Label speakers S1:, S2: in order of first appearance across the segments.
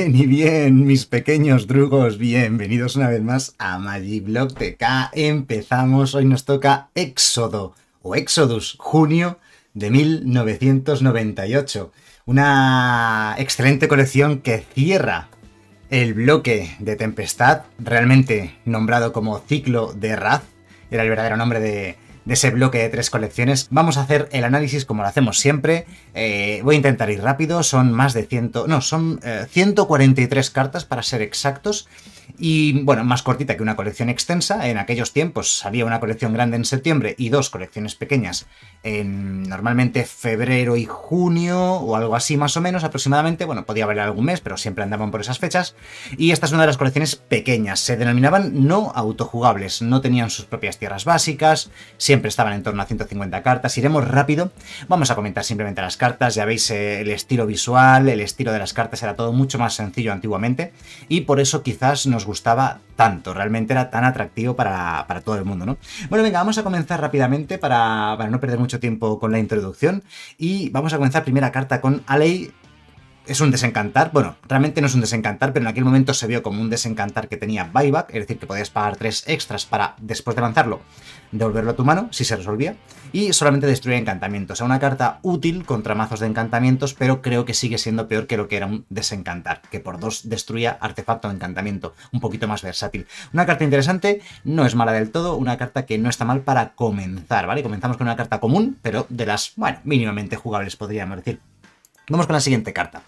S1: Bien y bien, mis pequeños drugos, bienvenidos una vez más a Magiblock TK. Empezamos, hoy nos toca Éxodo o Exodus, junio de 1998. Una excelente colección que cierra el bloque de Tempestad, realmente nombrado como Ciclo de Raz, era el verdadero nombre de, de ese bloque de tres colecciones. Vamos a hacer el análisis como lo hacemos siempre. Eh, voy a intentar ir rápido, son más de 100, no, son 143 eh, cartas para ser exactos. Y bueno, más cortita que una colección extensa. En aquellos tiempos salía una colección grande en septiembre y dos colecciones pequeñas en normalmente febrero y junio o algo así más o menos aproximadamente. Bueno, podía haber algún mes, pero siempre andaban por esas fechas. Y esta es una de las colecciones pequeñas. Se denominaban no autojugables, no tenían sus propias tierras básicas, siempre estaban en torno a 150 cartas. Iremos rápido. Vamos a comentar simplemente las cartas. Ya veis eh, el estilo visual, el estilo de las cartas era todo mucho más sencillo antiguamente. Y por eso quizás nos gustaba tanto, realmente era tan atractivo para, todo el mundo, ¿no? Bueno, venga, vamos a comenzar rápidamente para, para no perder mucho tiempo con la introducción y vamos a comenzar primera carta con Alei es un desencantar. Bueno, realmente no es un desencantar, pero en aquel momento se vio como un desencantar que tenía buyback, es decir, que podías pagar tres extras para, después de lanzarlo, devolverlo a tu mano, si se resolvía, y solamente destruía encantamientos. O sea, una carta útil contra mazos de encantamientos, pero creo que sigue siendo peor que lo que era un desencantar, que por dos destruía artefacto de encantamiento, un poquito más versátil. Una carta interesante, no es mala del todo, una carta que no está mal para comenzar, ¿vale? Comenzamos con una carta común, pero de las, bueno, mínimamente jugables, podríamos decir. Vamos con la siguiente carta.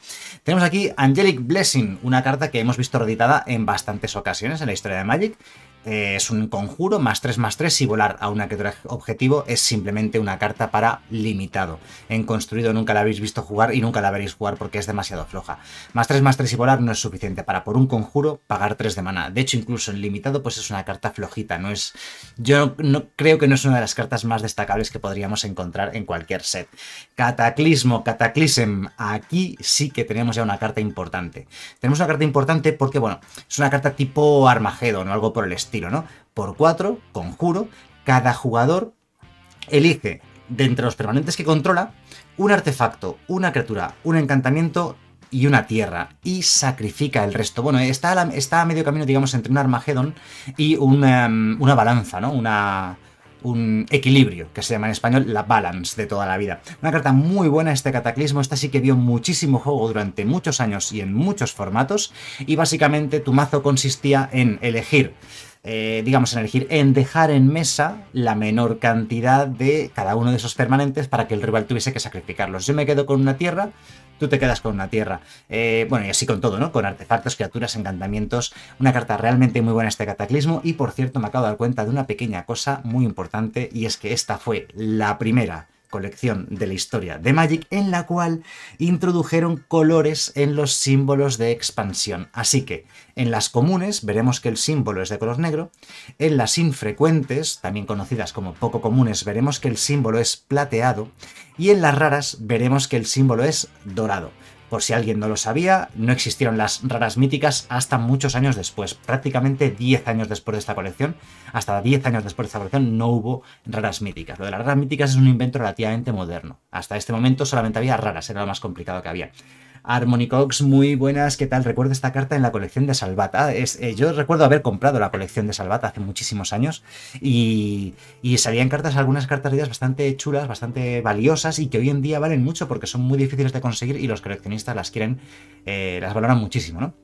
S1: Tenemos aquí Angelic Blessing, una carta que hemos visto reeditada en bastantes ocasiones en la historia de Magic eh, es un conjuro, más 3 más 3 y volar a una criatura objetivo es simplemente una carta para limitado. En construido nunca la habéis visto jugar y nunca la veréis jugar porque es demasiado floja. Más 3 más 3 y volar no es suficiente para por un conjuro pagar 3 de mana. De hecho, incluso en limitado pues es una carta flojita, no es... Yo no, creo que no es una de las cartas más destacables que podríamos encontrar en cualquier set. Cataclismo, Cataclysm, aquí sí que tenemos ya una carta importante. Tenemos una carta importante porque, bueno, es una carta tipo Armageddon o algo por el estilo estilo, ¿no? Por 4, conjuro, cada jugador elige de entre los permanentes que controla un artefacto, una criatura, un encantamiento y una tierra y sacrifica el resto. Bueno, está a, está medio camino, digamos, entre un Armagedón y una, una balanza, ¿no? Una, un equilibrio, que se llama en español la balance de toda la vida. Una carta muy buena este cataclismo, esta sí que vio muchísimo juego durante muchos años y en muchos formatos, y básicamente tu mazo consistía en elegir eh, digamos, en elegir, en dejar en mesa la menor cantidad de cada uno de esos permanentes para que el rival tuviese que sacrificarlos. Yo me quedo con una tierra, tú te quedas con una tierra. Eh, bueno, y así con todo, ¿no? Con artefactos, criaturas, encantamientos. Una carta realmente muy buena este cataclismo. Y por cierto, me acabo de dar cuenta de una pequeña cosa muy importante, y es que esta fue la primera colección de la historia de Magic en la cual introdujeron colores en los símbolos de expansión. Así que en las comunes veremos que el símbolo es de color negro, en las infrecuentes, también conocidas como poco comunes, veremos que el símbolo es plateado y en las raras veremos que el símbolo es dorado. Por si alguien no lo sabía, no existieron las raras míticas hasta muchos años después, prácticamente 10 años después de esta colección. Hasta 10 años después de esta colección no hubo raras míticas. Lo de las raras míticas es un invento relativamente moderno. Hasta este momento solamente había raras, era lo más complicado que había. Harmonicox, muy buenas, ¿qué tal? Recuerdo esta carta en la colección de Salvata. Es, eh, yo recuerdo haber comprado la colección de Salvata hace muchísimos años y, salían cartas, algunas cartas bastante chulas, bastante valiosas y que hoy en día valen mucho porque son muy difíciles de conseguir y los coleccionistas las quieren, eh, las valoran muchísimo, ¿no?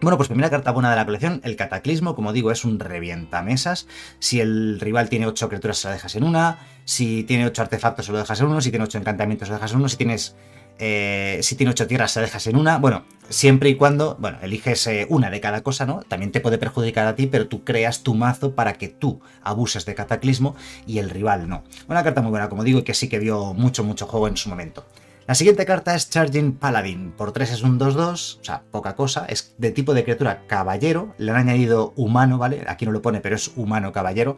S1: Bueno, pues primera carta buena de la colección, el Cataclismo, como digo, es un revientamesas. Si el rival tiene 8 criaturas, se la dejas en una. Si tiene 8 artefactos, se lo dejas en uno. Si tiene 8 encantamientos, se lo dejas en uno. Si tienes eh, si tiene ocho tierras, se dejas en una. Bueno, siempre y cuando, bueno, eliges eh, una de cada cosa, ¿no? También te puede perjudicar a ti, pero tú creas tu mazo para que tú abuses de cataclismo y el rival no. Una carta muy buena, como digo, y que sí que vio mucho, mucho juego en su momento. La siguiente carta es Charging Paladin. Por 3 es un 2-2, o sea, poca cosa. Es de tipo de criatura caballero. Le han añadido humano, ¿vale? Aquí no lo pone, pero es humano caballero.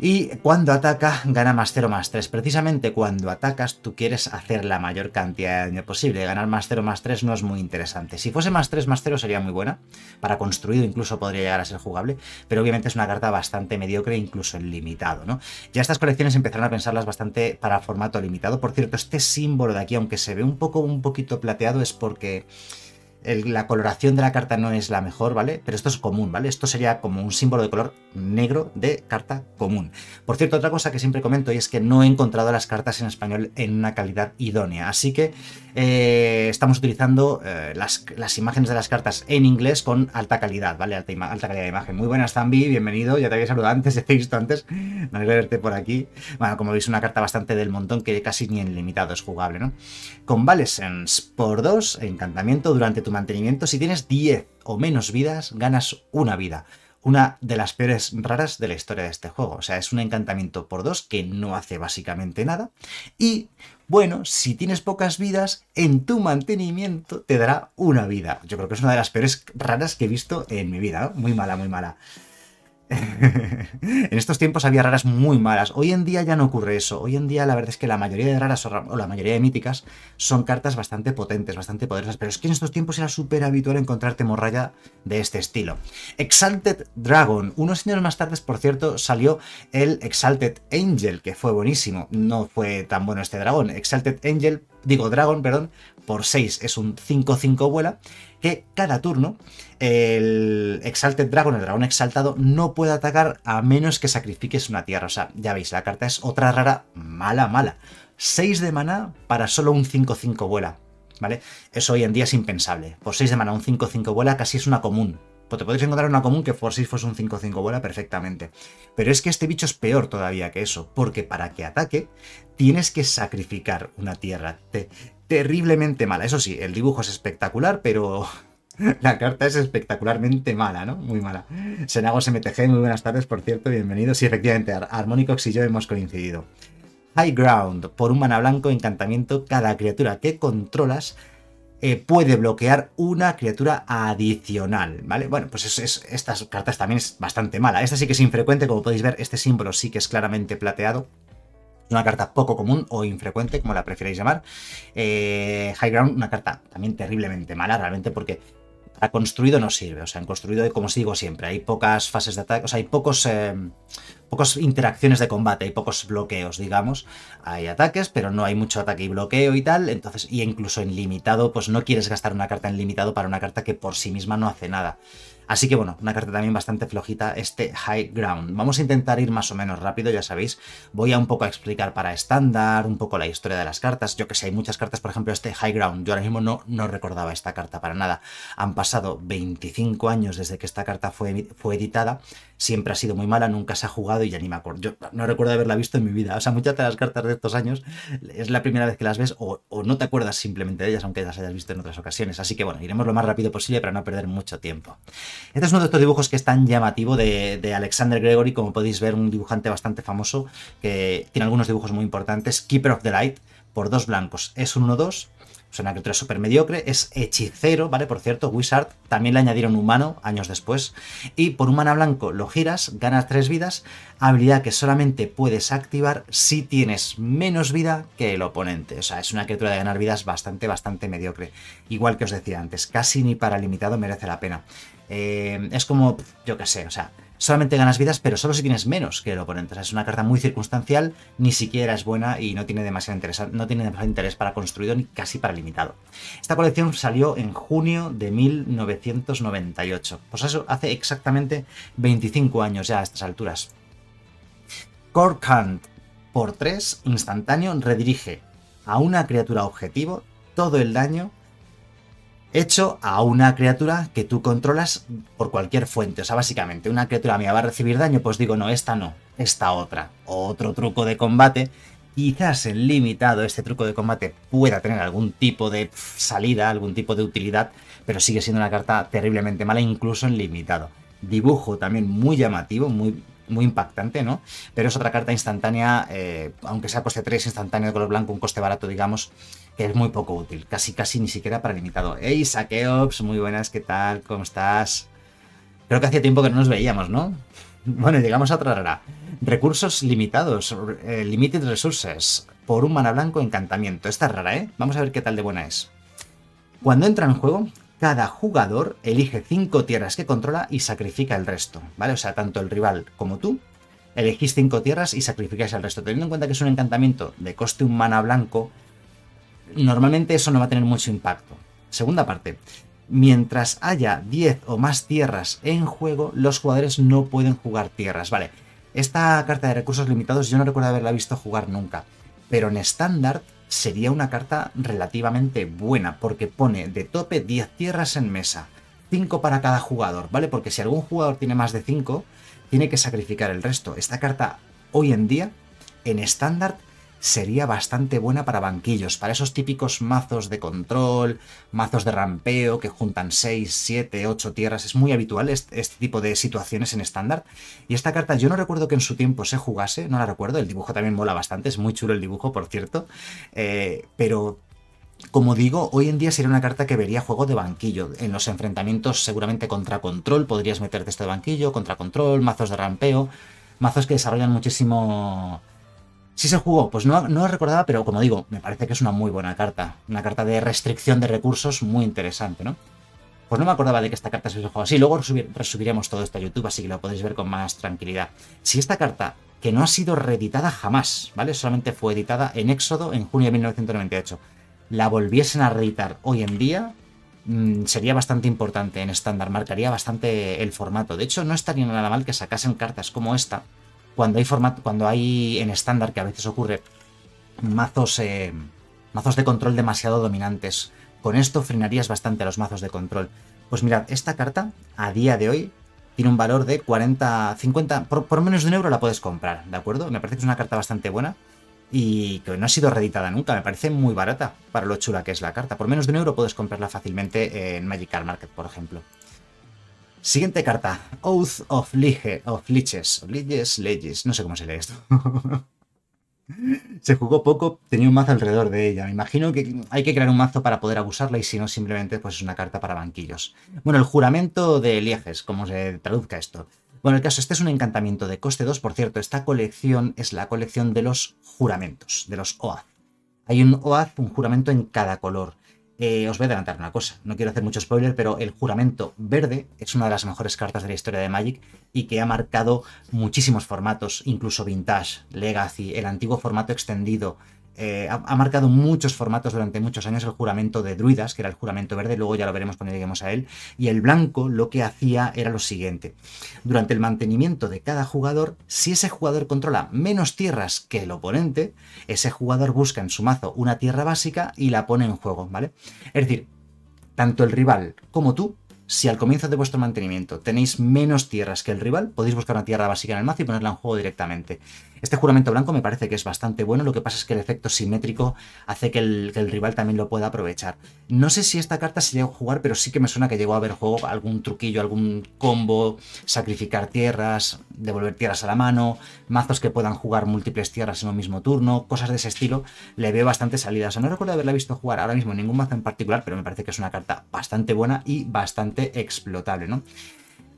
S1: Y cuando ataca, gana más 0 más 3. Precisamente cuando atacas, tú quieres hacer la mayor cantidad de daño posible. Ganar más 0 más 3 no es muy interesante. Si fuese más 3 más 0 sería muy buena. Para construido incluso podría llegar a ser jugable. Pero obviamente es una carta bastante mediocre, incluso en limitado, ¿no? Ya estas colecciones empezaron a pensarlas bastante para formato limitado. Por cierto, este símbolo de aquí, aunque se ve un poco, un poquito plateado, es porque la coloración de la carta no es la mejor, ¿vale? Pero esto es común, ¿vale? Esto sería como un símbolo de color negro de carta común. Por cierto, otra cosa que siempre comento y es que no he encontrado las cartas en español en una calidad idónea. Así que eh, estamos utilizando eh, las, imágenes de las cartas en inglés con alta calidad, ¿vale? Alta, calidad de imagen. Muy buenas, Zambi, bienvenido. Ya te había saludado antes, ya te he visto antes. Me alegra verte por aquí. Bueno, como veis, una carta bastante del montón que casi ni en limitado es jugable, ¿no? Convalescence por 2, encantamiento durante tu mantenimiento. Si tienes 10 o menos vidas, ganas una vida. Una de las peores raras de la historia de este juego. O sea, es un encantamiento por 2 que no hace básicamente nada. Y bueno, si tienes pocas vidas, en tu mantenimiento te dará una vida. Yo creo que es una de las peores raras que he visto en mi vida, ¿no? Muy mala, muy mala. en estos tiempos había raras muy malas. Hoy en día ya no ocurre eso. Hoy en día la verdad es que la mayoría de raras o la mayoría de míticas son cartas bastante potentes, bastante poderosas. Pero es que en estos tiempos era súper habitual encontrarte morralla de este estilo. Exalted Dragon. Unos años más tarde, por cierto, salió el Exalted Angel, que fue buenísimo. No fue tan bueno este dragón. Exalted Angel, digo Dragon, perdón, por 6 es un 5-5 vuela que cada turno el Exalted Dragon, el dragón exaltado, no puede atacar a menos que sacrifiques una tierra. O sea, ya veis, la carta es otra rara, mala, mala. 6 de mana para solo un 5-5 vuela. ¿Vale? Eso hoy en día es impensable. Por 6 de mana, un 5-5 vuela casi es una común. Pues te podéis encontrar una común que por 6 fuese un 5-5 vuela perfectamente. Pero es que este bicho es peor todavía que eso, porque para que ataque tienes que sacrificar una tierra. Te, terriblemente mala. Eso sí, el dibujo es espectacular, pero la carta es espectacularmente mala, ¿no? Muy mala. Senagos MTG, muy buenas tardes, por cierto, bienvenidos. Sí, efectivamente, Harmonicox y yo hemos coincidido. High Ground, por un mana blanco, encantamiento, cada criatura que controlas eh, puede bloquear una criatura adicional, ¿vale? Bueno, pues es, estas cartas también es bastante mala. Esta sí que es infrecuente, como podéis ver, este símbolo sí que es claramente plateado una carta poco común o infrecuente, como la preferáis llamar. Eh, High Ground, una carta también terriblemente mala, realmente, porque para construido no sirve. O sea, en construido, como os digo siempre, hay pocas fases de ataque, o sea, hay pocos, eh, pocas interacciones de combate, hay pocos bloqueos, digamos. Hay ataques, pero no hay mucho ataque y bloqueo y tal. Entonces, y incluso en limitado, pues no quieres gastar una carta en limitado para una carta que por sí misma no hace nada. Así que bueno, una carta también bastante flojita, este High Ground. Vamos a intentar ir más o menos rápido, ya sabéis. Voy a un poco a explicar para estándar, un poco la historia de las cartas. Yo que sé, hay muchas cartas, por ejemplo, este High Ground. Yo ahora mismo no, no recordaba esta carta para nada. Han pasado 25 años desde que esta carta fue, fue editada siempre ha sido muy mala, nunca se ha jugado y ya ni me acuerdo. Yo no recuerdo haberla visto en mi vida. O sea, muchas de las cartas de estos años es la primera vez que las ves o, no te acuerdas simplemente de ellas, aunque las hayas visto en otras ocasiones. Así que bueno, iremos lo más rápido posible para no perder mucho tiempo. Este es uno de estos dibujos que es tan llamativo de, de Alexander Gregory, como podéis ver, un dibujante bastante famoso que tiene algunos dibujos muy importantes. Keeper of the Light, por dos blancos. Es un 1-2 es una criatura súper mediocre, es hechicero, ¿vale? Por cierto, Wizard también le añadieron humano años después. Y por un mana blanco lo giras, ganas 3 vidas, habilidad que solamente puedes activar si tienes menos vida que el oponente. O sea, es una criatura de ganar vidas bastante, bastante mediocre. Igual que os decía antes, casi ni para limitado merece la pena. Eh, es como, yo qué sé, o sea, solamente ganas vidas, pero solo si tienes menos que el oponente. O sea, es una carta muy circunstancial, ni siquiera es buena y no tiene demasiado interés, no tiene demasiado interés para construido ni casi para limitado. Esta colección salió en junio de 1998. Pues eso hace exactamente 25 años ya a estas alturas. Corkhunt por 3, instantáneo, redirige a una criatura objetivo todo el daño hecho a una criatura que tú controlas por cualquier fuente. O sea, básicamente, una criatura mía va a recibir daño, pues digo, no, esta no, esta otra. Otro truco de combate. Quizás en limitado este truco de combate pueda tener algún tipo de salida, algún tipo de utilidad, pero sigue siendo una carta terriblemente mala, incluso en limitado. Dibujo también muy llamativo, muy, muy impactante, ¿no? Pero es otra carta instantánea, eh, aunque sea coste 3 instantáneo de color blanco, un coste barato, digamos, que es muy poco útil, casi casi ni siquiera para limitado. ¡Hey, Sakeops! Muy buenas, ¿qué tal? ¿Cómo estás? Creo que hacía tiempo que no nos veíamos, ¿no? Bueno, llegamos a otra rara. Recursos limitados, eh, limited resources, por un mana blanco encantamiento. Esta es rara, ¿eh? Vamos a ver qué tal de buena es. Cuando entra en juego, cada jugador elige 5 tierras que controla y sacrifica el resto, ¿vale? O sea, tanto el rival como tú elegís 5 tierras y sacrificáis el resto. Teniendo en cuenta que es un encantamiento de coste un mana blanco, normalmente eso no va a tener mucho impacto. Segunda parte, Mientras haya 10 o más tierras en juego, los jugadores no pueden jugar tierras. Vale, esta carta de recursos limitados yo no recuerdo haberla visto jugar nunca, pero en estándar sería una carta relativamente buena, porque pone de tope 10 tierras en mesa, 5 para cada jugador, ¿vale? Porque si algún jugador tiene más de 5, tiene que sacrificar el resto. Esta carta hoy en día, en estándar, sería bastante buena para banquillos, para esos típicos mazos de control, mazos de rampeo que juntan 6, 7, 8 tierras. Es muy habitual este, tipo de situaciones en estándar. Y esta carta yo no recuerdo que en su tiempo se jugase, no la recuerdo, el dibujo también mola bastante, es muy chulo el dibujo, por cierto. Eh, pero como digo, hoy en día sería una carta que vería juego de banquillo. En los enfrentamientos seguramente contra control podrías meterte esto de banquillo, contra control, mazos de rampeo, mazos que desarrollan muchísimo si se jugó, pues no, no lo recordaba, pero como digo, me parece que es una muy buena carta. Una carta de restricción de recursos muy interesante, ¿no? Pues no me acordaba de que esta carta se jugado así. Luego resubiremos todo esto a YouTube, así que lo podéis ver con más tranquilidad. Si esta carta, que no ha sido reeditada jamás, ¿vale? Solamente fue editada en Éxodo en junio de 1998, la volviesen a reeditar hoy en día, mm, sería bastante importante en estándar, marcaría bastante el formato. De hecho, no estaría nada mal que sacasen cartas como esta, cuando hay formato, cuando hay en estándar, que a veces ocurre, mazos, eh, mazos de control demasiado dominantes. Con esto frenarías bastante los mazos de control. Pues mirad, esta carta, a día de hoy, tiene un valor de 40, 50, por, menos de un euro la puedes comprar, ¿de acuerdo? Me parece que es una carta bastante buena y que no ha sido reeditada nunca, me parece muy barata para lo chula que es la carta. Por menos de un euro puedes comprarla fácilmente en Magic Card Market, por ejemplo. Siguiente carta. Oath of, Lige, of Liches. Liges, Leyes. No sé cómo se lee esto. se jugó poco, tenía un mazo alrededor de ella. Me imagino que hay que crear un mazo para poder abusarla y si no, simplemente pues, es una carta para banquillos. Bueno, el juramento de Lieges, ¿cómo se traduzca esto? Bueno, el caso, este es un encantamiento de coste 2. Por cierto, esta colección es la colección de los juramentos, de los OAZ. Hay un OAZ, un juramento en cada color. Eh, os voy a adelantar una cosa, no quiero hacer mucho spoiler, pero el juramento verde es una de las mejores cartas de la historia de Magic y que ha marcado muchísimos formatos, incluso Vintage, Legacy, el antiguo formato extendido, eh, ha, marcado muchos formatos durante muchos años el juramento de druidas, que era el juramento verde, luego ya lo veremos cuando lleguemos a él, y el blanco lo que hacía era lo siguiente. Durante el mantenimiento de cada jugador, si ese jugador controla menos tierras que el oponente, ese jugador busca en su mazo una tierra básica y la pone en juego, ¿vale? Es decir, tanto el rival como tú si al comienzo de vuestro mantenimiento tenéis menos tierras que el rival, podéis buscar una tierra básica en el mazo y ponerla en juego directamente. Este juramento blanco me parece que es bastante bueno, lo que pasa es que el efecto simétrico hace que el, rival también lo pueda aprovechar. No sé si esta carta se llegó a jugar, pero sí que me suena que llegó a haber juego algún truquillo, algún combo, sacrificar tierras, devolver tierras a la mano, mazos que puedan jugar múltiples tierras en un mismo turno, cosas de ese estilo. Le veo bastante salidas. No recuerdo haberla visto jugar ahora mismo en ningún mazo en particular, pero me parece que es una carta bastante buena y bastante explotable, ¿no?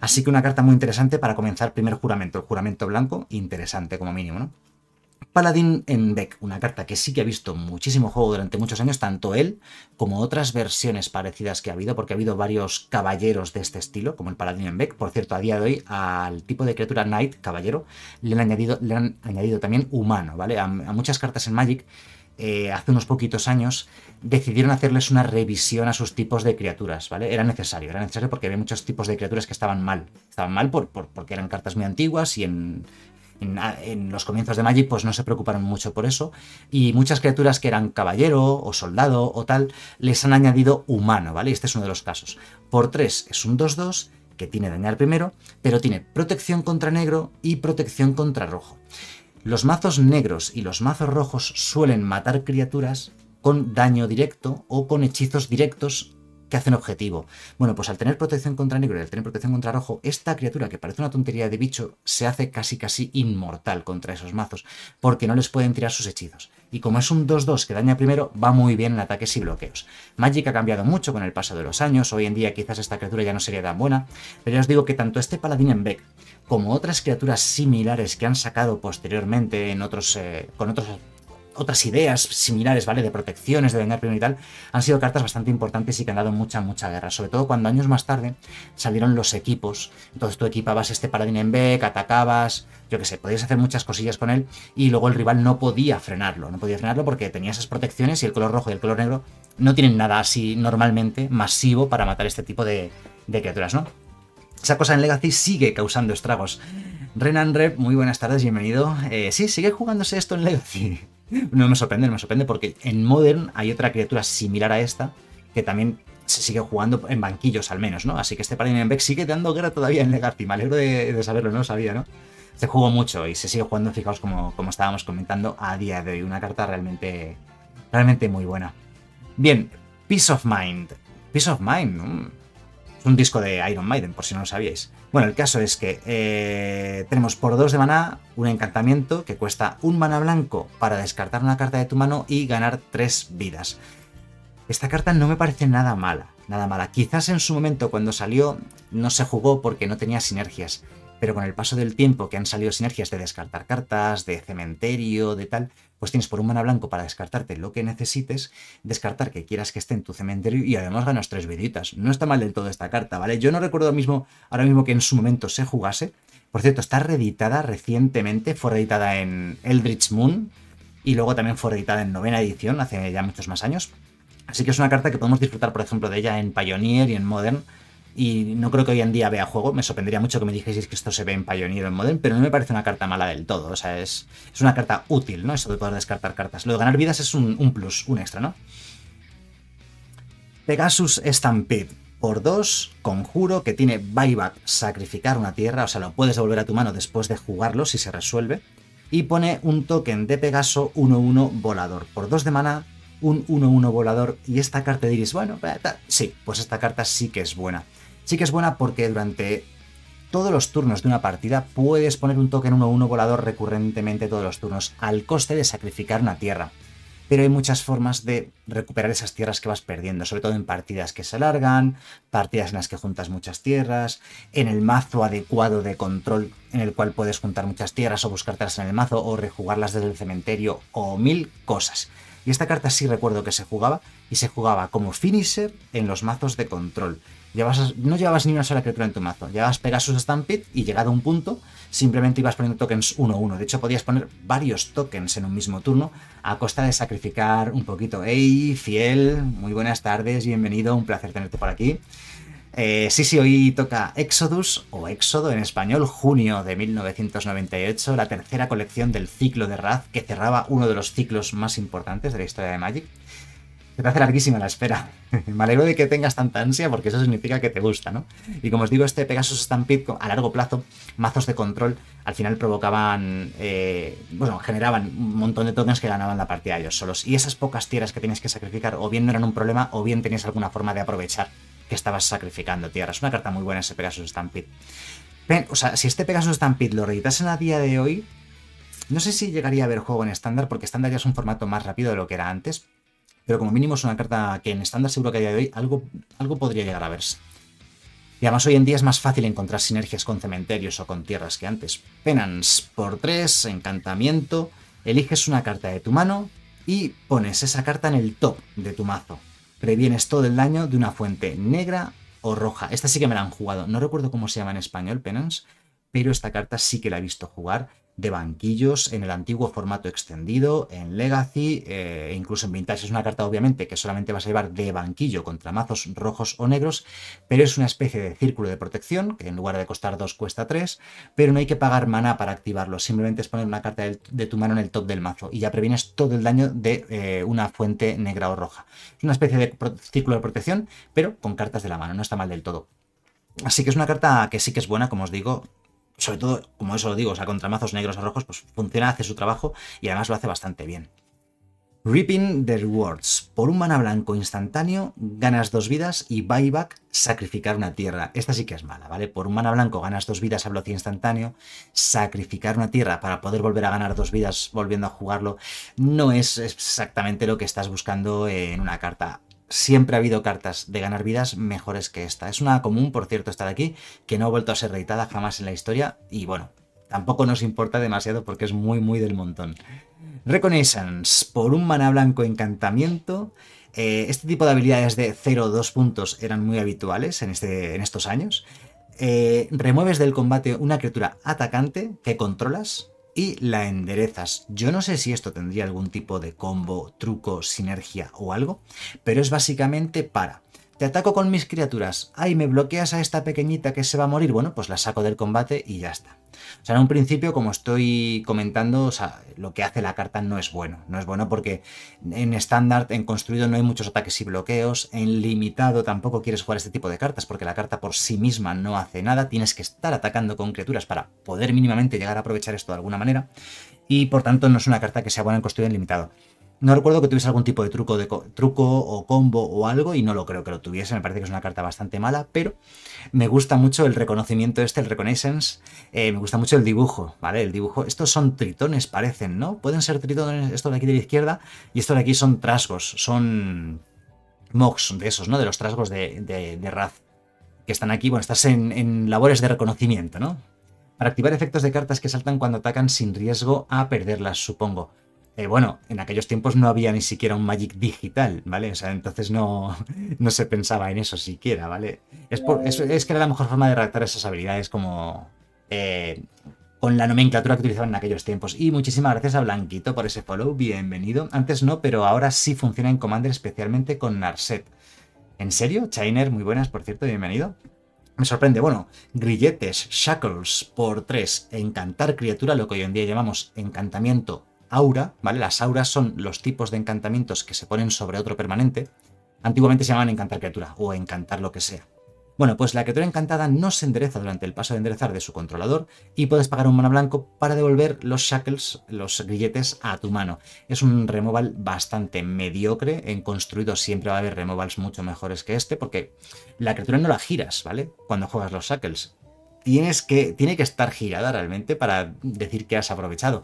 S1: Así que una carta muy interesante para comenzar primer juramento, el juramento blanco, interesante como mínimo, ¿no? Paladín en Beck, una carta que sí que ha visto muchísimo juego durante muchos años, tanto él como otras versiones parecidas que ha habido, porque ha habido varios caballeros de este estilo, como el Paladín en Beck. Por cierto, a día de hoy al tipo de criatura Knight, caballero, le han añadido, le han añadido también humano, ¿vale? A, muchas cartas en Magic, eh, hace unos poquitos años, decidieron hacerles una revisión a sus tipos de criaturas, ¿vale? Era necesario, era necesario porque había muchos tipos de criaturas que estaban mal. Estaban mal por, porque eran cartas muy antiguas y en, en, los comienzos de Magic pues no se preocuparon mucho por eso. Y muchas criaturas que eran caballero o soldado o tal, les han añadido humano, ¿vale? Este es uno de los casos. Por 3 es un 2-2 que tiene dañar primero, pero tiene protección contra negro y protección contra rojo. Los mazos negros y los mazos rojos suelen matar criaturas con daño directo o con hechizos directos que hacen objetivo. Bueno, pues al tener protección contra negro y al tener protección contra rojo, esta criatura que parece una tontería de bicho se hace casi casi inmortal contra esos mazos, porque no les pueden tirar sus hechizos. Y como es un 2-2 que daña primero, va muy bien en ataques y bloqueos. Magic ha cambiado mucho con el paso de los años, hoy en día quizás esta criatura ya no sería tan buena, pero ya os digo que tanto este paladín en Beck como otras criaturas similares que han sacado posteriormente en otros, eh, con otros otras ideas similares, ¿vale? De protecciones, de vengar primero y tal, han sido cartas bastante importantes y que han dado mucha, mucha guerra. Sobre todo cuando años más tarde salieron los equipos. Entonces tú equipabas este paladín en Beck, atacabas, yo qué sé, podías hacer muchas cosillas con él y luego el rival no podía frenarlo. No podía frenarlo porque tenía esas protecciones y el color rojo y el color negro no tienen nada así normalmente masivo para matar este tipo de, de criaturas, ¿no? Esa cosa en Legacy sigue causando estragos. Renan Rep, muy buenas tardes, bienvenido. Eh, sí, sigue jugándose esto en Legacy. No me sorprende, no me sorprende porque en Modern hay otra criatura similar a esta que también se sigue jugando en banquillos al menos, ¿no? Así que este Paladin Beck sigue dando guerra todavía en Legacy. Me alegro de, saberlo, no lo sabía, ¿no? Se jugó mucho y se sigue jugando, fijaos como, como estábamos comentando a día de hoy. Una carta realmente, realmente muy buena. Bien, Peace of Mind. Peace of Mind, mm, un disco de Iron Maiden, por si no lo sabíais. Bueno, el caso es que eh, tenemos por dos de maná un encantamiento que cuesta un mana blanco para descartar una carta de tu mano y ganar tres vidas. Esta carta no me parece nada mala, nada mala. Quizás en su momento cuando salió no se jugó porque no tenía sinergias, pero con el paso del tiempo que han salido sinergias de descartar cartas, de cementerio, de tal, pues tienes por un mana blanco para descartarte lo que necesites, descartar que quieras que esté en tu cementerio y además ganas tres viditas. No está mal del todo esta carta, ¿vale? Yo no recuerdo mismo, ahora mismo que en su momento se jugase. Por cierto, está reeditada recientemente, fue reeditada en Eldritch Moon y luego también fue reeditada en novena edición, hace ya muchos más años. Así que es una carta que podemos disfrutar, por ejemplo, de ella en Pioneer y en Modern y no creo que hoy en día vea juego. Me sorprendería mucho que me dijeseis que esto se ve en Pioneer o en Modern, pero no me parece una carta mala del todo. O sea, es, es una carta útil, ¿no? Eso de poder descartar cartas. Lo de ganar vidas es un, plus, un extra, ¿no? Pegasus Stampede. Por dos, conjuro que tiene buyback, sacrificar una tierra, o sea, lo puedes devolver a tu mano después de jugarlo si se resuelve. Y pone un token de Pegaso 1-1 volador. Por dos de mana, un 1-1 volador. Y esta carta diréis, bueno, sí, pues esta carta sí que es buena. Sí que es buena porque durante todos los turnos de una partida puedes poner un token 1-1 volador recurrentemente todos los turnos, al coste de sacrificar una tierra. Pero hay muchas formas de recuperar esas tierras que vas perdiendo, sobre todo en partidas que se alargan, partidas en las que juntas muchas tierras, en el mazo adecuado de control en el cual puedes juntar muchas tierras o buscártelas en el mazo o rejugarlas desde el cementerio o mil cosas. Y esta carta sí recuerdo que se jugaba y se jugaba como finisher en los mazos de control no llevabas ni una sola criatura en tu mazo. Llevabas Pegasus Stampede y llegado a un punto, simplemente ibas poniendo tokens 1-1. De hecho, podías poner varios tokens en un mismo turno a costa de sacrificar un poquito. Hey, fiel, muy buenas tardes, bienvenido, un placer tenerte por aquí. Eh, sí, sí, hoy toca Exodus, o Éxodo en español, junio de 1998, la tercera colección del ciclo de Raz que cerraba uno de los ciclos más importantes de la historia de Magic. Te hace larguísima la espera. Me alegro de que tengas tanta ansia porque eso significa que te gusta, ¿no? Y como os digo, este Pegasus Stampede a largo plazo, mazos de control, al final provocaban, eh, bueno, generaban un montón de tokens que ganaban la partida ellos solos. Y esas pocas tierras que tienes que sacrificar o bien no eran un problema o bien tenías alguna forma de aprovechar que estabas sacrificando tierras. Una carta muy buena ese Pegasus Stampede. o sea, si este Pegasus Stampede lo reeditasen a día de hoy, no sé si llegaría a haber juego en estándar, porque estándar ya es un formato más rápido de lo que era antes, pero como mínimo es una carta que en estándar seguro que a día de hoy algo, algo podría llegar a verse. Y además hoy en día es más fácil encontrar sinergias con cementerios o con tierras que antes. Penance por 3, encantamiento, eliges una carta de tu mano y pones esa carta en el top de tu mazo. Previenes todo el daño de una fuente negra o roja. Esta sí que me la han jugado. No recuerdo cómo se llama en español, Penance, pero esta carta sí que la he visto jugar de banquillos en el antiguo formato extendido, en Legacy e incluso en Vintage. Es una carta obviamente que solamente vas a llevar de banquillo contra mazos rojos o negros, pero es una especie de círculo de protección que en lugar de costar 2 cuesta 3, pero no hay que pagar mana para activarlo, simplemente es poner una carta de tu mano en el top del mazo y ya previenes todo el daño de eh, una fuente negra o roja. Es una especie de círculo de protección, pero con cartas de la mano, no está mal del todo. Así que es una carta que sí que es buena, como os digo, sobre todo, como eso lo digo, o sea, contra mazos negros o rojos, pues funciona, hace su trabajo y además lo hace bastante bien. Ripping the Rewards. Por un mana blanco instantáneo, ganas dos vidas y buyback, sacrificar una tierra. Esta sí que es mala, ¿vale? Por un mana blanco ganas dos vidas a velocidad instantáneo, sacrificar una tierra para poder volver a ganar dos vidas volviendo a jugarlo, no es exactamente lo que estás buscando en una carta siempre ha habido cartas de ganar vidas mejores que esta. Es una común, por cierto, estar aquí, que no ha vuelto a ser reeditada jamás en la historia y bueno, tampoco nos importa demasiado porque es muy, muy del montón. Reconnaissance, por un mana blanco encantamiento. Eh, este tipo de habilidades de 0 o 2 puntos eran muy habituales en, este, en estos años. Eh, remueves del combate una criatura atacante que controlas y la enderezas. Yo no sé si esto tendría algún tipo de combo, truco, sinergia o algo, pero es básicamente para te ataco con mis criaturas. Ay, me bloqueas a esta pequeñita que se va a morir. Bueno, pues la saco del combate y ya está. O sea, en un principio, como estoy comentando, o sea, lo que hace la carta no es bueno. No es bueno porque en estándar, en construido, no hay muchos ataques y bloqueos. En limitado tampoco quieres jugar este tipo de cartas porque la carta por sí misma no hace nada. Tienes que estar atacando con criaturas para poder mínimamente llegar a aprovechar esto de alguna manera. Y por tanto, no es una carta que sea buena en construido en limitado. No recuerdo que tuviese algún tipo de truco, truco o combo o algo, y no lo creo que lo tuviese. Me parece que es una carta bastante mala, pero me gusta mucho el reconocimiento este, el reconnaissance. Eh, me gusta mucho el dibujo, ¿vale? El dibujo. Estos son tritones, parecen, ¿no? Pueden ser tritones, esto de aquí de la izquierda, y esto de aquí son trasgos, son mox de esos, ¿no? De los trasgos de, de, Raz. Que están aquí, bueno, estás en labores de reconocimiento, ¿no? Para activar efectos de cartas que saltan cuando atacan sin riesgo a perderlas, supongo. Eh, bueno, en aquellos tiempos no había ni siquiera un Magic digital, ¿vale? O sea, entonces no, no se pensaba en eso siquiera, ¿vale? Es, es, que era la mejor forma de redactar esas habilidades como... Eh, con la nomenclatura que utilizaban en aquellos tiempos. Y muchísimas gracias a Blanquito por ese follow, bienvenido. Antes no, pero ahora sí funciona en Commander, especialmente con Narset. ¿En serio? Chainer, muy buenas, por cierto, bienvenido. Me sorprende, bueno, grilletes, shackles por 3, encantar criatura, lo que hoy en día llamamos encantamiento aura, ¿vale? Las auras son los tipos de encantamientos que se ponen sobre otro permanente. Antiguamente se llamaban encantar criatura o encantar lo que sea. Bueno, pues la criatura encantada no se endereza durante el paso de enderezar de su controlador y puedes pagar un mana blanco para devolver los shackles, los grilletes, a tu mano. Es un removal bastante mediocre. En construido siempre va a haber removals mucho mejores que este porque la criatura no la giras, ¿vale? Cuando juegas los shackles. Tienes que, tiene que estar girada realmente para decir que has aprovechado.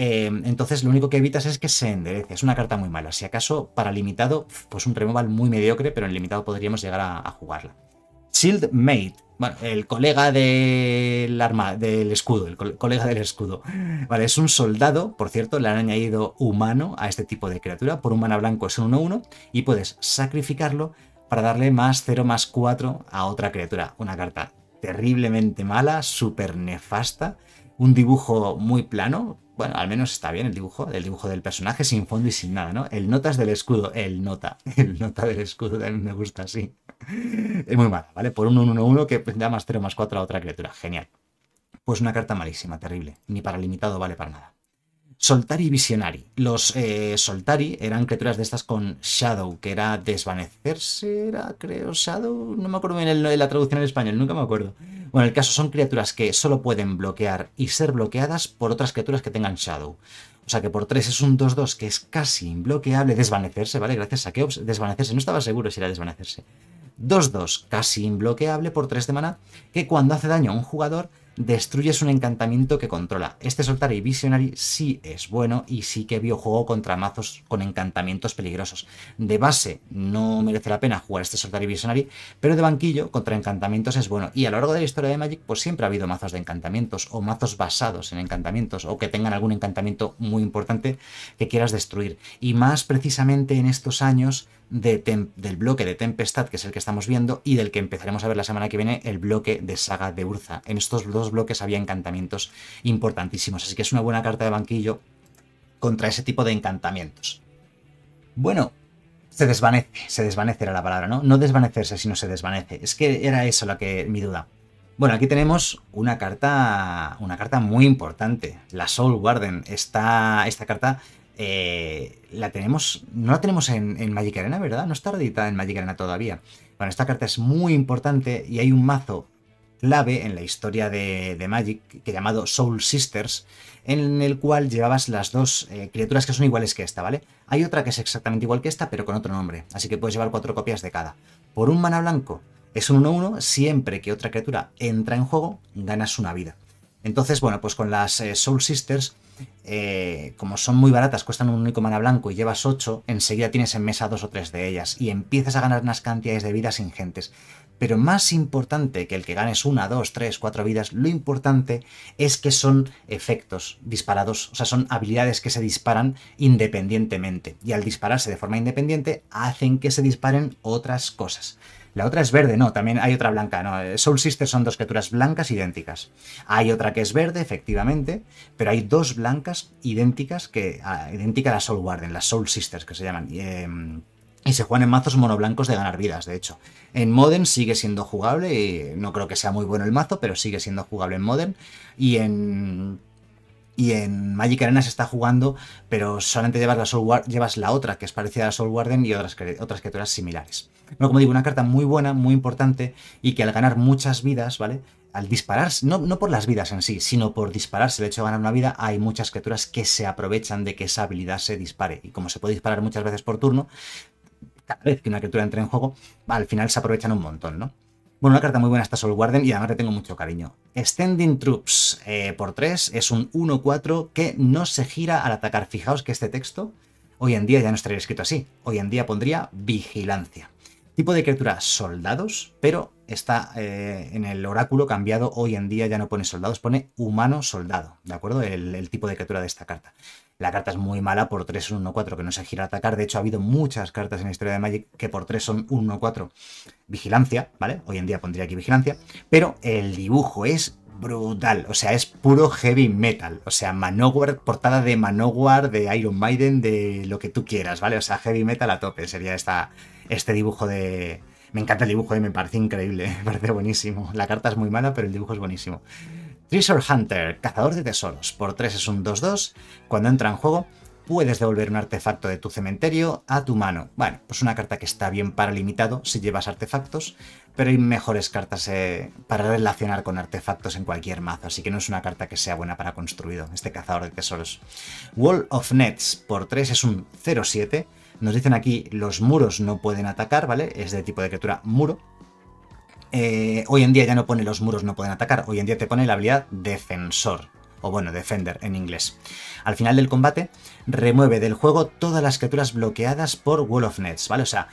S1: Em, entonces lo único que evitas es que se enderece. Es una carta muy mala. Si acaso para limitado, pues un removal muy mediocre, pero en limitado podríamos llegar a, jugarla. Shield Mate. Bueno, el colega del arma, del escudo, el colega del escudo. Vale, es un soldado, por cierto, le han añadido humano a este tipo de criatura. Por un mana blanco es un 1-1 y puedes sacrificarlo para darle más 0 más 4 a otra criatura. Una carta terriblemente mala, súper nefasta, un dibujo muy plano, bueno, al menos está bien el dibujo, el dibujo del personaje sin fondo y sin nada, ¿no? El notas del escudo, el nota, el nota del escudo también me gusta así. Es muy mala, ¿vale? Por un 1-1-1 que da más 0 más 4 a otra criatura, genial. Pues una carta malísima, terrible, ni para limitado vale para nada. Soltari Visionari. Los eh, Soltari eran criaturas de estas con Shadow, que era desvanecerse, era creo Shadow, no me acuerdo bien la traducción en español, nunca me acuerdo. Bueno, el caso son criaturas que solo pueden bloquear y ser bloqueadas por otras criaturas que tengan Shadow. O sea que por 3 es un 2-2 que es casi imbloqueable. Desvanecerse, ¿vale? Gracias a Keops. Desvanecerse. No estaba seguro si era desvanecerse. 2-2 casi imbloqueable por 3 de mana. Que cuando hace daño a un jugador destruyes un encantamiento que controla. Este Soltari Visionary sí es bueno y sí que vio juego contra mazos con encantamientos peligrosos. De base no merece la pena jugar este Soltari Visionary, pero de banquillo contra encantamientos es bueno. Y a lo largo de la historia de Magic pues siempre ha habido mazos de encantamientos o mazos basados en encantamientos o que tengan algún encantamiento muy importante que quieras destruir. Y más precisamente en estos años del bloque de Tempestad, que es el que estamos viendo, y del que empezaremos a ver la semana que viene, el bloque de Saga de Urza. En estos dos bloques había encantamientos importantísimos, así que es una buena carta de banquillo contra ese tipo de encantamientos. Bueno, se desvanece, se desvanece era la palabra, ¿no? No desvanecerse, sino se desvanece. Es que era eso la que mi duda. Bueno, aquí tenemos una carta, una carta muy importante, la Soul Warden. Esta, esta carta eh, la tenemos, no la tenemos en, Magic Arena, ¿verdad? No está editada en Magic Arena todavía. Bueno, esta carta es muy importante y hay un mazo clave en la historia de, Magic que llamado Soul Sisters, en el cual llevabas las dos eh, criaturas que son iguales que esta, ¿vale? Hay otra que es exactamente igual que esta, pero con otro nombre, así que puedes llevar cuatro copias de cada. Por un mana blanco es un 1-1, siempre que otra criatura entra en juego, ganas una vida. Entonces, bueno, pues con las eh, Soul Sisters eh, como son muy baratas, cuestan un único mana blanco y llevas 8, enseguida tienes en mesa dos o tres de ellas y empiezas a ganar unas cantidades de vidas ingentes. Pero más importante que el que ganes una, dos, tres, cuatro vidas, lo importante es que son efectos disparados, o sea, son habilidades que se disparan independientemente. Y al dispararse de forma independiente, hacen que se disparen otras cosas. La otra es verde, no, también hay otra blanca, no. Soul Sisters son dos criaturas blancas idénticas. Hay otra que es verde, efectivamente, pero hay dos blancas idénticas que. Ah, idénticas a la Soul Warden, las Soul Sisters que se llaman. Em, y se juegan en mazos monoblancos de ganar vidas, de hecho. En Modern sigue siendo jugable, y no creo que sea muy bueno el mazo, pero sigue siendo jugable en Modern. Y en. Y en Magic Arena se está jugando, pero solamente llevas la, Soul llevas la otra, que es parecida a la Soul Warden, y otras, otras criaturas similares. Bueno, como digo, una carta muy buena, muy importante, y que al ganar muchas vidas, ¿vale? Al dispararse, no, no por las vidas en sí, sino por dispararse, el hecho de ganar una vida, hay muchas criaturas que se aprovechan de que esa habilidad se dispare. Y como se puede disparar muchas veces por turno, cada vez que una criatura entra en juego, al final se aprovechan un montón, ¿no? Bueno, una carta muy buena esta Soul Warden y además le tengo mucho cariño. Standing Troops eh, por 3 es un 1-4 que no se gira al atacar. Fijaos que este texto hoy en día ya no estaría escrito así. Hoy en día pondría vigilancia. Tipo de criatura soldados, pero está eh, en el oráculo cambiado. Hoy en día ya no pone soldados, pone humano soldado, ¿de acuerdo? el tipo de criatura de esta carta. La carta es muy mala por 3 un 1-4 que no se gira a atacar. De hecho, ha habido muchas cartas en la historia de Magic que por 3 son 1-4 vigilancia, ¿vale? Hoy en día pondría aquí vigilancia. Pero el dibujo es brutal. O sea, es puro heavy metal. O sea, Manowar, portada de Manowar, de Iron Maiden, de lo que tú quieras, ¿vale? O sea, heavy metal a tope sería esta, este dibujo de... Me encanta el dibujo, y me parece increíble, me parece buenísimo. La carta es muy mala, pero el dibujo es buenísimo. Treasure Hunter, cazador de tesoros. Por 3 es un 2-2. Cuando entra en juego, puedes devolver un artefacto de tu cementerio a tu mano. Bueno, pues una carta que está bien para limitado si llevas artefactos, pero hay mejores cartas eh, para relacionar con artefactos en cualquier mazo, así que no es una carta que sea buena para construido, este cazador de tesoros. Wall of Nets por 3 es un 0-7. Nos dicen aquí los muros no pueden atacar, ¿vale? Es de tipo de criatura muro, eh, hoy en día ya no pone los muros no pueden atacar, hoy en día te pone la habilidad defensor, o bueno, defender en inglés. Al final del combate, remueve del juego todas las criaturas bloqueadas por Wall of Nets, ¿vale? O sea,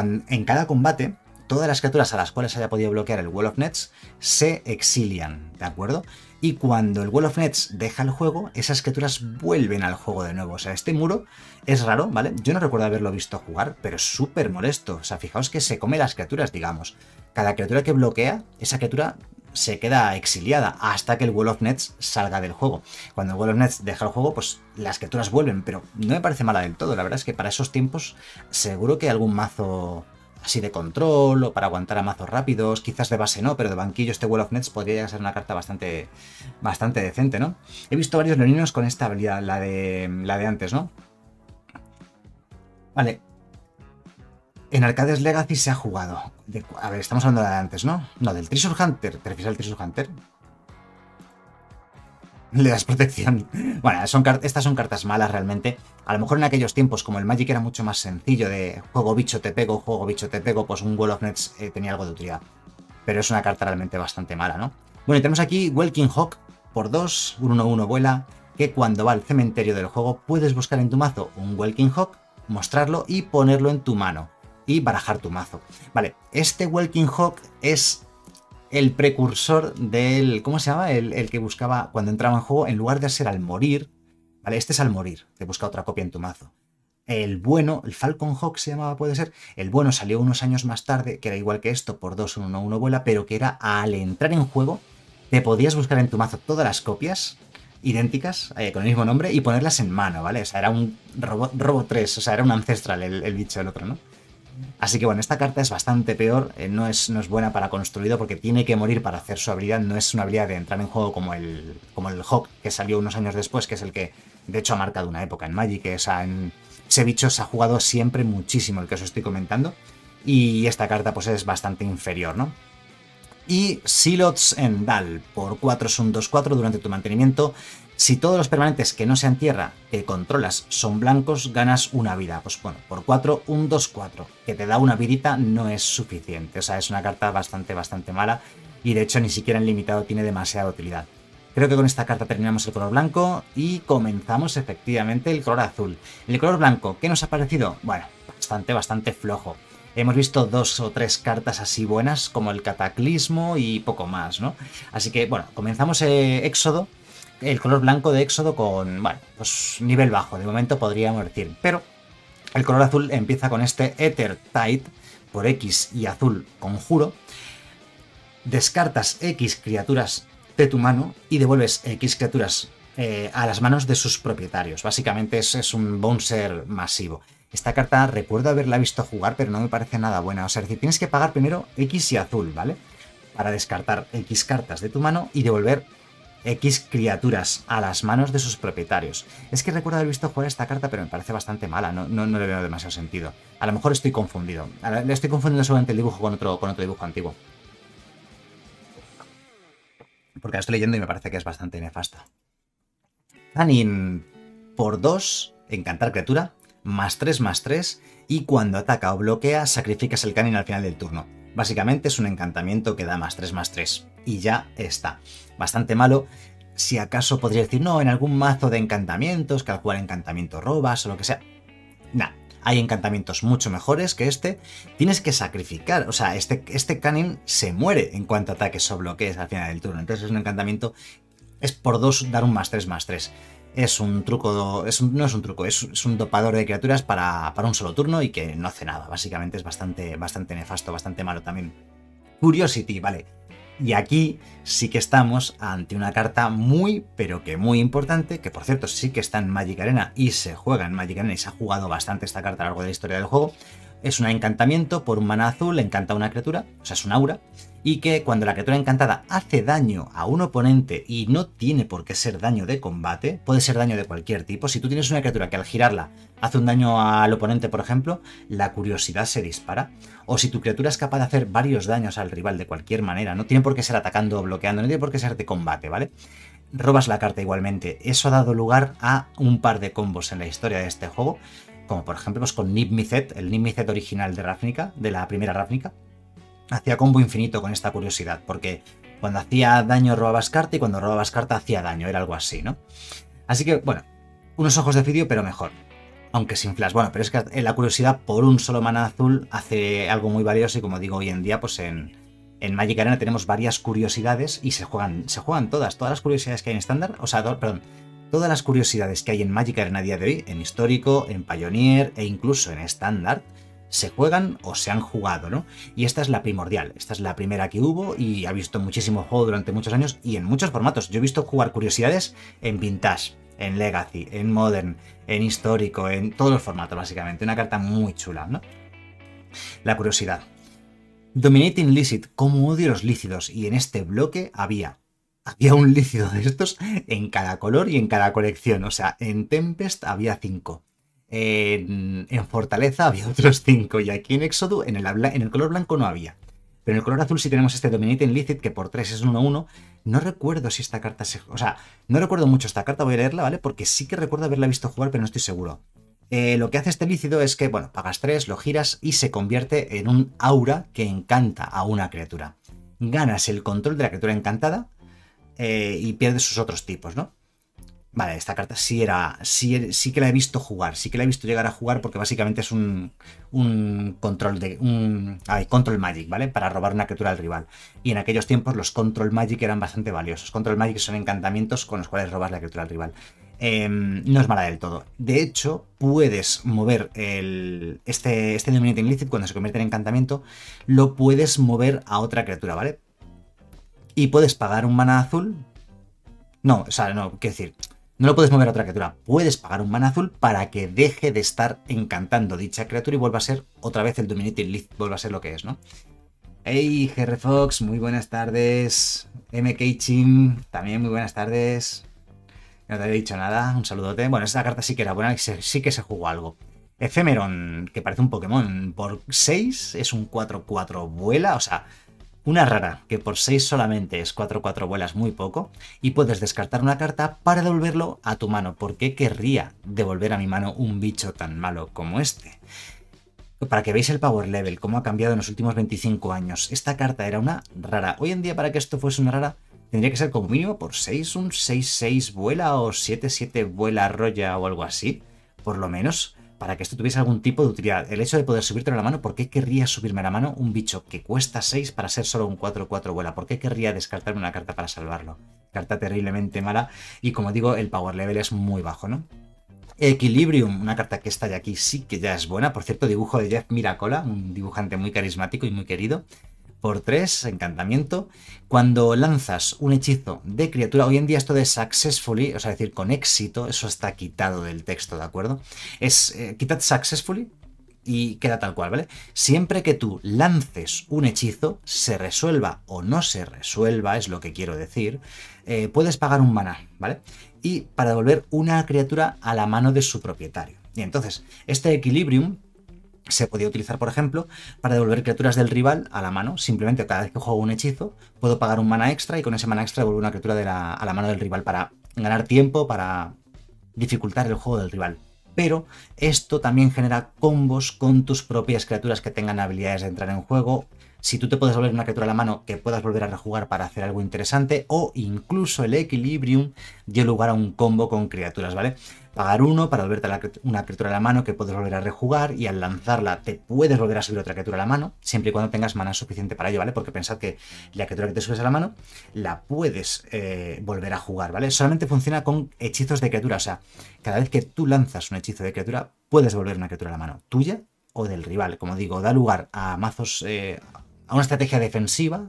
S1: en cada combate, todas las criaturas a las cuales haya podido bloquear el Wall of Nets se exilian, ¿de acuerdo? Y cuando el Wall of Nets deja el juego, esas criaturas vuelven al juego de nuevo. O sea, este muro es raro, ¿vale? Yo no recuerdo haberlo visto jugar, pero es súper molesto. O sea, fijaos que se come las criaturas, digamos. Cada criatura que bloquea, esa criatura se queda exiliada hasta que el Wall of Nets salga del juego. Cuando el Wall of Nets deja el juego, pues las criaturas vuelven, pero no me parece mala del todo. La verdad es que para esos tiempos seguro que algún mazo así de control o para aguantar a mazos rápidos, quizás de base no, pero de banquillo este Wall of Nets podría ser una carta bastante, bastante decente, ¿no? He visto varios leoninos con esta habilidad, la de, la de antes, ¿no? Vale. En Arcades Legacy se ha jugado. a ver, estamos hablando de antes, ¿no? No, del Treasure Hunter. ¿Te refieres al Treasure Hunter? Le das protección. Bueno, son, estas son cartas malas realmente. A lo mejor en aquellos tiempos, como el Magic era mucho más sencillo de juego bicho te pego, juego bicho te pego, pues un Wall of Nets eh, tenía algo de utilidad. Pero es una carta realmente bastante mala, ¿no? Bueno, y tenemos aquí Welking Hawk por 2, un 1-1 vuela, que cuando va al cementerio del juego puedes buscar en tu mazo un Welking Hawk, mostrarlo y ponerlo en tu mano y barajar tu mazo. Vale, este Welking Hawk es el precursor del. ¿Cómo se llama? El, que buscaba cuando entraba en juego, en lugar de ser al morir. Vale, este es al morir. Te busca otra copia en tu mazo. El bueno, el Falcon Hawk se llamaba, puede ser. El bueno salió unos años más tarde, que era igual que esto, por 2 1 1 vuela, pero que era al entrar en juego, te podías buscar en tu mazo todas las copias idénticas, eh, con el mismo nombre, y ponerlas en mano, ¿vale? O sea, era un Robo, 3, o sea, era un ancestral el, el bicho del otro, ¿no? Así que bueno, esta carta es bastante peor, eh, no, es, no es buena para construido porque tiene que morir para hacer su habilidad, no es una habilidad de entrar en juego como el, como el Hawk que salió unos años después, que es el que de hecho ha marcado una época en Magic, en, ese bicho se ha jugado siempre muchísimo, el que os estoy comentando, y esta carta pues es bastante inferior, ¿no? Y Silots Endal, por 4 es un 2-4 durante tu mantenimiento, si todos los permanentes que no sean tierra que controlas son blancos, ganas una vida. Pues bueno, por 4, un 2-4, que te da una vidita no es suficiente. O sea, es una carta bastante, bastante mala. Y de hecho ni siquiera en limitado tiene demasiada utilidad. Creo que con esta carta terminamos el color blanco y comenzamos efectivamente el color azul. El color blanco, ¿qué nos ha parecido? Bueno, bastante, bastante flojo. hemos visto dos o tres cartas así buenas como el Cataclismo y poco más, ¿no? Así que, bueno, comenzamos eh, Éxodo, el color blanco de Éxodo con, bueno, pues nivel bajo, de momento podríamos decir, pero el color azul empieza con este Ether Tide por X y azul conjuro, descartas X criaturas de tu mano y devuelves X criaturas eh, a las manos de sus propietarios. Básicamente es, es un bouncer masivo. Esta carta recuerdo haberla visto jugar, pero no me parece nada buena. O sea, es decir, tienes que pagar primero X y azul, ¿vale? Para descartar X cartas de tu mano y devolver X criaturas a las manos de sus propietarios. Es que recuerdo haber visto jugar esta carta, pero me parece bastante mala, no, no, le veo demasiado sentido. A lo mejor estoy confundido. Le estoy confundiendo solamente el dibujo con otro, con otro dibujo antiguo. Porque la estoy leyendo y me parece que es bastante nefasta. Tanin por 2, encantar criatura, más 3 más 3 y cuando ataca o bloquea sacrificas el canin al final del turno. Básicamente es un encantamiento que da más 3 más 3 y ya está. Bastante malo. Si acaso podría decir, no, en algún mazo de encantamientos, que al jugar encantamiento robas o lo que sea. Nah, hay encantamientos mucho mejores que este. Tienes que sacrificar, o sea, este, este canin se muere en cuanto ataques o bloquees al final del turno. Entonces es un encantamiento, es por 2 dar un más 3 más 3 es un truco, es no es un truco, es, un dopador de criaturas para, un solo turno y que no hace nada. Básicamente es bastante, bastante nefasto, bastante malo también. Curiosity, vale. Y aquí sí que estamos ante una carta muy, pero que muy importante, que por cierto sí que está en Magic Arena y se juega en Magic Arena y se ha jugado bastante esta carta a lo largo de la historia del juego. Es un encantamiento por un mana azul, encanta una criatura, o sea, es un aura, y que cuando la criatura encantada hace daño a un oponente y no tiene por qué ser daño de combate, puede ser daño de cualquier tipo, si tú tienes una criatura que al girarla hace un daño al oponente, por ejemplo, la curiosidad se dispara. O si tu criatura es capaz de hacer varios daños al rival de cualquier manera, no tiene por qué ser atacando o bloqueando, no tiene por qué ser de combate, ¿vale? Robas la carta igualmente. Eso ha dado lugar a un par de combos en la historia de este juego, como por ejemplo pues con Nib el Nib original de Ravnica, de la primera Ravnica, hacía combo infinito con esta curiosidad, porque cuando hacía daño robabas carta y cuando robabas carta hacía daño, era algo así, ¿no? Así que, bueno, unos ojos de vídeo, pero mejor. Aunque sin flash. Bueno, pero es que la curiosidad por un solo mana azul hace algo muy valioso y como digo hoy en día, pues en, en Magic Arena tenemos varias curiosidades y se juegan, se juegan todas. Todas las curiosidades que hay en estándar, o sea, perdón, todas las curiosidades que hay en Magic Arena a día de hoy, en histórico, en Pioneer e incluso en estándar, se juegan o se han jugado, ¿no? Y esta es la primordial, esta es la primera que hubo y ha visto muchísimo juego durante muchos años y en muchos formatos. Yo he visto jugar curiosidades en Vintage, en Legacy, en Modern, en Histórico, en todos los formatos básicamente. Una carta muy chula, ¿no? La curiosidad. Dominating Licit, como odio los lícidos y en este bloque había había un lícido de estos en cada color y en cada colección. O sea, en Tempest había cinco. En, Fortaleza había otros 5 y aquí en Éxodo, en el, en el color blanco no había. Pero en el color azul sí tenemos este Dominating Licit que por 3 es 1-1. No recuerdo si esta carta se... O sea, no recuerdo mucho esta carta, voy a leerla, ¿vale? Porque sí que recuerdo haberla visto jugar, pero no estoy seguro. Eh, lo que hace este lícido es que, bueno, pagas 3, lo giras y se convierte en un aura que encanta a una criatura. Ganas el control de la criatura encantada eh, y pierdes sus otros tipos, ¿no? Vale, esta carta sí era. Sí, sí, que la he visto jugar. Sí que la he visto llegar a jugar porque básicamente es un, un control de. un. Ay, control magic, ¿vale? Para robar una criatura al rival. Y en aquellos tiempos los control magic eran bastante valiosos. Control magic son encantamientos con los cuales robas la criatura al rival. Em, no es mala del todo. De hecho, puedes mover el, este, este Dominating Licit cuando se convierte en encantamiento. Lo puedes mover a otra criatura, ¿vale? Y puedes pagar un mana azul. No, o sea, no, quiero decir no lo puedes mover a otra criatura. Puedes pagar un mana azul para que deje de estar encantando dicha criatura y vuelva a ser otra vez el Dominating Leaf, vuelva a ser lo que es, ¿no? Hey, GR Fox, muy buenas tardes. MK Chim, también muy buenas tardes. No te había dicho nada, un saludote. Bueno, esa carta sí que era buena, sí que se jugó algo. Ephemeron, que parece un Pokémon, por 6 es un 4-4 vuela, o sea, una rara, que por 6 solamente es 4-4 vuelas muy poco, y puedes descartar una carta para devolverlo a tu mano. ¿Por qué querría devolver a mi mano un bicho tan malo como este? Para que veáis el power level, cómo ha cambiado en los últimos 25 años. Esta carta era una rara. Hoy en día, para que esto fuese una rara, tendría que ser como mínimo por 6, un 6-6 vuela o 7-7 vuela roya o algo así, por lo menos para que esto tuviese algún tipo de utilidad. El hecho de poder subirte a la mano, ¿por qué querría subirme a la mano un bicho que cuesta 6 para ser solo un 4-4 vuela? ¿Por qué querría descartarme una carta para salvarlo? Carta terriblemente mala y como digo, el power level es muy bajo, ¿no? Equilibrium, una carta que está ya aquí sí que ya es buena. Por cierto, dibujo de Jeff Miracola, un dibujante muy carismático y muy querido. Por 3, encantamiento. Cuando lanzas un hechizo de criatura, hoy en día esto de successfully, o sea, decir con éxito, eso está quitado del texto, ¿de acuerdo? Es eh, quitad successfully y queda tal cual, ¿vale? Siempre que tú lances un hechizo, se resuelva o no se resuelva, es lo que quiero decir, eh, puedes pagar un maná, ¿vale? Y para devolver una criatura a la mano de su propietario. Y entonces, este equilibrium se podía utilizar, por ejemplo, para devolver criaturas del rival a la mano. Simplemente cada vez que juego un hechizo, puedo pagar un mana extra y con ese mana extra devolver una criatura a la mano del rival para ganar tiempo, para dificultar el juego del rival pero esto también genera combos con tus propias criaturas que tengan habilidades de entrar en juego. Si tú te puedes volver una criatura a la mano que puedas volver a rejugar para hacer algo interesante, o incluso el Equilibrium dio lugar a un combo con criaturas, ¿vale? Pagar uno para volverte una criatura a la mano que puedes volver a rejugar y al lanzarla te puedes volver a subir otra criatura a la mano, siempre y cuando tengas mana suficiente para ello, ¿vale? Porque pensad que la criatura que te subes a la mano la puedes eh, volver a jugar, ¿vale? Solamente funciona con hechizos de criatura, o sea, cada vez que tú lanzas un hechizo de criatura, puedes volver una criatura a la mano, tuya o del rival. Como digo, da lugar a mazos, eh, a una estrategia defensiva,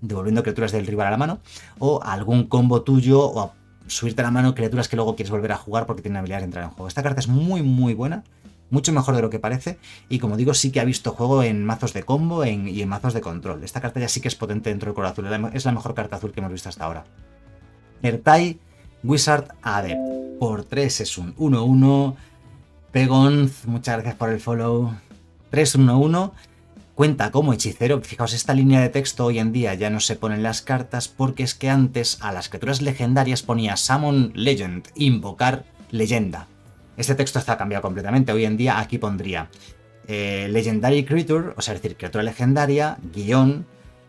S1: devolviendo criaturas del rival a la mano, o a algún combo tuyo o a subirte a la mano criaturas que luego quieres volver a jugar porque tienen habilidades de entrar en juego. Esta carta es muy, muy buena, mucho mejor de lo que parece, y como digo, sí que ha visto juego en mazos de combo y en mazos de control. Esta carta ya sí que es potente dentro del color azul, es la mejor carta azul que hemos visto hasta ahora. Ertai Wizard Adept, por 3 es un 1-1. Pegonz, muchas gracias por el follow. 3-1-1 cuenta como hechicero. Fijaos, esta línea de texto hoy en día ya no se ponen las cartas porque es que antes a las criaturas legendarias ponía Summon Legend, invocar leyenda. Este texto está cambiado completamente. Hoy en día aquí pondría eh, Legendary Creature, o sea, decir, criatura legendaria, guion,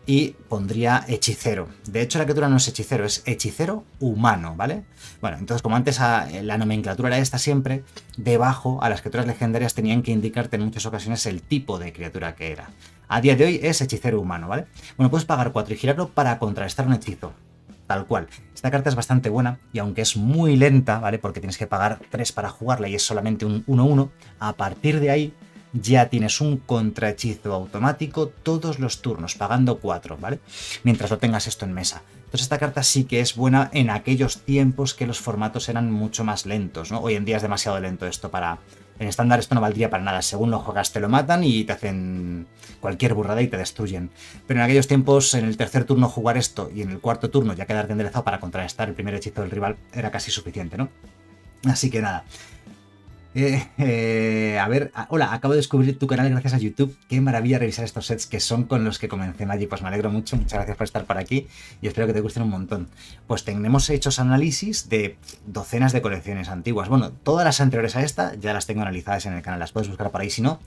S1: y pondría hechicero. De hecho, la criatura no es hechicero, es hechicero humano, ¿vale? Bueno, entonces como antes ah, la nomenclatura era esta siempre, debajo a las criaturas legendarias tenían que indicarte en muchas ocasiones el tipo de criatura que era. A día de hoy es hechicero humano, ¿vale? Bueno, puedes pagar 4 y girarlo para contrarrestar un hechizo. Tal cual. Esta carta es bastante buena y aunque es muy lenta, ¿vale? Porque tienes que pagar 3 para jugarla y es solamente un 1-1, a partir de ahí ya tienes un contrahechizo automático todos los turnos, pagando 4, ¿vale? Mientras lo tengas esto en mesa. Entonces esta carta sí que es buena en aquellos tiempos que los formatos eran mucho más lentos, ¿no? Hoy en día es demasiado lento esto para... En estándar esto no valdría para nada, según lo juegas te lo matan y te hacen cualquier burrada y te destruyen. Pero en aquellos tiempos, en el tercer turno jugar esto y en el cuarto turno ya quedarte enderezado para contrarrestar el primer hechizo del rival era casi suficiente, ¿no? Así que nada, eh, eh, a ver, hola, acabo de descubrir tu canal gracias a YouTube. Qué maravilla revisar estos sets que son con los que comencé Magic. Pues me alegro mucho, muchas gracias por estar por aquí y espero que te gusten un montón. Pues tenemos hechos análisis de docenas de colecciones antiguas. Bueno, todas las anteriores a esta ya las tengo analizadas en el canal, las puedes buscar por ahí. Si no,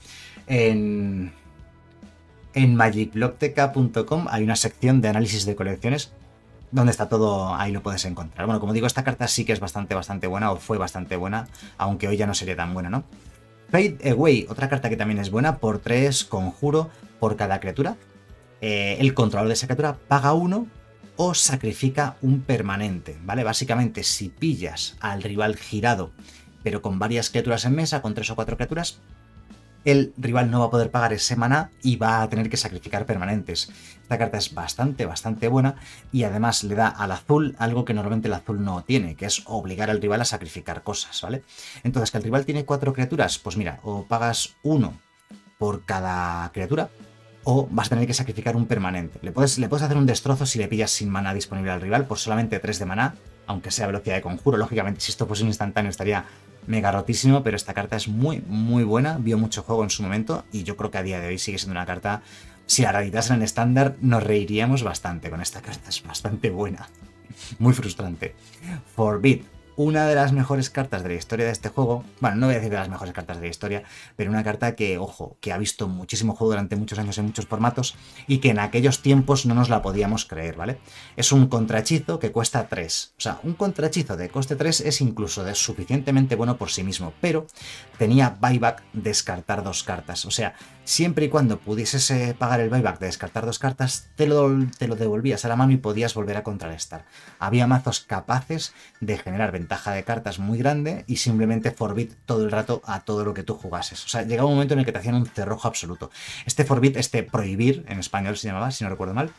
S1: en, en hay una sección de análisis de colecciones donde está todo, ahí lo puedes encontrar. Bueno, como digo, esta carta sí que es bastante, bastante buena, o fue bastante buena, aunque hoy ya no sería tan buena, ¿no? Fade Away, otra carta que también es buena, por 3 conjuro por cada criatura. Eh, el controlador de esa criatura paga uno o sacrifica un permanente, ¿vale? Básicamente, si pillas al rival girado, pero con varias criaturas en mesa, con tres o cuatro criaturas, el rival no va a poder pagar ese maná y va a tener que sacrificar permanentes. Esta carta es bastante, bastante buena y además le da al azul algo que normalmente el azul no tiene, que es obligar al rival a sacrificar cosas, ¿vale? Entonces, que el rival tiene cuatro criaturas, pues mira, o pagas uno por cada criatura, o vas a tener que sacrificar un permanente. Le puedes, le puedes hacer un destrozo si le pillas sin maná disponible al rival por solamente 3 de maná, aunque sea velocidad de conjuro. Lógicamente, si esto fuese un instantáneo estaría mega rotísimo, pero esta carta es muy, muy buena, vio mucho juego en su momento y yo creo que a día de hoy sigue siendo una carta, si la reeditasen en estándar, nos reiríamos bastante con esta carta, es bastante buena, muy frustrante. Forbid, una de las mejores cartas de la historia de este juego. Bueno, no voy a decir de las mejores cartas de la historia, pero una carta que, ojo, que ha visto muchísimo juego durante muchos años en muchos formatos y que en aquellos tiempos no nos la podíamos creer, ¿vale? Es un contrahechizo que cuesta 3. O sea, un contrahechizo de coste 3 es incluso de suficientemente bueno por sí mismo, pero tenía buyback descartar dos cartas. O sea, siempre y cuando pudieses eh, pagar el buyback de descartar dos cartas, te lo, te lo devolvías a la mano y podías volver a contrarrestar. Había mazos capaces de generar ventaja de cartas muy grande y simplemente forbid todo el rato a todo lo que tú jugases. O sea, llegaba un momento en el que te hacían un cerrojo absoluto. Este forbid, este prohibir, en español se llamaba, si no recuerdo mal,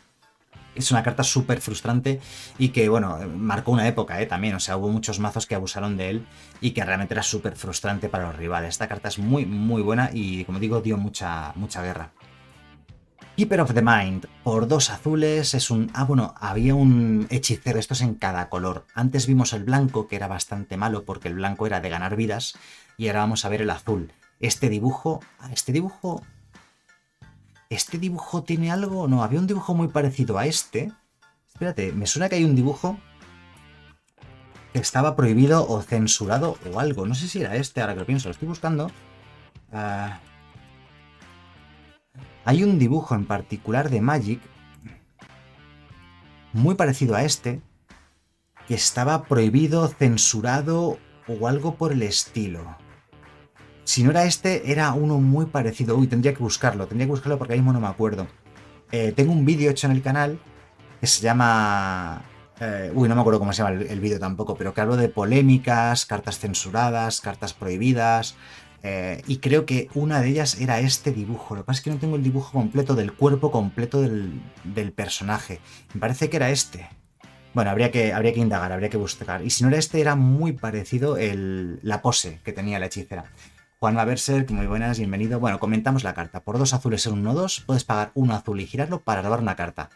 S1: es una carta súper frustrante y que, bueno, marcó una época ¿eh? también. O sea, hubo muchos mazos que abusaron de él y que realmente era súper frustrante para los rivales. Esta carta es muy, muy buena y, como digo, dio mucha, mucha guerra. Keeper of the Mind, por dos azules, es un... Ah, bueno, había un hechicero, esto es en cada color. Antes vimos el blanco, que era bastante malo porque el blanco era de ganar vidas, y ahora vamos a ver el azul. Este dibujo... Ah, este dibujo... ¿Este dibujo tiene algo? No, había un dibujo muy parecido a este. Espérate, me suena que hay un dibujo que estaba prohibido o censurado o algo. No sé si era este, ahora que lo pienso, lo estoy buscando. Ah... Hay un dibujo en particular de Magic, muy parecido a este, que estaba prohibido, censurado o algo por el estilo. Si no era este, era uno muy parecido. Uy, tendría que buscarlo, tendría que buscarlo porque ahora mismo no me acuerdo. Eh, tengo un vídeo hecho en el canal que se llama... Eh, uy, no me acuerdo cómo se llama el, el vídeo tampoco, pero que hablo de polémicas, cartas censuradas, cartas prohibidas, eh, y creo que una de ellas era este dibujo. Lo que pasa es que no tengo el dibujo completo del cuerpo completo del, personaje. Me parece que era este. Bueno, habría que, habría que indagar, habría que buscar. Y si no era este, era muy parecido el, la pose que tenía la hechicera. Juan Berser, muy buenas, bienvenido. Bueno, comentamos la carta. Por dos azules en un 1-2, puedes pagar uno azul y girarlo para robar una carta.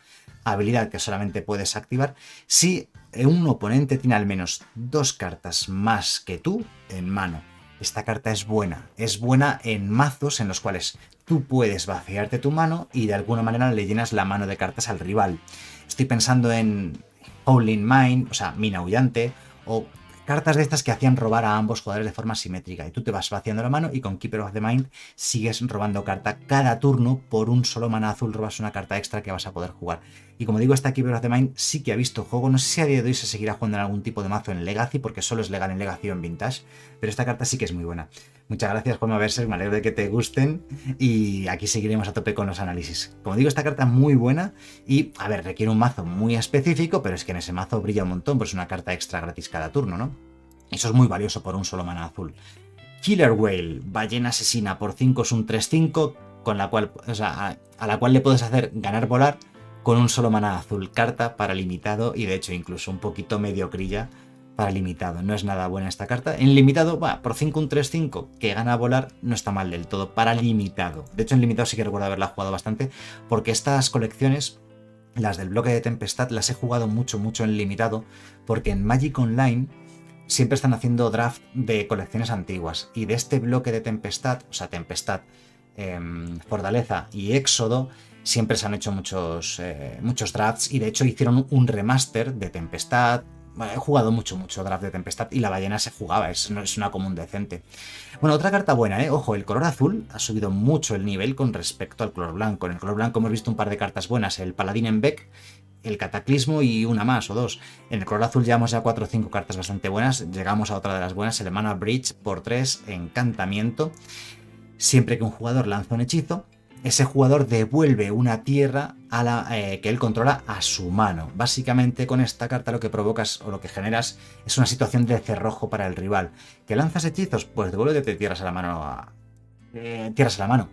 S1: Habilidad que solamente puedes activar si un oponente tiene al menos dos cartas más que tú en mano esta carta es buena. Es buena en mazos en los cuales tú puedes vaciarte tu mano y de alguna manera le llenas la mano de cartas al rival. Estoy pensando en Howling Mind, o sea, Mina Aullante, o cartas de estas que hacían robar a ambos jugadores de forma simétrica. Y tú te vas vaciando la mano y con Keeper of the Mind sigues robando carta. Cada turno, por un solo mana azul, robas una carta extra que vas a poder jugar. Y como digo, esta Keeper of the Mind sí que ha visto juego. No sé si a día de hoy se seguirá jugando en algún tipo de mazo en Legacy, porque solo es legal en Legacy o en Vintage. Pero esta carta sí que es muy buena. Muchas gracias, Juanma Berser, me alegro de que te gusten y aquí seguiremos a tope con los análisis. Como digo, esta carta es muy buena y, a ver, requiere un mazo muy específico, pero es que en ese mazo brilla un montón, pues es una carta extra gratis cada turno, ¿no? Eso es muy valioso por un solo mana azul. Killer Whale, ballena asesina por 5 es un 3-5, con la cual, a, a, la cual le puedes hacer ganar volar con un solo mana azul. Carta para limitado y de hecho incluso un poquito mediocrilla para limitado. No es nada buena esta carta. En limitado, va, por 5 un 3-5 que gana a volar no está mal del todo. Para limitado. De hecho, en limitado sí que recuerdo haberla jugado bastante. Porque estas colecciones, las del bloque de tempestad, las he jugado mucho, mucho en limitado. Porque en Magic Online siempre están haciendo draft de colecciones antiguas. Y de este bloque de tempestad, o sea, tempestad, em, fortaleza y éxodo, siempre se han hecho muchos, eh, muchos drafts. Y de hecho hicieron un remaster de tempestad, he jugado mucho, mucho Draft de Tempestad y la ballena se jugaba, es, es una común decente. Bueno, otra carta buena, ¿eh? Ojo, el color azul ha subido mucho el nivel con respecto al color blanco. En el color blanco hemos visto un par de cartas buenas, el Paladín en Beck, el Cataclismo y una más o dos. En el color azul llevamos ya cuatro o cinco cartas bastante buenas. Llegamos a otra de las buenas, el Mana Bridge por 3, Encantamiento. Siempre que un jugador lanza un hechizo, ese jugador devuelve una tierra a la, eh, que él controla a su mano. Básicamente con esta carta lo que provocas o lo que generas es una situación de cerrojo para el rival. ¿Que lanzas hechizos? Pues devuélvete tierras a la mano. Eh, tierras a la mano.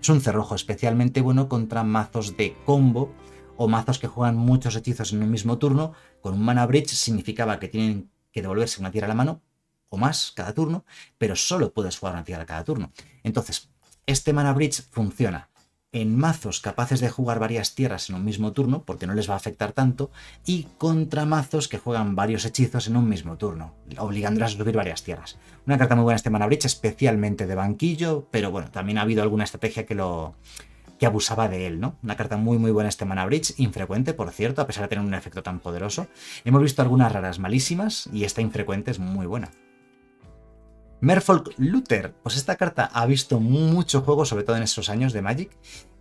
S1: Es un cerrojo especialmente bueno contra mazos de combo o mazos que juegan muchos hechizos en un mismo turno. Con un mana bridge significaba que tienen que devolverse una tierra a la mano o más cada turno, pero solo puedes jugar una tierra cada turno. Entonces, este Mana Bridge funciona en mazos capaces de jugar varias tierras en un mismo turno, porque no les va a afectar tanto, y contra mazos que juegan varios hechizos en un mismo turno, obligándolas a subir varias tierras. Una carta muy buena este Mana Bridge, especialmente de banquillo, pero bueno, también ha habido alguna estrategia que lo, que abusaba de él, ¿no? Una carta muy muy buena este Mana Bridge, infrecuente, por cierto, a pesar de tener un efecto tan poderoso. Hemos visto algunas raras malísimas y esta infrecuente es muy buena. Merfolk Luther, pues esta carta ha visto mucho juego, sobre todo en esos años de Magic,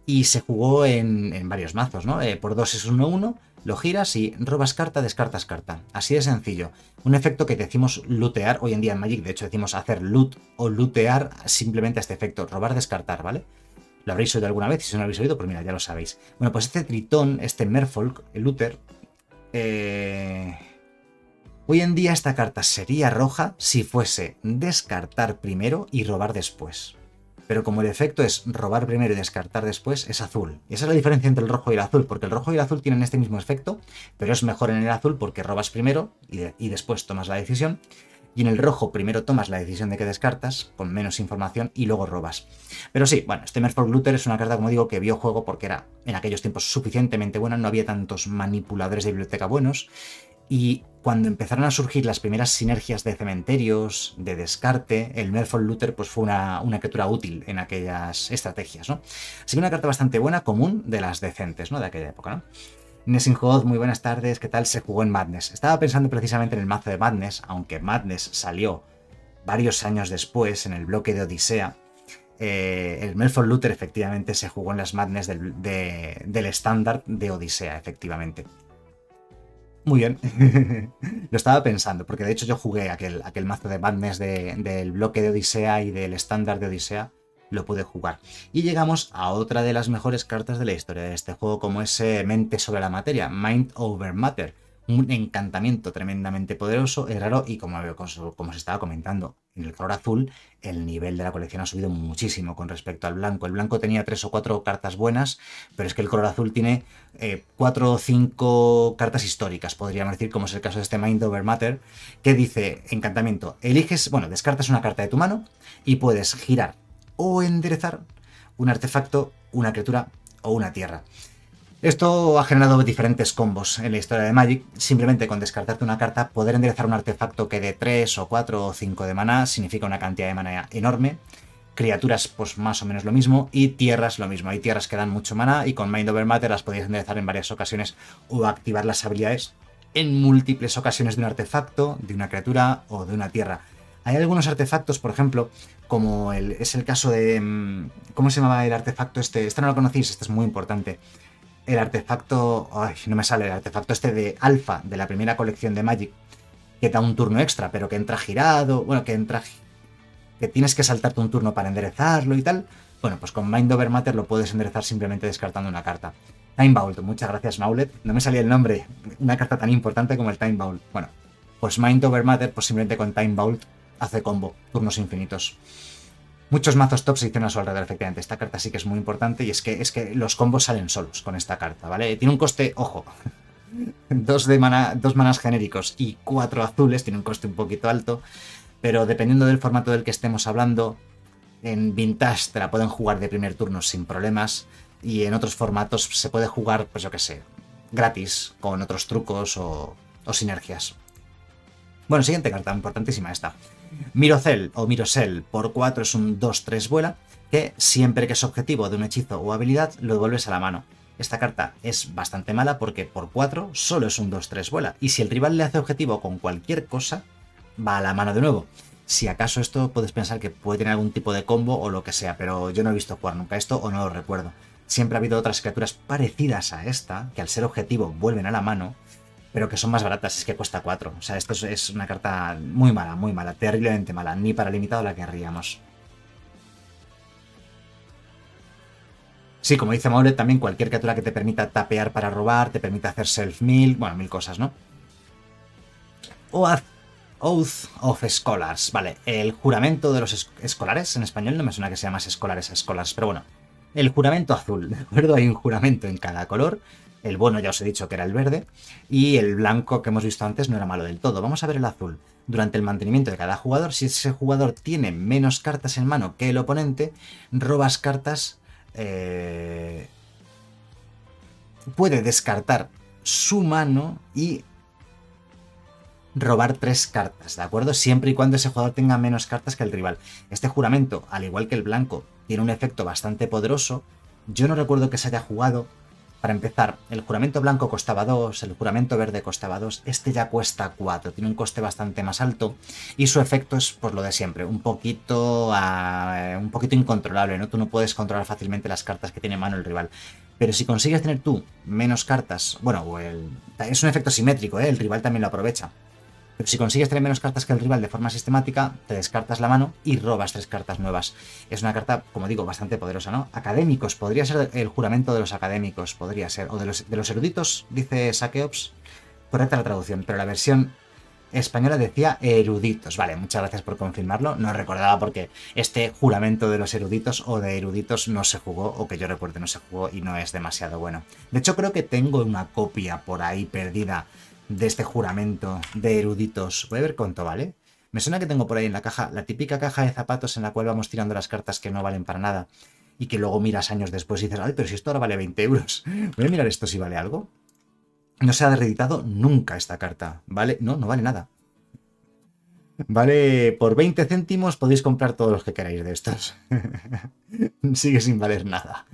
S1: y se jugó en, varios mazos, ¿no? Eh, por 2 es 1-1, lo giras y robas carta, descartas carta. Así de sencillo. Un efecto que decimos lootear hoy en día en Magic, de hecho decimos hacer loot o lootear simplemente a este efecto, robar, descartar, ¿vale? ¿Lo habréis oído alguna vez? Si no lo habéis oído, pues mira, ya lo sabéis. Bueno, pues este tritón, este Merfolk, el looter, eh... Hoy en día esta carta sería roja si fuese descartar primero y robar después pero como el efecto es robar primero y descartar después, es azul. Y esa es la diferencia entre el rojo y el azul, porque el rojo y el azul tienen este mismo efecto, pero es mejor en el azul porque robas primero y, después tomas la decisión. Y en el rojo primero tomas la decisión de que descartas, con menos información, y luego robas. Pero sí, bueno, este Merfolk Luther es una carta, como digo, que vio juego porque era en aquellos tiempos suficientemente buena, no había tantos manipuladores de biblioteca buenos, y cuando empezaron a surgir las primeras sinergias de cementerios, de descarte, el Merfolk Luther pues fue una, criatura útil en aquellas estrategias, ¿no? Así que una carta bastante buena, común, de las decentes, ¿no? De aquella época, ¿no? Nessinghoth, muy buenas tardes, ¿qué tal? Se jugó en Madness. Estaba pensando precisamente en el mazo de Madness, aunque Madness salió varios años después, en el bloque de Odisea. Eh, el Melford Luther efectivamente se jugó en las Madness del estándar de Odisea, efectivamente. Muy bien. Lo estaba pensando, porque de hecho yo jugué aquel, aquel mazo de Madness del bloque de Odisea y del estándar de Odisea. Lo pude jugar. Y llegamos a otra de las mejores cartas de la historia de este juego, como es Mente sobre la materia, Mind over Matter un encantamiento tremendamente poderoso, es raro y como, como, se estaba comentando, en el color azul el nivel de la colección ha subido muchísimo con respecto al blanco. El blanco tenía tres o cuatro cartas buenas, pero es que el color azul tiene eh, cuatro o cinco cartas históricas, podríamos decir, como es el caso de este Mind Over Matter, que dice encantamiento, eliges, bueno, descartas una carta de tu mano y puedes girar o enderezar un artefacto, una criatura o una tierra. Esto ha generado diferentes combos en la historia de Magic. Simplemente con descartarte una carta, poder enderezar un artefacto que de 3 o 4 o 5 de mana significa una cantidad de mana enorme. Criaturas, pues más o menos lo mismo. Y tierras, lo mismo. Hay tierras que dan mucho mana y con Mind Over Matter las podéis enderezar en varias ocasiones o activar las habilidades en múltiples ocasiones de un artefacto, de una criatura o de una tierra. Hay algunos artefactos, por ejemplo, como el, es el caso de... Mm, ¿Cómo se llamaba el artefacto este? Este no lo conocéis, este es muy importante el artefacto, ay, no me sale, el artefacto este de alfa de la primera colección de Magic, que da un turno extra, pero que entra girado, bueno, que entra, que tienes que saltarte un turno para enderezarlo y tal. Bueno, pues con Mind Over Matter lo puedes enderezar simplemente descartando una carta. Time Vault, muchas gracias Maulet, no me salía el nombre, una carta tan importante como el Time Vault. Bueno, pues Mind Over Matter, pues simplemente con Time Vault hace combo, turnos infinitos. Muchos mazos top se hicieron a su alrededor, efectivamente. Esta carta sí que es muy importante y es que, es que los combos salen solos con esta carta, ¿vale? Tiene un coste, ojo, dos, dos manas genéricos y cuatro azules, tiene un coste un poquito alto, pero dependiendo del formato del que estemos hablando, en Vintage te la pueden jugar de primer turno sin problemas y en otros formatos se puede jugar, pues yo qué sé, gratis, con otros trucos o, o sinergias. Bueno, siguiente carta, importantísima esta. Mirocel o Mirosel por 4 es un 2-3 vuela, que siempre que es objetivo de un hechizo o habilidad lo devuelves a la mano. Esta carta es bastante mala porque por 4 solo es un 2-3 vuela, y si el rival le hace objetivo con cualquier cosa, va a la mano de nuevo. Si acaso esto puedes pensar que puede tener algún tipo de combo o lo que sea, pero yo no he visto jugar nunca esto o no lo recuerdo. Siempre ha habido otras criaturas parecidas a esta, que al ser objetivo vuelven a la mano, pero que son más baratas, es que cuesta 4. O sea, esto es una carta muy mala, muy mala, terriblemente mala. Ni para limitado la querríamos. Sí, como dice Mauret, también cualquier criatura que te permita tapear para robar, te permite hacer self-mill, bueno, mil cosas, ¿no? Oath, Oath of Scholars, vale, el juramento de los escolares, en español no me suena que sea más escolares a scholars, pero bueno, el juramento azul, ¿de acuerdo? Hay un juramento en cada color, el bueno ya os he dicho que era el verde. Y el blanco que hemos visto antes no era malo del todo. Vamos a ver el azul. Durante el mantenimiento de cada jugador, si ese jugador tiene menos cartas en mano que el oponente, robas cartas... Eh, puede descartar su mano y robar tres cartas, ¿de acuerdo? Siempre y cuando ese jugador tenga menos cartas que el rival. Este juramento, al igual que el blanco, tiene un efecto bastante poderoso Yo no recuerdo que se haya jugado. Para empezar, el juramento blanco costaba 2, el juramento verde costaba 2, este ya cuesta 4, tiene un coste bastante más alto y su efecto es pues lo de siempre, un poquito, uh, un poquito incontrolable, ¿no? Tú no puedes controlar fácilmente las cartas que tiene en mano el rival. Pero si consigues tener tú menos cartas, bueno, el, es un efecto simétrico, ¿eh? el rival también lo aprovecha. Si consigues tener menos cartas que el rival de forma sistemática, te descartas la mano y robas tres cartas nuevas. Es una carta, como digo, bastante poderosa, ¿no? Académicos, podría ser el juramento de los académicos, podría ser. O de los, de los eruditos, dice Sakeops. Correcta la traducción, pero la versión española decía eruditos. Vale, muchas gracias por confirmarlo. No recordaba porque este juramento de los eruditos o de eruditos no se jugó, o que yo recuerde no se jugó y no es demasiado bueno. De hecho, creo que tengo una copia por ahí perdida de este juramento de eruditos. Voy a ver cuánto vale. Me suena que tengo por ahí en la caja, la típica caja de zapatos en la cual vamos tirando las cartas que no valen para nada y que luego miras años después y dices, ay, pero si esto ahora vale 20 euros. Voy a mirar esto si vale algo. No se ha reeditado nunca esta carta, ¿vale? No, no vale nada. Vale, por 20 céntimos podéis comprar todos los que queráis de estos. Sigue sin valer nada.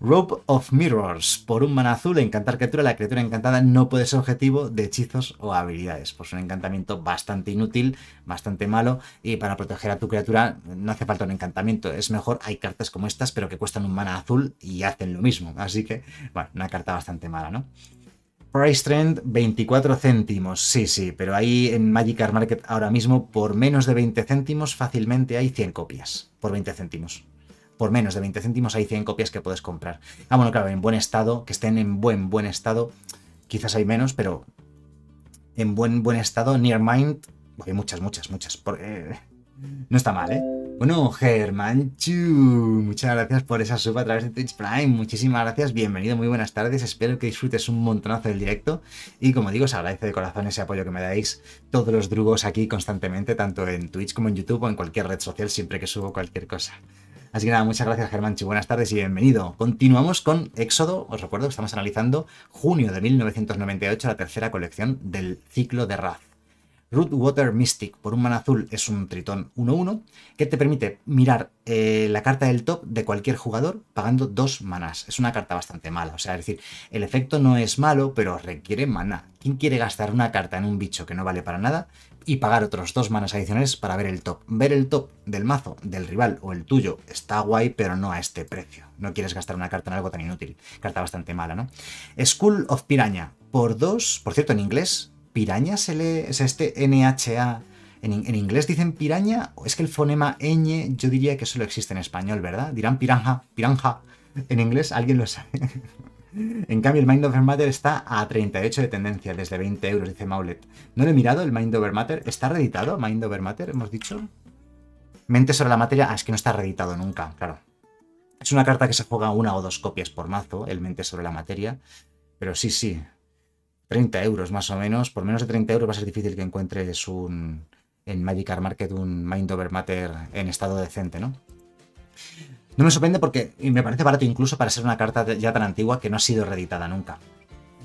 S1: Rope of Mirrors. Por un mana azul, encantar criatura, la criatura encantada no puede ser objetivo de hechizos o habilidades. Pues un encantamiento bastante inútil, bastante malo. Y para proteger a tu criatura no hace falta un encantamiento. Es mejor, hay cartas como estas, pero que cuestan un mana azul y hacen lo mismo. Así que, bueno, una carta bastante mala, ¿no? Price Trend 24 céntimos. Sí, sí, pero ahí en Magic Market ahora mismo por menos de 20 céntimos fácilmente hay 100 copias. Por 20 céntimos por menos de 20 céntimos hay 100 copias que puedes comprar. Ah, bueno, claro, en buen estado, que estén en buen, buen estado, quizás hay menos, pero en buen, buen estado, Near Mind, hay muchas, muchas, muchas. no está mal, ¿eh? Bueno, Germanchu, muchas gracias por esa sub a través de Twitch Prime. Muchísimas gracias, bienvenido, muy buenas tardes. Espero que disfrutes un montonazo del directo. Y como digo, os agradece de corazón ese apoyo que me dais todos los drugos aquí constantemente, tanto en Twitch como en YouTube o en cualquier red social, siempre que subo cualquier cosa. Así que nada, muchas gracias Germanchi, buenas tardes y bienvenido. Continuamos con Éxodo, os recuerdo que estamos analizando junio de 1998, la tercera colección del ciclo de Raz. Rootwater Mystic por un mana azul es un tritón 1-1 que te permite mirar eh, la carta del top de cualquier jugador pagando dos manas. Es una carta bastante mala, o sea, es decir, el efecto no es malo, pero requiere mana. ¿Quién quiere gastar una carta en un bicho que no vale para nada y pagar otros dos manas adicionales para ver el top? Ver el top del mazo del rival o el tuyo está guay, pero no a este precio. No quieres gastar una carta en algo tan inútil. Carta bastante mala, ¿no? School of Piraña por dos, por cierto, en inglés piraña se lee, es este NHA. En, en, inglés dicen piraña, o es que el fonema ñ yo diría que solo existe en español, ¿verdad? Dirán piranja, piranja. En inglés alguien lo sabe. en cambio, el Mind Over Matter está a 38 de tendencia, desde 20 euros, dice Maulet. No lo he mirado, el Mind Over Matter. ¿Está reeditado Mind Over Matter, hemos dicho? Mente sobre la materia. Ah, es que no está reeditado nunca, claro. Es una carta que se juega una o dos copias por mazo, el Mente sobre la materia. Pero sí, sí, 30 euros más o menos. Por menos de 30 euros va a ser difícil que encuentres un en Magic Market un Mind Over Matter en estado decente, ¿no? No me sorprende porque me parece barato incluso para ser una carta ya tan antigua que no ha sido reeditada nunca.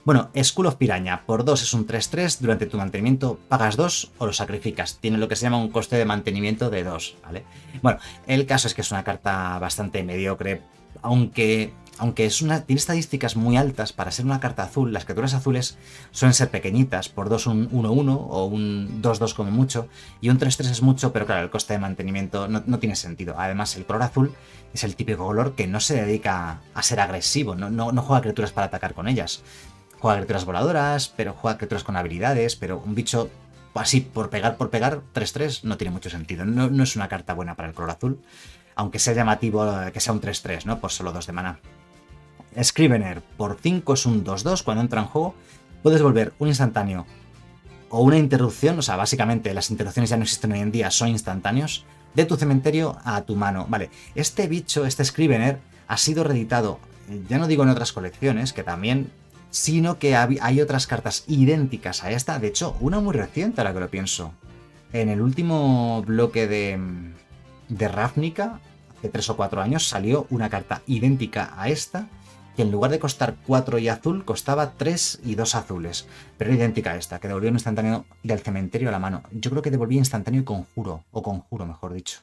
S1: Bueno, School of Piraña, por 2 es un 3-3, durante tu mantenimiento pagas 2 o lo sacrificas. Tiene lo que se llama un coste de mantenimiento de 2, ¿vale? Bueno, el caso es que es una carta bastante mediocre, aunque aunque es una, tiene estadísticas muy altas para ser una carta azul, las criaturas azules suelen ser pequeñitas, por 2 un 1-1 o un 2-2 como mucho, y un 3-3 es mucho, pero claro, el coste de mantenimiento no, tiene sentido. Además, el color azul es el típico color que no se dedica a ser agresivo, no, no, juega criaturas para atacar con ellas. Juega criaturas voladoras, pero juega criaturas con habilidades, pero un bicho así por pegar por pegar, 3-3, no tiene mucho sentido. No, no, es una carta buena para el color azul, aunque sea llamativo que sea un 3-3, ¿no? Por solo 2 de mana. Scrivener por 5 es un 2-2 cuando entra en juego. Puedes volver un instantáneo o una interrupción, o sea, básicamente las interrupciones ya no existen hoy en día, son instantáneos, de tu cementerio a tu mano. Vale, este bicho, este Scrivener, ha sido reeditado, ya no digo en otras colecciones, que también, sino que hay otras cartas idénticas a esta, de hecho, una muy reciente ahora que lo pienso. En el último bloque de, de Ravnica, hace 3 o 4 años, salió una carta idéntica a esta, que en lugar de costar 4 y azul, costaba 3 y 2 azules. Pero idéntica a esta, que devolvió un instantáneo del cementerio a la mano. Yo creo que devolvía instantáneo y conjuro, o conjuro, mejor dicho.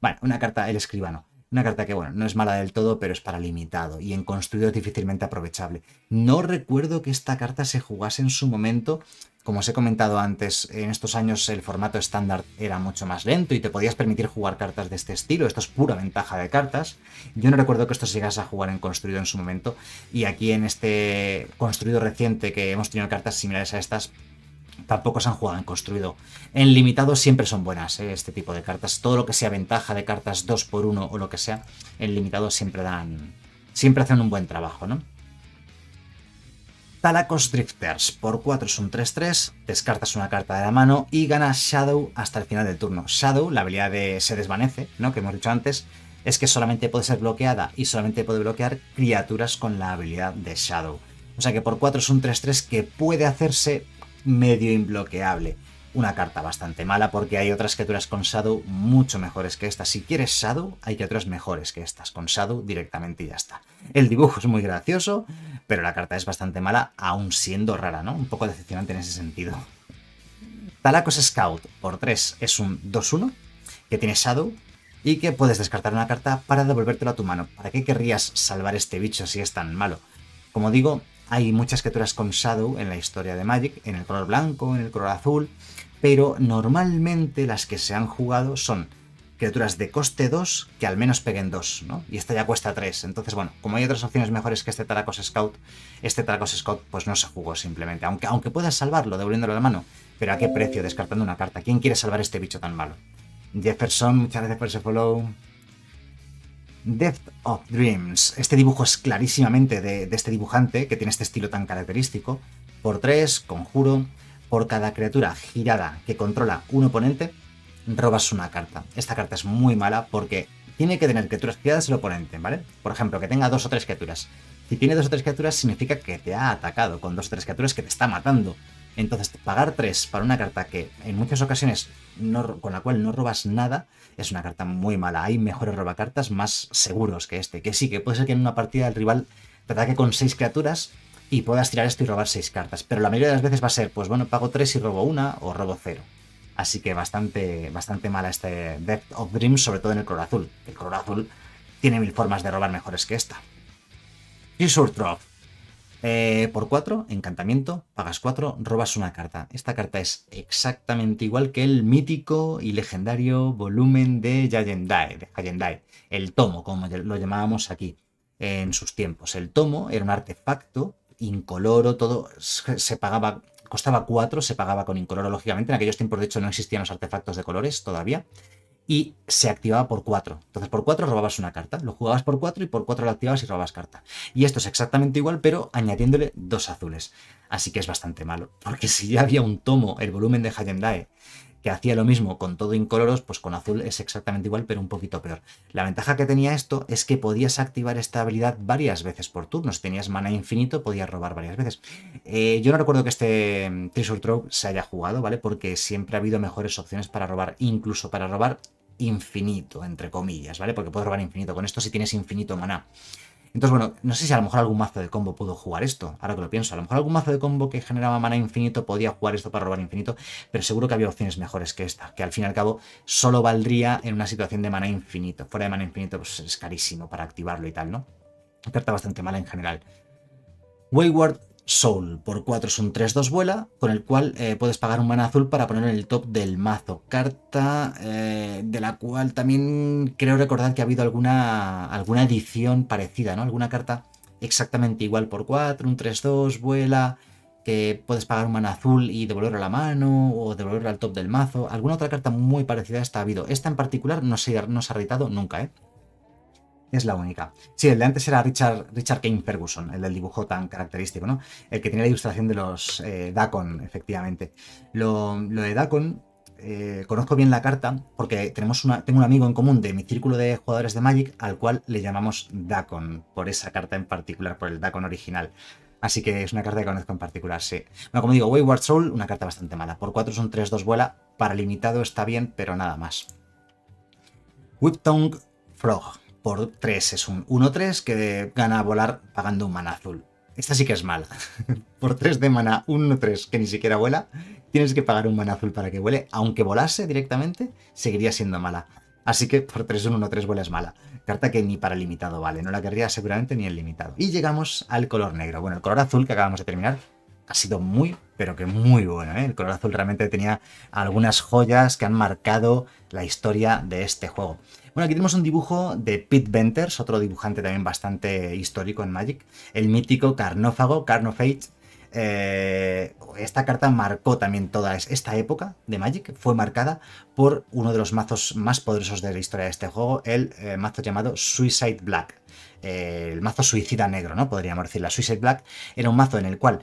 S1: Bueno, una carta, el escribano. Una carta que, bueno, no es mala del todo, pero es para limitado y en construido difícilmente aprovechable. No recuerdo que esta carta se jugase en su momento. Como os he comentado antes, en estos años el formato estándar era mucho más lento y te podías permitir jugar cartas de este estilo. Esto es pura ventaja de cartas. Yo no recuerdo que esto se llegase a jugar en construido en su momento. Y aquí en este construido reciente que hemos tenido cartas similares a estas, tampoco se han jugado en construido. En limitado siempre son buenas ¿eh? este tipo de cartas. Todo lo que sea ventaja de cartas 2x1 o lo que sea, en limitado siempre dan. Siempre hacen un buen trabajo, ¿no? Talacos Drifters. Por 4 es un 3-3, descartas una carta de la mano y ganas Shadow hasta el final del turno. Shadow, la habilidad de se desvanece, ¿no? Que hemos dicho antes, es que solamente puede ser bloqueada y solamente puede bloquear criaturas con la habilidad de Shadow. O sea que por 4 es un 3-3 que puede hacerse medio imbloqueable. Una carta bastante mala porque hay otras criaturas con Shadow mucho mejores que esta. Si quieres Shadow, hay criaturas mejores que estas. Con Shadow directamente y ya está. El dibujo es muy gracioso, pero la carta es bastante mala, aún siendo rara, ¿no? Un poco decepcionante en ese sentido. Talacos Scout por 3 es un 2-1 que tiene Shadow y que puedes descartar una carta para devolvértelo a tu mano. ¿Para qué querrías salvar este bicho si es tan malo? Como digo, hay muchas criaturas con Shadow en la historia de Magic, en el color blanco, en el color azul, pero normalmente las que se han jugado son criaturas de coste 2 que al menos peguen 2, ¿no? Y esta ya cuesta 3. Entonces, bueno, como hay otras opciones mejores que este Taracos Scout, este Taracos Scout pues no se jugó simplemente. Aunque, aunque puedas salvarlo devolviéndolo a la mano, pero ¿a qué precio descartando una carta? ¿Quién quiere salvar este bicho tan malo? Jefferson, muchas gracias por ese follow. Depth of Dreams. Este dibujo es clarísimamente de, este dibujante, que tiene este estilo tan característico. Por 3, conjuro, por cada criatura girada que controla un oponente, robas una carta. Esta carta es muy mala porque tiene que tener criaturas giradas el oponente, ¿vale? Por ejemplo, que tenga dos o tres criaturas. Si tiene dos o tres criaturas significa que te ha atacado con dos o tres criaturas que te está matando. Entonces, pagar 3 para una carta que en muchas ocasiones con la cual no robas nada es una carta muy mala. Hay mejores robacartas más seguros que este. Que sí, que puede ser que en una partida el rival te ataque con 6 criaturas y puedas tirar esto y robar 6 cartas. Pero la mayoría de las veces va a ser, pues bueno, pago 3 y robo una o robo 0. Así que bastante, bastante mala este Depth of Dreams, sobre todo en el color azul. El color azul tiene mil formas de robar mejores que esta. Y Drop. Eh, por 4, encantamiento, pagas 4, robas una carta. Esta carta es exactamente igual que el mítico y legendario volumen de Jayendai, de el tomo, como lo llamábamos aquí en sus tiempos. El tomo era un artefacto incoloro, todo se pagaba, costaba 4, se pagaba con incoloro, lógicamente. En aquellos tiempos, de hecho, no existían los artefactos de colores todavía y se activaba por 4. Entonces por 4 robabas una carta, lo jugabas por 4 y por 4 lo activabas y robabas carta. Y esto es exactamente igual, pero añadiéndole dos azules. Así que es bastante malo, porque si ya había un tomo, el volumen de Hayendae, que hacía lo mismo con todo incoloros, pues con azul es exactamente igual, pero un poquito peor. La ventaja que tenía esto es que podías activar esta habilidad varias veces por turno. Si tenías mana infinito, podías robar varias veces. Eh, yo no recuerdo que este mm, Treasure Trove se haya jugado, ¿vale? Porque siempre ha habido mejores opciones para robar, incluso para robar infinito, entre comillas, ¿vale? Porque puedes robar infinito con esto si tienes infinito maná. Entonces, bueno, no sé si a lo mejor algún mazo de combo pudo jugar esto, ahora que lo pienso. A lo mejor algún mazo de combo que generaba mana infinito podía jugar esto para robar infinito, pero seguro que había opciones mejores que esta, que al fin y al cabo solo valdría en una situación de mana infinito. Fuera de mana infinito, pues es carísimo para activarlo y tal, ¿no? Carta bastante mala en general. Wayward Soul. Por 4 es un 3-2 vuela, con el cual eh, puedes pagar un mana azul para poner en el top del mazo. Carta eh, de la cual también creo recordar que ha habido alguna, alguna edición parecida, ¿no? Alguna carta exactamente igual por 4, un 3-2, vuela, que puedes pagar un mana azul y devolverlo a la mano o devolverlo al top del mazo. Alguna otra carta muy parecida a esta ha habido. Esta en particular no se, no se ha editado nunca, ¿eh? Es la única. Sí, el de antes era Richard, Richard Kane Ferguson, el del dibujo tan característico, ¿no? El que tenía la ilustración de los eh, Dacon, efectivamente. Lo, de Dacon, eh, conozco bien la carta porque tenemos una, tengo un amigo en común de mi círculo de jugadores de Magic al cual le llamamos Dacon, por esa carta en particular, por el Dacon original. Así que es una carta que conozco en particular, sí. Bueno, como digo, Wayward Soul, una carta bastante mala. Por 4 son 3-2 vuela, para limitado está bien, pero nada más. Whip Tongue Frog por 3 es un 1-3 que gana a volar pagando un mana azul. Esta sí que es mala. por 3 de mana 1-3 que ni siquiera vuela, tienes que pagar un mana azul para que vuele. Aunque volase directamente, seguiría siendo mala. Así que por 3 1 3 vuelas mala. Carta que ni para limitado vale, no la querría seguramente ni en limitado. Y llegamos al color negro. Bueno, el color azul que acabamos de terminar ha sido muy, pero que muy bueno. ¿eh? El color azul realmente tenía algunas joyas que han marcado la historia de este juego. Bueno, aquí tenemos un dibujo de Pete Venters, otro dibujante también bastante histórico en Magic. El mítico Carnófago, Carnofage. Eh, esta carta marcó también toda esta época de Magic, fue marcada por uno de los mazos más poderosos de la historia de este juego, el eh, mazo llamado Suicide Black. Eh, el mazo suicida negro, ¿no? Podríamos decir. La Suicide Black era un mazo en el cual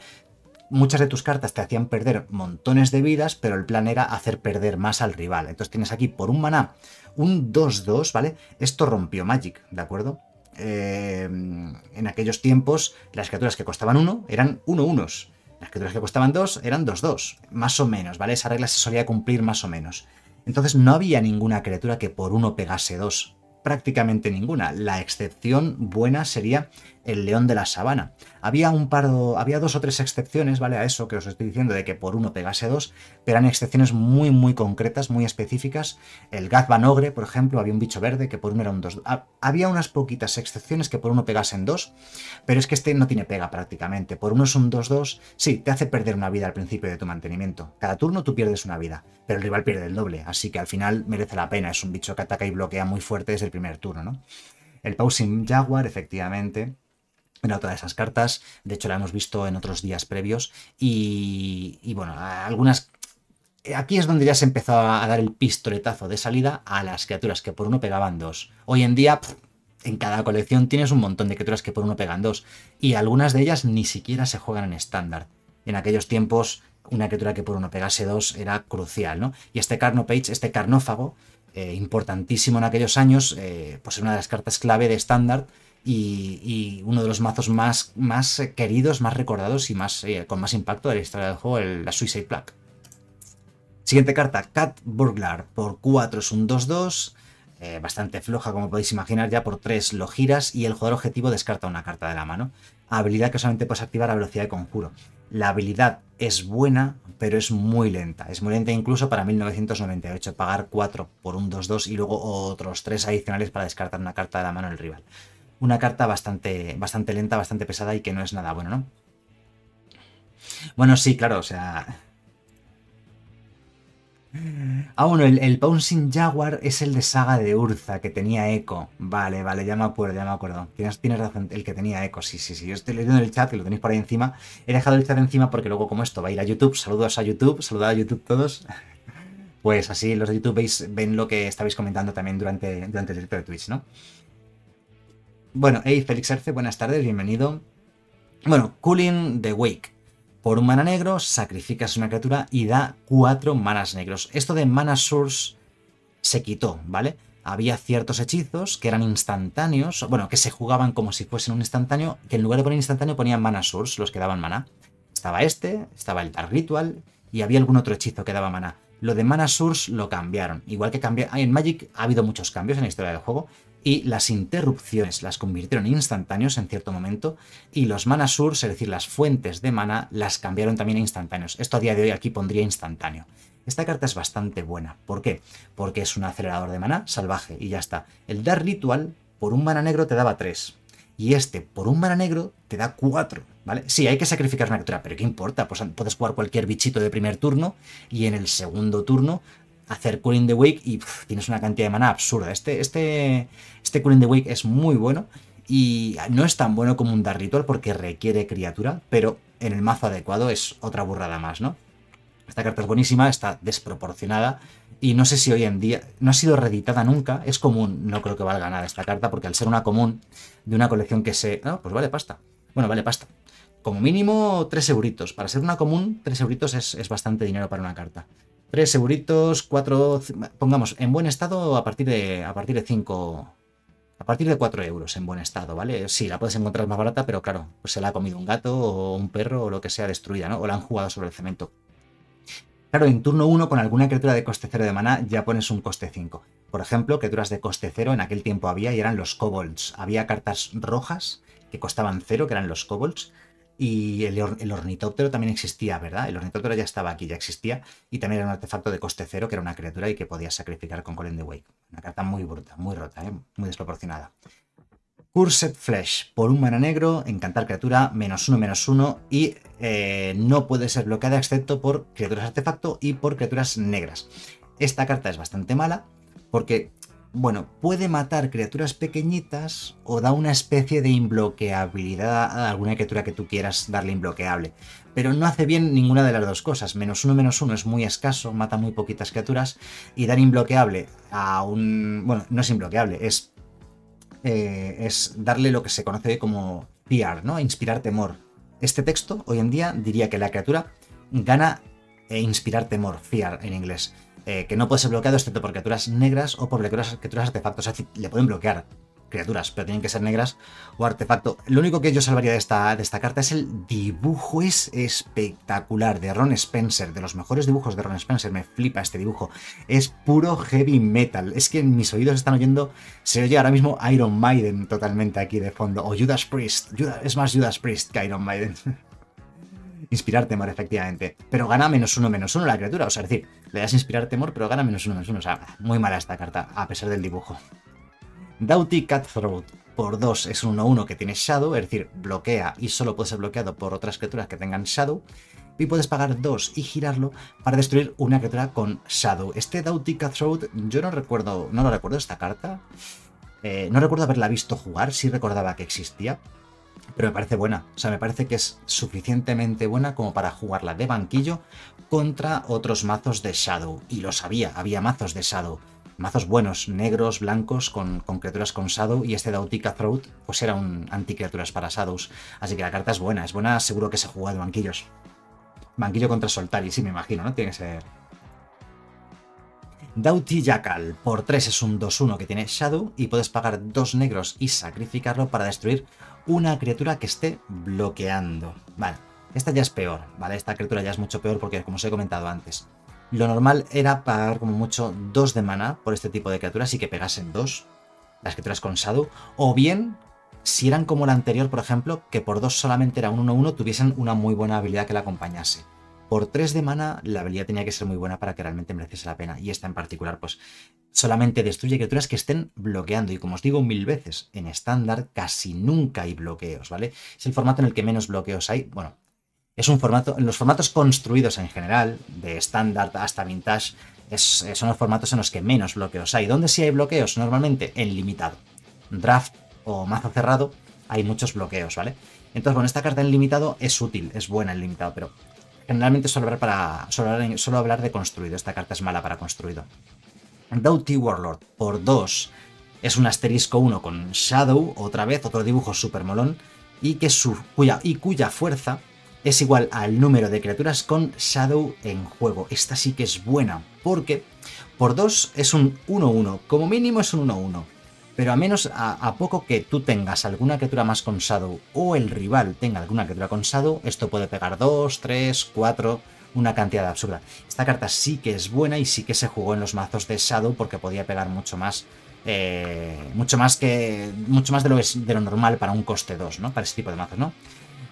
S1: muchas de tus cartas te hacían perder montones de vidas, pero el plan era hacer perder más al rival. Entonces tienes aquí por un maná un 2-2, ¿vale? Esto rompió Magic, ¿de acuerdo? Eh, en aquellos tiempos las criaturas que costaban 1 eran 1-1. Las criaturas que costaban 2 eran 2-2, más o menos, ¿vale? Esa regla se solía cumplir más o menos. Entonces no había ninguna criatura que por 1 pegase 2. Prácticamente ninguna. La excepción buena sería el león de la sabana. Había un par, había dos o tres excepciones, ¿vale? A eso que os estoy diciendo de que por uno pegase dos, pero eran excepciones muy, muy concretas, muy específicas. El Gazban Ogre, por ejemplo, había un bicho verde que por uno era un dos. Había unas poquitas excepciones que por uno pegasen dos, pero es que este no tiene pega prácticamente. Por uno es un 2-2, sí, te hace perder una vida al principio de tu mantenimiento. Cada turno tú pierdes una vida, pero el rival pierde el doble, así que al final merece la pena. Es un bicho que ataca y bloquea muy fuerte desde el primer turno, ¿no? El Pausing Jaguar, efectivamente, en otra de esas cartas. De hecho, la hemos visto en otros días previos. Y, bueno, algunas. Aquí es donde ya se empezó a dar el pistoletazo de salida a las criaturas que por uno pegaban dos. Hoy en día, en cada colección tienes un montón de criaturas que por uno pegan dos. Y algunas de ellas ni siquiera se juegan en estándar. En aquellos tiempos, una criatura que por uno pegase dos era crucial, ¿no? Y este Carnopage, este carnófago, eh, importantísimo en aquellos años, eh, pues es una de las cartas clave de estándar y, uno de los mazos más, más queridos, más recordados y más, eh, con más impacto de la historia del juego, la Suicide Plague. Siguiente carta, Cat Burglar. Por 4 es un 2-2. Eh, bastante floja, como podéis imaginar, ya por 3 lo giras y el jugador objetivo descarta una carta de la mano. Habilidad que solamente puedes activar a velocidad de conjuro. La habilidad es buena, pero es muy lenta. Es muy lenta incluso para 1998. Pagar 4 por un 2-2 y luego otros 3 adicionales para descartar una carta de la mano del rival una carta bastante, bastante lenta, bastante pesada y que no es nada bueno, ¿no? Bueno, sí, claro, o sea... Ah, bueno, el, el Pouncing Jaguar es el de Saga de Urza, que tenía eco. Vale, vale, ya me acuerdo, ya me acuerdo. Tienes, tienes razón, el que tenía eco, sí, sí, sí. Yo estoy leyendo el chat, que lo tenéis por ahí encima. He dejado el chat encima porque luego, como esto va a ir a YouTube, saludos a YouTube, saludad a YouTube todos. Pues así los de YouTube ven lo que estabais comentando también durante, durante el directo de Twitch, ¿no? Bueno, hey Félix Arce, buenas tardes, bienvenido. Bueno, Cooling the Wake. Por un mana negro, sacrificas una criatura y da cuatro manas negros. Esto de mana source se quitó, ¿vale? Había ciertos hechizos que eran instantáneos, bueno, que se jugaban como si fuesen un instantáneo, que en lugar de poner instantáneo ponían mana source, los que daban mana. Estaba este, estaba el Dark Ritual y había algún otro hechizo que daba mana. Lo de Mana Source lo cambiaron. Igual que cambió. En Magic ha habido muchos cambios en la historia del juego y las interrupciones las convirtieron instantáneos en cierto momento y los mana source, es decir, las fuentes de mana, las cambiaron también a instantáneos. Esto a día de hoy aquí pondría instantáneo. Esta carta es bastante buena. ¿Por qué? Porque es un acelerador de mana salvaje y ya está. El Dark Ritual por un mana negro te daba 3 y este por un mana negro te da 4, ¿vale? Sí, hay que sacrificar una criatura, pero ¿qué importa? Pues puedes jugar cualquier bichito de primer turno y en el segundo turno hacer Cooling the Wake y tienes una cantidad de mana absurda. Este, este, este Cooling the Wake es muy bueno y no es tan bueno como un Dark Ritual porque requiere criatura, pero en el mazo adecuado es otra burrada más, ¿no? Esta carta es buenísima, está desproporcionada y no sé si hoy en día no ha sido reeditada nunca, es común, no creo que valga nada esta carta porque al ser una común de una colección que se... No, pues vale pasta. Bueno, vale pasta. Como mínimo 3 euritos. Para ser una común, 3 euritos es, es bastante dinero para una carta. 3 seguritos, 4, pongamos, en buen estado a partir de, a partir de 5, a partir de 4 euros en buen estado, ¿vale? Sí, la puedes encontrar más barata, pero claro, pues se la ha comido un gato o un perro o lo que sea destruida, ¿no? O la han jugado sobre el cemento. Claro, en turno 1 con alguna criatura de coste 0 de mana ya pones un coste 5. Por ejemplo, criaturas de coste 0 en aquel tiempo había y eran los kobolds. Había cartas rojas que costaban 0, que eran los kobolds, y el, ornitóptero también existía, ¿verdad? El ornitóptero ya estaba aquí, ya existía. Y también era un artefacto de coste cero, que era una criatura y que podías sacrificar con Colin the Wake. Una carta muy bruta, muy rota, ¿eh? muy desproporcionada. Cursed Flesh, por un mana negro, encantar criatura, menos uno, menos uno, y eh, no puede ser bloqueada excepto por criaturas artefacto y por criaturas negras. Esta carta es bastante mala porque, bueno, puede matar criaturas pequeñitas o da una especie de imbloqueabilidad a alguna criatura que tú quieras darle imbloqueable. Pero no hace bien ninguna de las dos cosas. Menos uno, menos uno es muy escaso, mata muy poquitas criaturas y dar imbloqueable a un... Bueno, no es imbloqueable, es eh, es darle lo que se conoce como PR, ¿no? Inspirar temor. Este texto, hoy en día, diría que la criatura gana e inspirar temor, fear en inglés. Eh, que no puede ser bloqueado excepto por criaturas negras o por criaturas, criaturas artefactos. O sea, le pueden bloquear criaturas, pero tienen que ser negras o artefacto. Lo único que yo salvaría de esta, de esta carta es el dibujo, es espectacular, de Ron Spencer, de los mejores dibujos de Ron Spencer, me flipa este dibujo, es puro heavy metal, es que mis oídos están oyendo, se oye ahora mismo Iron Maiden totalmente aquí de fondo, o Judas Priest, es más Judas Priest que Iron Maiden. inspirar temor, efectivamente. Pero gana menos uno, menos uno la criatura. O sea, es decir, le das inspirar temor, pero gana menos uno, menos uno. O sea, muy mala esta carta, a pesar del dibujo. Doughty Cutthroat por 2 es un 1-1 que tiene Shadow, es decir, bloquea y solo puede ser bloqueado por otras criaturas que tengan Shadow. Y puedes pagar 2 y girarlo para destruir una criatura con Shadow. Este Doughty Cutthroat, yo no recuerdo, no lo recuerdo esta carta. Eh, no recuerdo haberla visto jugar, sí recordaba que existía. Pero me parece buena, o sea, me parece que es suficientemente buena como para jugarla de banquillo contra otros mazos de Shadow. Y lo sabía, había mazos de Shadow mazos buenos, negros, blancos, con, criaturas con Shadow, y este Dautica Throat, pues era un anti-criaturas para Shadows. Así que la carta es buena, es buena, seguro que se juega de banquillos. Banquillo contra Soltari, sí me imagino, ¿no? Tiene que ser. Dauti Jackal, por 3 es un 2-1 que tiene Shadow y puedes pagar 2 negros y sacrificarlo para destruir una criatura que esté bloqueando. Vale, esta ya es peor, ¿vale? Esta criatura ya es mucho peor porque, como os he comentado antes, lo normal era pagar como mucho 2 de mana por este tipo de criaturas y que pegasen 2, las criaturas con Shadow, o bien, si eran como la anterior, por ejemplo, que por 2 solamente era un 1-1, tuviesen una muy buena habilidad que la acompañase. Por 3 de mana, la habilidad tenía que ser muy buena para que realmente mereciese la pena, y esta en particular, pues solamente destruye criaturas que estén bloqueando. Y como os digo mil veces, en estándar casi nunca hay bloqueos, ¿vale? Es el formato en el que menos bloqueos hay. Bueno, es un formato, en los formatos construidos en general, de estándar hasta vintage, son los formatos en los que menos bloqueos hay. ¿Dónde sí hay bloqueos? Normalmente en limitado. Draft o mazo cerrado hay muchos bloqueos, ¿vale? Entonces, bueno, esta carta en limitado es útil, es buena en limitado, pero generalmente suelo hablar, para, suelo hablar, de construido. Esta carta es mala para construido. Doughty Warlord por 2 es un asterisco 1 con Shadow, otra vez, otro dibujo super molón, y, que su, cuya, y cuya fuerza es igual al número de criaturas con Shadow en juego. Esta sí que es buena, porque por 2 es un 1-1, como mínimo es un 1-1. Pero a menos a, poco que tú tengas alguna criatura más con Shadow o el rival tenga alguna criatura con Shadow, esto puede pegar 2, 3, 4, una cantidad absurda. Esta carta sí que es buena y sí que se jugó en los mazos de Shadow porque podía pegar mucho más. Eh, mucho más que. Mucho más de lo, de lo normal para un coste 2, ¿no? Para ese tipo de mazos, ¿no?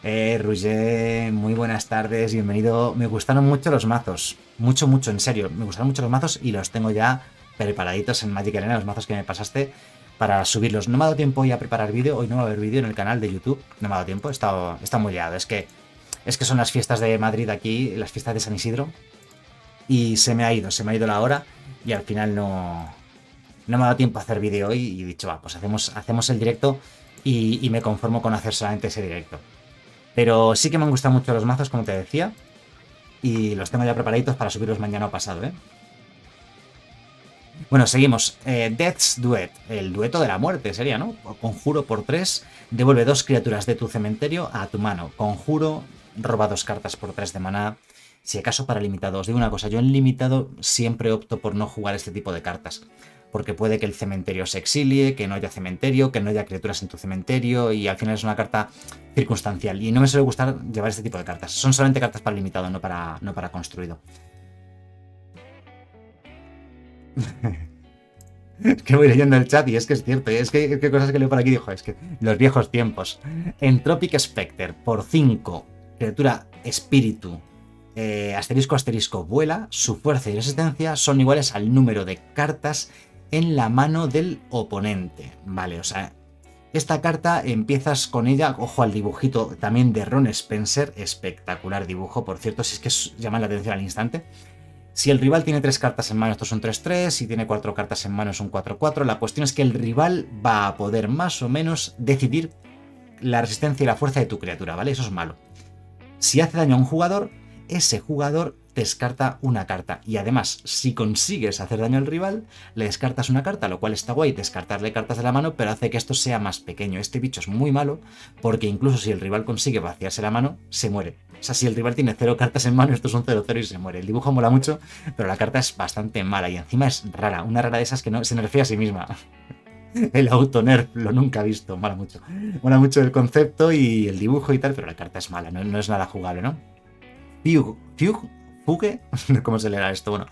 S1: Eh, muy buenas tardes, bienvenido. Me gustaron mucho los mazos, mucho, mucho, en serio. Me gustaron mucho los mazos y los tengo ya preparaditos en Magic Arena, los mazos que me pasaste para subirlos. No me ha dado tiempo hoy a preparar vídeo, hoy no va a haber vídeo en el canal de YouTube, no me ha dado tiempo, he estado, muy liado. Es que, es que son las fiestas de Madrid aquí, las fiestas de San Isidro, y se me ha ido, se me ha ido la hora y al final no, no me ha dado tiempo a hacer vídeo hoy y he dicho, va, pues hacemos, hacemos el directo y, y me conformo con hacer solamente ese directo. Pero sí que me han gustado mucho los mazos, como te decía. Y los tengo ya preparaditos para subirlos mañana o pasado, ¿eh? Bueno, seguimos. Eh, Death's Duet, el dueto de la muerte sería, ¿no? Conjuro por tres, devuelve dos criaturas de tu cementerio a tu mano. Conjuro, roba dos cartas por tres de maná. Si acaso para limitado, os digo una cosa, yo en limitado siempre opto por no jugar este tipo de cartas porque puede que el cementerio se exilie, que no haya cementerio, que no haya criaturas en tu cementerio y al final es una carta circunstancial. Y no me suele gustar llevar este tipo de cartas. Son solamente cartas para limitado, no para, no para construido. Es que voy leyendo el chat y es que es cierto, es que, es cosas que leo por aquí dijo, es que los viejos tiempos. Entropic Specter, por 5, criatura espíritu, eh, asterisco asterisco vuela, su fuerza y resistencia son iguales al número de cartas en la mano del oponente. Vale, o sea, esta carta empiezas con ella, ojo al dibujito también de Ron Spencer, espectacular dibujo, por cierto, si es que llama la atención al instante. Si el rival tiene tres cartas en mano, esto es un 3-3, si tiene cuatro cartas en mano es un 4-4, la cuestión es que el rival va a poder más o menos decidir la resistencia y la fuerza de tu criatura, ¿vale? Eso es malo. Si hace daño a un jugador, ese jugador descarta una carta. Y además, si consigues hacer daño al rival, le descartas una carta, lo cual está guay, descartarle cartas de la mano, pero hace que esto sea más pequeño. Este bicho es muy malo, porque incluso si el rival consigue vaciarse la mano, se muere. O sea, si el rival tiene cero cartas en mano, esto es un 0-0 y se muere. El dibujo mola mucho, pero la carta es bastante mala y encima es rara, una rara de esas que no se nerfea a sí misma. el autonerf, lo nunca he visto, mola mucho. Mola mucho el concepto y el dibujo y tal, pero la carta es mala, no, es nada jugable, ¿no? Fiug, Fugue, ¿cómo se leerá esto? Bueno,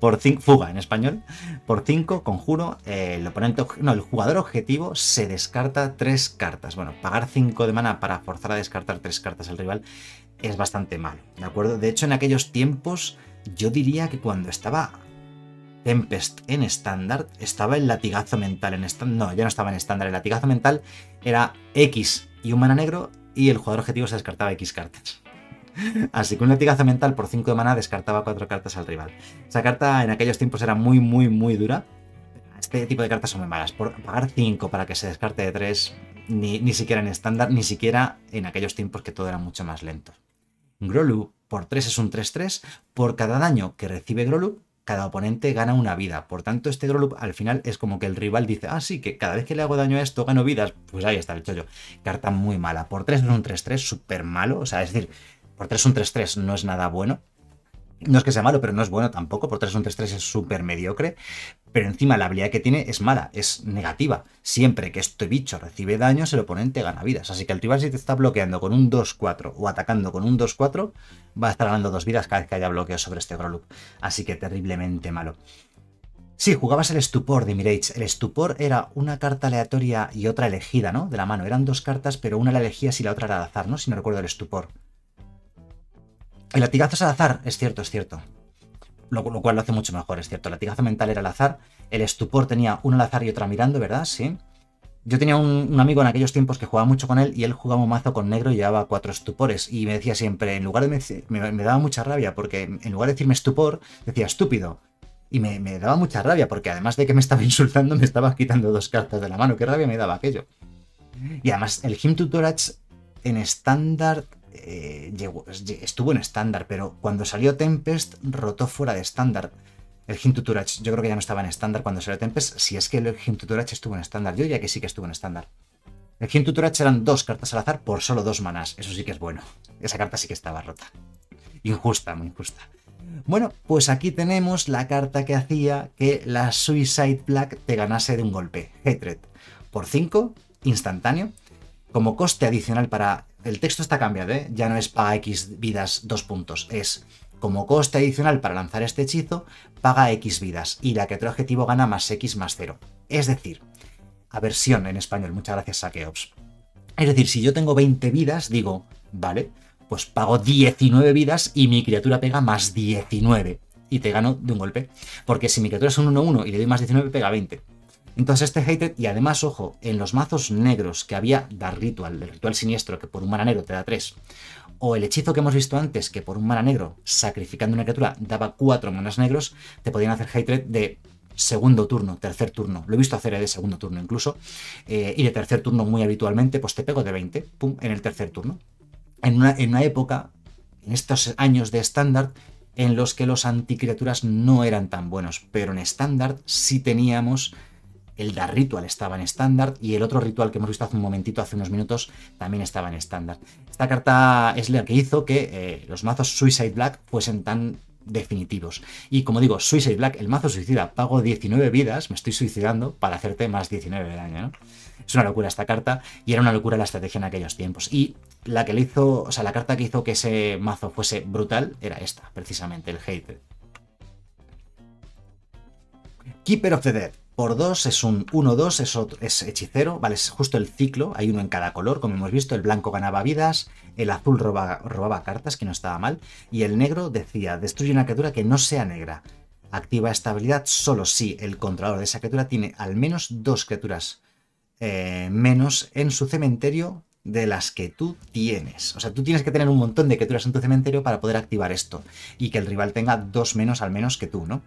S1: por 5, fuga en español, por 5, conjuro, eh, el oponente, no, el jugador objetivo se descarta 3 cartas. Bueno, pagar 5 de mana para forzar a descartar 3 cartas al rival es bastante malo, ¿de acuerdo? De hecho, en aquellos tiempos, yo diría que cuando estaba Tempest en estándar, estaba el latigazo mental en estándar. No, ya no estaba en estándar. El latigazo mental era X y un mana negro y el jugador objetivo se descartaba X cartas. Así que un latigazo mental por 5 de mana descartaba 4 cartas al rival. Esa carta en aquellos tiempos era muy, muy, muy dura. Este tipo de cartas son muy malas. Por pagar 5 para que se descarte de 3, ni, ni siquiera en estándar, ni siquiera en aquellos tiempos que todo era mucho más lento. Grolu por 3 es un 3-3. Por cada daño que recibe Grolu, cada oponente gana una vida. Por tanto, este Grolu al final es como que el rival dice, ah, sí, que cada vez que le hago daño a esto gano vidas. Pues ahí está el chollo. Carta muy mala. Por 3 es un 3-3, súper malo. O sea, es decir, por 3 un 3-3 no es nada bueno. No es que sea malo, pero no es bueno tampoco. Por 3 un 3-3 es súper mediocre. Pero encima la habilidad que tiene es mala, es negativa. Siempre que este bicho recibe daños, el oponente gana vidas. Así que el rival si te está bloqueando con un 2-4 o atacando con un 2-4, va a estar ganando dos vidas cada vez que haya bloqueo sobre este Grolup. Así que terriblemente malo. Sí, jugabas el estupor de Mirage. El estupor era una carta aleatoria y otra elegida, ¿no? De la mano. Eran dos cartas, pero una la elegías y la otra era al azar, ¿no? Si no recuerdo el estupor. El latigazo es al azar, es cierto, es cierto. Lo, cual lo hace mucho mejor, es cierto. El latigazo mental era al azar. El estupor tenía uno al azar y otra mirando, ¿verdad? Sí. Yo tenía un, amigo en aquellos tiempos que jugaba mucho con él y él jugaba un mazo con negro y llevaba cuatro estupores. Y me decía siempre, en lugar de. Me, daba mucha rabia porque en lugar de decirme estupor, decía estúpido. Y me, daba mucha rabia porque además de que me estaba insultando, me estaba quitando dos cartas de la mano. Qué rabia me daba aquello. Y además, el Him Tutorach en estándar eh, estuvo en estándar, pero cuando salió Tempest rotó fuera de estándar. El Him yo creo que ya no estaba en estándar cuando salió Tempest, si es que el Him estuvo en estándar. Yo diría que sí que estuvo en estándar. El Him eran dos cartas al azar por solo dos manas. Eso sí que es bueno. Esa carta sí que estaba rota. Injusta, muy injusta. Bueno, pues aquí tenemos la carta que hacía que la Suicide Black te ganase de un golpe. Hatred. Por 5, instantáneo. Como coste adicional para el texto está cambiado, ¿eh? Ya no es paga X vidas dos puntos, es como coste adicional para lanzar este hechizo, paga X vidas y la que otro objetivo gana más X más 0. Es decir, aversión en español, muchas gracias Sakeops. Es decir, si yo tengo 20 vidas, digo, vale, pues pago 19 vidas y mi criatura pega más 19 y te gano de un golpe. Porque si mi criatura es un 1-1 y le doy más 19, pega 20. Entonces este Hated, y además, ojo, en los mazos negros que había Dar Ritual, el ritual siniestro que por un mana negro te da 3, o el hechizo que hemos visto antes, que por un mana negro, sacrificando una criatura, daba 4 manas negros, te podían hacer Hatred de segundo turno, tercer turno. Lo he visto hacer de segundo turno incluso. Eh, y de tercer turno muy habitualmente, pues te pego de 20, pum, en el tercer turno. En una, en una época, en estos años de estándar, en los que los anticriaturas no eran tan buenos, pero en estándar sí teníamos el Dar Ritual estaba en estándar y el otro ritual que hemos visto hace un momentito, hace unos minutos, también estaba en estándar. Esta carta es la que hizo que eh, los mazos Suicide Black fuesen tan definitivos. Y como digo, Suicide Black, el mazo suicida, pago 19 vidas, me estoy suicidando para hacerte más 19 de daño, ¿no? Es una locura esta carta y era una locura la estrategia en aquellos tiempos. Y la que le hizo, o sea, la carta que hizo que ese mazo fuese brutal era esta, precisamente, el Hated. Keeper of the Dead. Por 2 es un 1-2, es, hechicero, ¿vale? Es justo el ciclo, hay uno en cada color, como hemos visto, el blanco ganaba vidas, el azul robaba cartas, que no estaba mal, y el negro decía, destruye una criatura que no sea negra. Activa esta habilidad solo si el controlador de esa criatura tiene al menos dos criaturas eh, menos en su cementerio de las que tú tienes. O sea, tú tienes que tener un montón de criaturas en tu cementerio para poder activar esto. Y que el rival tenga dos menos al menos que tú, ¿no?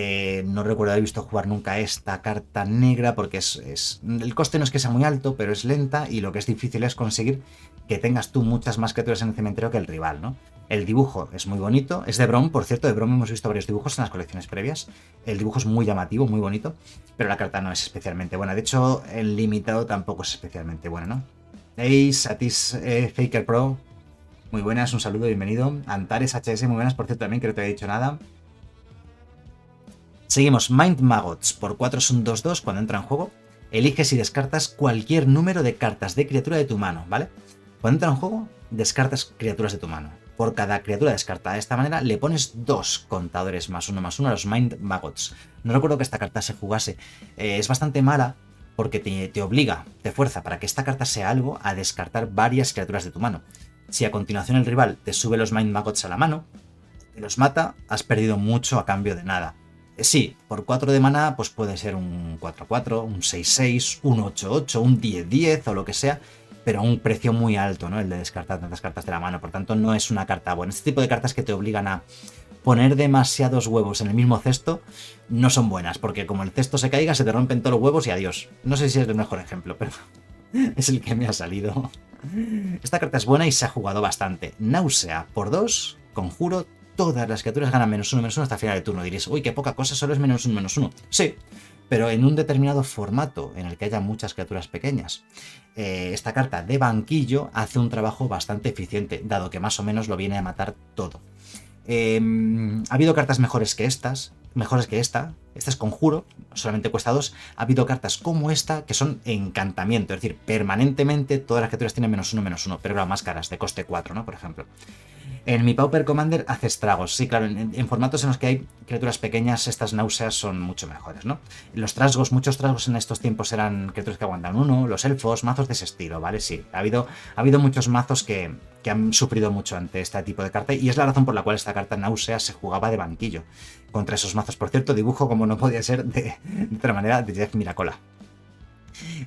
S1: Eh, no recuerdo haber visto jugar nunca esta carta negra porque es, El coste no es que sea muy alto, pero es lenta y lo que es difícil es conseguir que tengas tú muchas más criaturas en el cementerio que el rival, ¿no? El dibujo es muy bonito, es de Brom, por cierto, de Brom hemos visto varios dibujos en las colecciones previas. El dibujo es muy llamativo, muy bonito, pero la carta no es especialmente buena. De hecho, el limitado tampoco es especialmente bueno, ¿no? Hey, Satis eh, Faker Pro, muy buenas, un saludo, bienvenido. Antares HS, muy buenas, por cierto, también que no te he dicho nada. Seguimos, Mind Magots, por 4 son 2-2 cuando entra en juego. Eliges y descartas cualquier número de cartas de criatura de tu mano, ¿vale? Cuando entra en juego, descartas criaturas de tu mano. Por cada criatura descartada de esta manera, le pones dos contadores más uno más uno a los Mind Magots. No recuerdo que esta carta se jugase. Eh, es bastante mala porque te, te obliga, te fuerza para que esta carta sea algo a descartar varias criaturas de tu mano. Si a continuación el rival te sube los Mind Magots a la mano, te los mata, has perdido mucho a cambio de nada. Eh, sí, por 4 de mana, pues puede ser un 4-4, un 6-6, un 8-8, un 10-10 o lo que sea, pero a un precio muy alto, ¿no? El de descartar tantas cartas de la mano. Por tanto, no es una carta buena. Este tipo de cartas que te obligan a poner demasiados huevos en el mismo cesto no son buenas, porque como el cesto se caiga, se te rompen todos los huevos y adiós. No sé si es el mejor ejemplo, pero es el que me ha salido. Esta carta es buena y se ha jugado bastante. Náusea por 2, conjuro, todas las criaturas ganan menos uno, menos uno hasta el final de turno. Diréis, uy, qué poca cosa, solo es menos uno, menos uno. Sí, pero en un determinado formato en el que haya muchas criaturas pequeñas. Eh, esta carta de banquillo hace un trabajo bastante eficiente, dado que más o menos lo viene a matar todo. Em, ha habido cartas mejores que estas, mejores que esta. Esta es conjuro, solamente cuesta dos. Ha habido cartas como esta que son encantamiento, es decir, permanentemente todas las criaturas tienen menos uno, menos uno, pero claro, más caras, de coste 4, ¿no? Por ejemplo. En mi Pauper Commander hace estragos. Sí, claro, en, formatos en los que hay criaturas pequeñas, estas náuseas son mucho mejores, ¿no? Los trasgos, muchos trasgos en estos tiempos eran criaturas que aguantan uno, los elfos, mazos de ese estilo, ¿vale? Sí, ha habido, ha habido muchos mazos que, han sufrido mucho ante este tipo de carta y es la razón por la cual esta carta náusea se jugaba de banquillo contra esos mazos. Por cierto, dibujo como no podía ser de, otra manera de Jeff Miracola.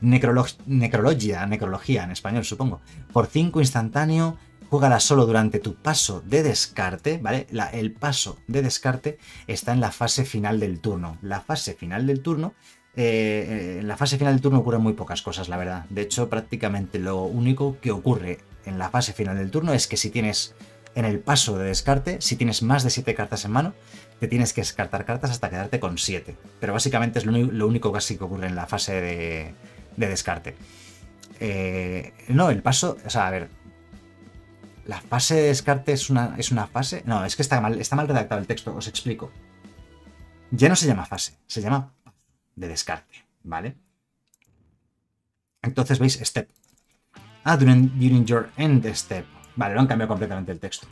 S1: necrología, necrología en español, supongo. Por 5 instantáneo, Juégala solo durante tu paso de descarte, ¿vale? el paso de descarte está en la fase final del turno. La fase final del turno eh, en la fase final del turno ocurren muy pocas cosas, la verdad. De hecho, prácticamente lo único que ocurre en la fase final del turno es que si tienes en el paso de descarte, si tienes más de 7 cartas en mano, te tienes que descartar cartas hasta quedarte con 7. Pero básicamente es lo, único casi que ocurre en la fase de, descarte. Eh, no, el paso, o sea, a ver, la fase de descarte es una, es una fase. No, es que está mal, está mal redactado el texto, os explico. Ya no se llama fase, se llama de descarte, ¿vale? Entonces veis step. Ah, during, your end step. Vale, lo han cambiado completamente el texto.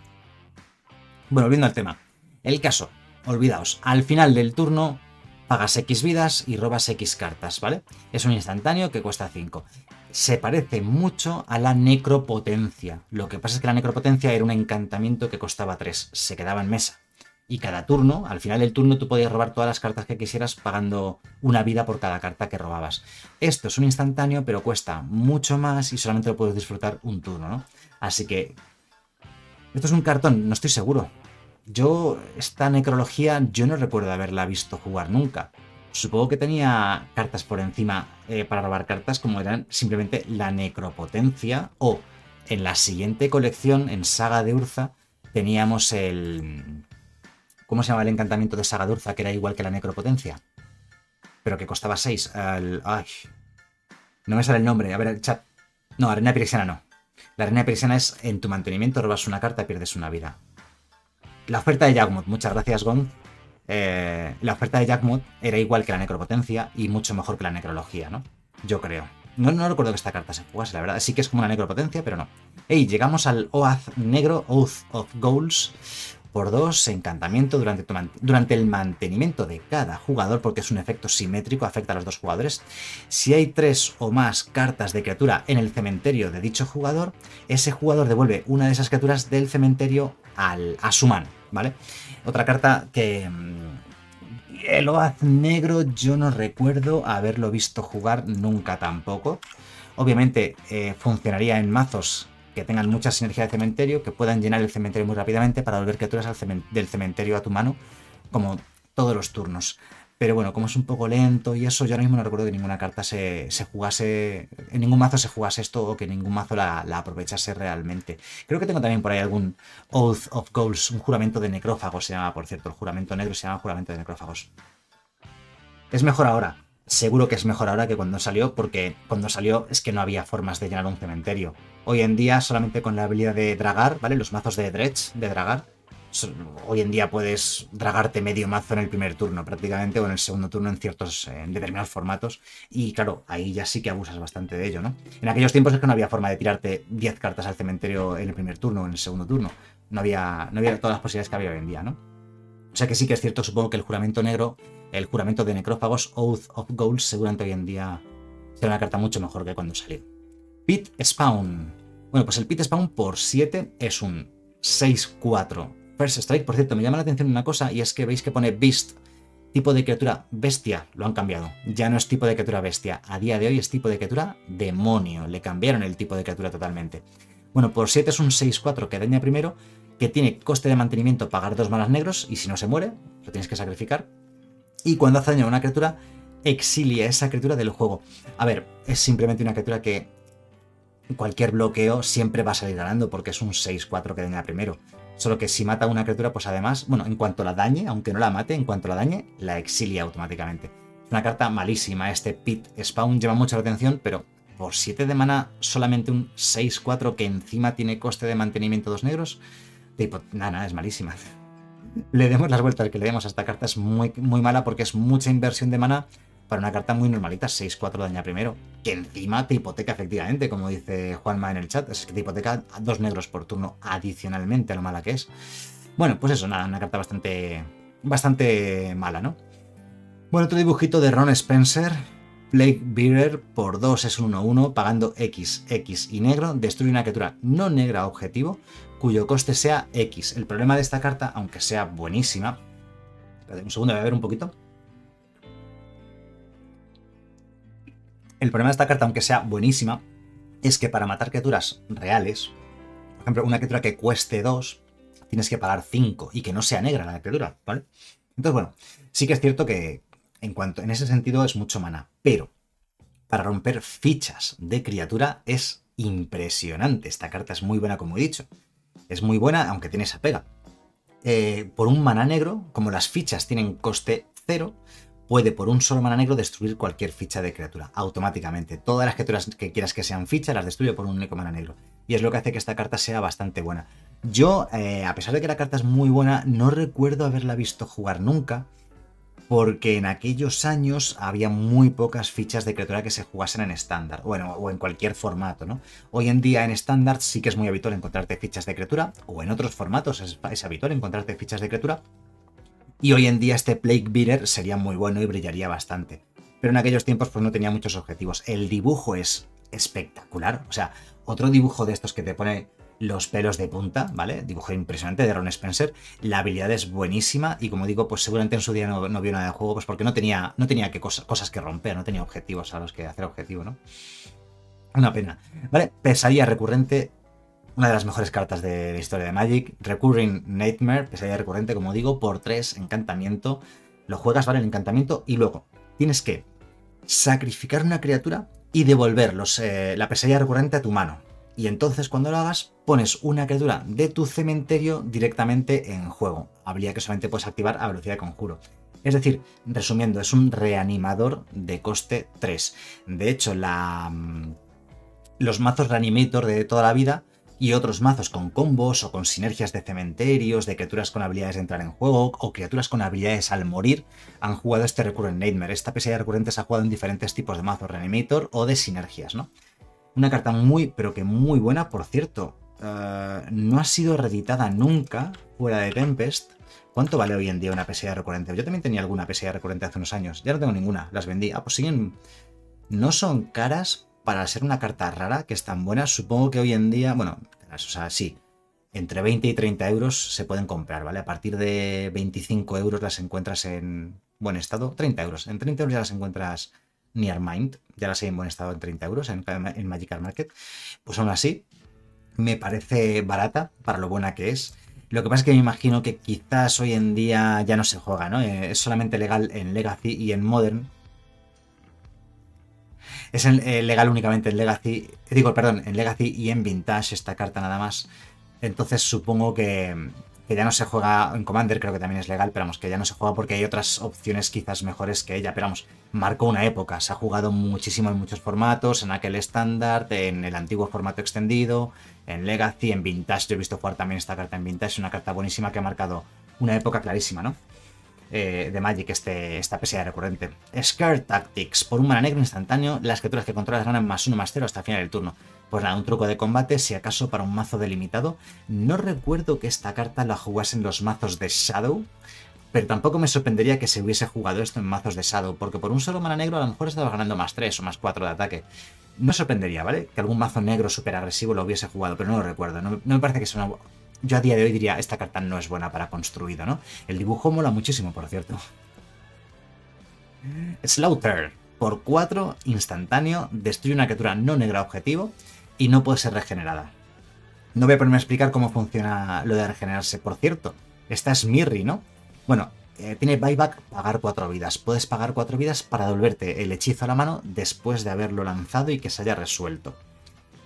S1: Bueno, volviendo al tema. El caso, olvidaos, al final del turno pagas X vidas y robas X cartas, ¿vale? Es un instantáneo que cuesta 5 se parece mucho a la necropotencia. Lo que pasa es que la necropotencia era un encantamiento que costaba 3, se quedaba en mesa. Y cada turno, al final del turno, tú podías robar todas las cartas que quisieras pagando una vida por cada carta que robabas. Esto es un instantáneo, pero cuesta mucho más y solamente lo puedes disfrutar un turno, ¿no? Así que... Esto es un cartón, no estoy seguro. Yo, esta necrología, yo no recuerdo haberla visto jugar nunca. Supongo que tenía cartas por encima eh, para robar cartas como eran simplemente la necropotencia o en la siguiente colección, en Saga de Urza, teníamos el... ¿Cómo se llama el encantamiento de Saga de Urza? Que era igual que la necropotencia. Pero que costaba 6. Ay. No me sale el nombre. A ver, el chat. No, arena piresiana no. La arena piresiana es en tu mantenimiento robas una carta pierdes una vida. La oferta de Yagmoth. Muchas gracias, Gond. Eh, la oferta de Jackmut era igual que la necropotencia y mucho mejor que la necrología, ¿no? Yo creo. No, no recuerdo que esta carta se jugase, la verdad. Sí que es como una necropotencia, pero no. Ey, llegamos al Oath negro, Oath of Goals. Por dos, encantamiento durante, el mantenimiento de cada jugador, porque es un efecto simétrico, afecta a los dos jugadores. Si hay tres o más cartas de criatura en el cementerio de dicho jugador, ese jugador devuelve una de esas criaturas del cementerio a su mano, Otra carta que, mm, el Oaz negro yo no recuerdo haberlo visto jugar nunca tampoco. Obviamente eh, funcionaría en mazos que tengan mucha sinergia de cementerio, que puedan llenar el cementerio muy rápidamente para volver criaturas del cementerio a tu mano, como todos los turnos. Pero bueno, como es un poco lento y eso, yo ahora mismo no recuerdo que ninguna carta se, jugase, en ningún mazo se jugase esto o que ningún mazo la, aprovechase realmente. Creo que tengo también por ahí algún Oath of Goals, un juramento de necrófagos se llama, por cierto, el juramento negro se llama juramento de necrófagos. Es mejor ahora, seguro que es mejor ahora que cuando salió, porque cuando salió es que no había formas de llenar un cementerio. Hoy en día, solamente con la habilidad de dragar, ¿vale? Los mazos de dredge, de dragar, hoy en día puedes dragarte medio mazo en el primer turno prácticamente o en el segundo turno en ciertos en determinados formatos y claro, ahí ya sí que abusas bastante de ello, ¿no? En aquellos tiempos es que no había forma de tirarte 10 cartas al cementerio en el primer turno o en el segundo turno. No había, no había todas las posibilidades que había hoy en día, ¿no? O sea que sí que es cierto, supongo que el juramento negro, el juramento de necrófagos, Oath of Goals, seguramente hoy en día será una carta mucho mejor que cuando salió. Pit Spawn. Bueno, pues el Pit Spawn por 7 es un 6-4 First Strike, por cierto, me llama la atención una cosa y es que veis que pone Beast, tipo de criatura bestia, lo han cambiado. Ya no es tipo de criatura bestia, a día de hoy es tipo de criatura demonio, le cambiaron el tipo de criatura totalmente. Bueno, por 7 es un 6-4 que daña primero, que tiene coste de mantenimiento pagar dos malas negros y si no se muere, lo tienes que sacrificar. Y cuando hace daño a una criatura, exilia esa criatura del juego. A ver, es simplemente una criatura que cualquier bloqueo siempre va a salir ganando porque es un 6-4 que daña primero. Solo que si mata a una criatura, pues además, bueno, en cuanto la dañe, aunque no la mate, en cuanto la dañe, la exilia automáticamente. Es una carta malísima. Este Pit Spawn lleva mucha atención, pero por 7 de mana, solamente un 6-4 que encima tiene coste de mantenimiento dos negros. Tipo, nada, nada, es malísima. Le demos las vueltas que le demos a esta carta, es muy, muy mala porque es mucha inversión de mana para una carta muy normalita, 6-4 daña primero, que encima te hipoteca efectivamente, como dice Juanma en el chat, es que te hipoteca dos negros por turno adicionalmente a lo mala que es. Bueno, pues eso, nada, una carta bastante, bastante mala, ¿no? Bueno, otro dibujito de Ron Spencer, Plague Bearer por 2 es un 1-1, pagando X, X y negro, destruye una criatura no negra objetivo, cuyo coste sea X. El problema de esta carta, aunque sea buenísima, un segundo, voy a ver un poquito. El problema de esta carta, aunque sea buenísima, es que para matar criaturas reales, por ejemplo, una criatura que cueste 2, tienes que pagar 5 y que no sea negra la criatura, ¿vale? Entonces, bueno, sí que es cierto que en ese sentido es mucho mana, pero para romper fichas de criatura es impresionante. Esta carta es muy buena, como he dicho. Es muy buena, aunque tiene esa pega. Eh, por un mana negro, como las fichas tienen coste 0, puede por un solo mana negro destruir cualquier ficha de criatura, automáticamente. Todas las criaturas que quieras que sean fichas las destruye por un único mana negro. Y es lo que hace que esta carta sea bastante buena. Yo, eh, a pesar de que la carta es muy buena, no recuerdo haberla visto jugar nunca, porque en aquellos años había muy pocas fichas de criatura que se jugasen en estándar, bueno, o en cualquier formato, ¿no? Hoy en día en estándar sí que es muy habitual encontrarte fichas de criatura, o en otros formatos es, es habitual encontrarte fichas de criatura, y hoy en día este Plague Beater sería muy bueno y brillaría bastante. Pero en aquellos tiempos pues no tenía muchos objetivos. El dibujo es espectacular. O sea, otro dibujo de estos que te pone los pelos de punta, ¿vale? Dibujo impresionante de Ron Spencer. La habilidad es buenísima y como digo, pues seguramente en su día no, vio nada de juego, pues porque no tenía, no tenía que cosas que romper, no tenía objetivos a los que hacer objetivo, ¿no? Una pena. ¿Vale? Pesadilla recurrente una de las mejores cartas de la historia de Magic. Recurring Nightmare, pesadilla recurrente, como digo, por 3, encantamiento. Lo juegas, ¿vale? El encantamiento y luego tienes que sacrificar una criatura y devolver eh, la pesadilla recurrente a tu mano. Y entonces cuando lo hagas, pones una criatura de tu cementerio directamente en juego. Habilidad que solamente puedes activar a velocidad de conjuro. Es decir, resumiendo, es un reanimador de coste 3. De hecho, la, mm, los mazos reanimator de toda la vida y otros mazos con combos o con sinergias de cementerios, de criaturas con habilidades de entrar en juego o criaturas con habilidades al morir, han jugado este Recurrent Nightmare. Esta pesadilla recurrente se ha jugado en diferentes tipos de mazos Reanimator o de sinergias, ¿no? Una carta muy, pero que muy buena, por cierto. Eh, no ha sido reeditada nunca fuera de Tempest. ¿Cuánto vale hoy en día una pesadilla recurrente? Yo también tenía alguna pesadilla recurrente hace unos años. Ya no tengo ninguna, las vendí. Ah, pues siguen... No son caras, para ser una carta rara, que es tan buena, supongo que hoy en día, bueno, o sea, sí, entre 20 y 30 euros se pueden comprar, ¿vale? A partir de 25 euros las encuentras en, buen estado, 30 euros. En 30 euros ya las encuentras Near Mind, ya las hay en buen estado en 30 euros en, en Magic Market. Pues aún así, me parece barata para lo buena que es. Lo que pasa es que me imagino que quizás hoy en día ya no se juega, ¿no? Eh, es solamente legal en Legacy y en Modern. Es eh, legal únicamente en Legacy, digo, perdón, en Legacy y en Vintage esta carta nada más. Entonces supongo que, que ya no se juega en Commander, creo que también es legal, pero vamos, que ya no se juega porque hay otras opciones quizás mejores que ella, pero vamos, marcó una época, se ha jugado muchísimo en muchos formatos, en aquel estándar, en el antiguo formato extendido, en Legacy, en Vintage, yo he visto jugar también esta carta en Vintage, una carta buenísima que ha marcado una época clarísima, ¿no? Eh, de Magic, este, esta pesadilla recurrente. Scare Tactics, por un mana negro instantáneo, las criaturas que controlas ganan más uno más cero hasta el final del turno. Pues nada, un truco de combate, si acaso para un mazo delimitado. No recuerdo que esta carta la jugasen los mazos de Shadow, pero tampoco me sorprendería que se hubiese jugado esto en mazos de Shadow, porque por un solo mana negro a lo mejor estabas ganando más 3 o más 4 de ataque. No sorprendería, ¿vale? Que algún mazo negro súper agresivo lo hubiese jugado, pero no lo recuerdo. No, me parece que sea una... Yo a día de hoy diría, esta carta no es buena para construido, ¿no? El dibujo mola muchísimo, por cierto. Slaughter. Por 4, instantáneo, destruye una criatura no negra objetivo y no puede ser regenerada. No voy a ponerme a explicar cómo funciona lo de regenerarse. Por cierto, esta es Mirri, ¿no? Bueno, eh, tiene buyback, pagar cuatro vidas. Puedes pagar cuatro vidas para devolverte el hechizo a la mano después de haberlo lanzado y que se haya resuelto.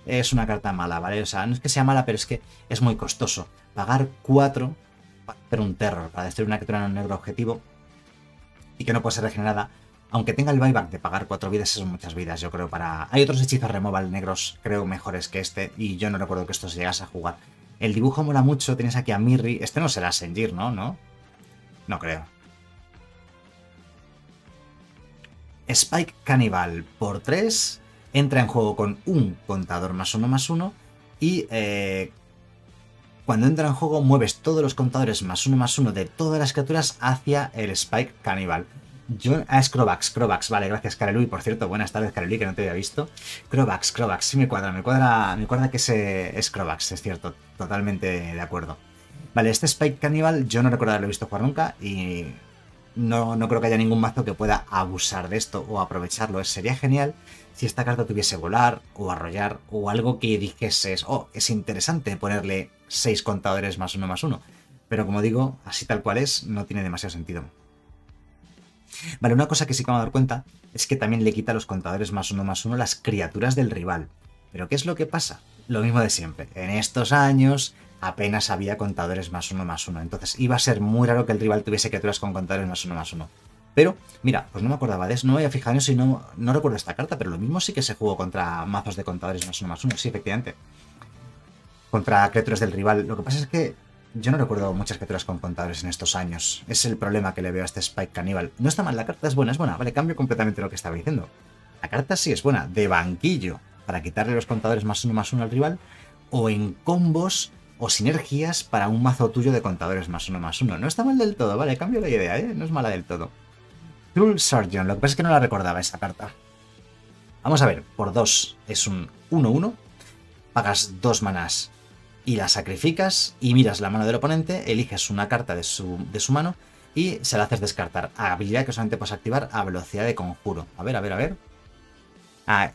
S1: Es una carta mala, ¿vale? O sea, no es que sea mala, pero es que es muy costoso. Pagar cuatro para hacer un terror, para destruir una criatura en un negro objetivo y que no puede ser regenerada, aunque tenga el buyback de pagar cuatro vidas, son muchas vidas, yo creo, para... Hay otros hechizos removal negros, creo, mejores que este, y yo no recuerdo que esto se llegase a jugar. El dibujo mola mucho, tienes aquí a Mirri. Este no será Senjir, ¿no? ¿No? No creo. Spike Cannibal por 3 entra en juego con un contador más uno más uno y eh, cuando entra en juego mueves todos los contadores más uno más uno de todas las criaturas hacia el Spike Cannibal. Yo, ah, es Crovax, vale, gracias Karelui, por cierto, buenas tardes Karelui, que no te había visto. Crovax, Crovax, sí me cuadra, me cuadra, me cuadra que ese es Crovax, es cierto, totalmente de acuerdo. Vale, este Spike Cannibal yo no recuerdo haberlo visto jugar nunca y no, no creo que haya ningún mazo que pueda abusar de esto o aprovecharlo. Sería genial si esta carta tuviese volar o arrollar o algo que dijeses, oh, es interesante ponerle 6 contadores más uno más uno. Pero como digo, así tal cual es, no tiene demasiado sentido. Vale, una cosa que sí que me a dar cuenta es que también le quita los contadores más uno más uno las criaturas del rival. Pero ¿qué es lo que pasa? Lo mismo de siempre. En estos años apenas había contadores más uno más uno. Entonces iba a ser muy raro que el rival tuviese criaturas con contadores más uno más uno. Pero, mira, pues no me acordaba de eso, no me había fijado y no, no recuerdo esta carta, pero lo mismo sí que se jugó contra mazos de contadores más uno más uno, sí, efectivamente. Contra criaturas del rival. Lo que pasa es que yo no recuerdo muchas criaturas con contadores en estos años. Es el problema que le veo a este Spike Cannibal. No está mal, la carta es buena, es buena. Vale, cambio completamente lo que estaba diciendo. La carta sí es buena, de banquillo, para quitarle los contadores más uno más uno al rival, o en combos o sinergias para un mazo tuyo de contadores más uno más uno. No está mal del todo, vale, cambio la idea, ¿eh? No es mala del todo. Tool Surgeon, lo que pasa es que no la recordaba esa carta. Vamos a ver, por 2 es un 1-1, pagas dos manas y la sacrificas y miras la mano del oponente, eliges una carta de su, mano y se la haces descartar. Habilidad que solamente puedes activar a velocidad de conjuro. A ver, a ver, a ver. Ah,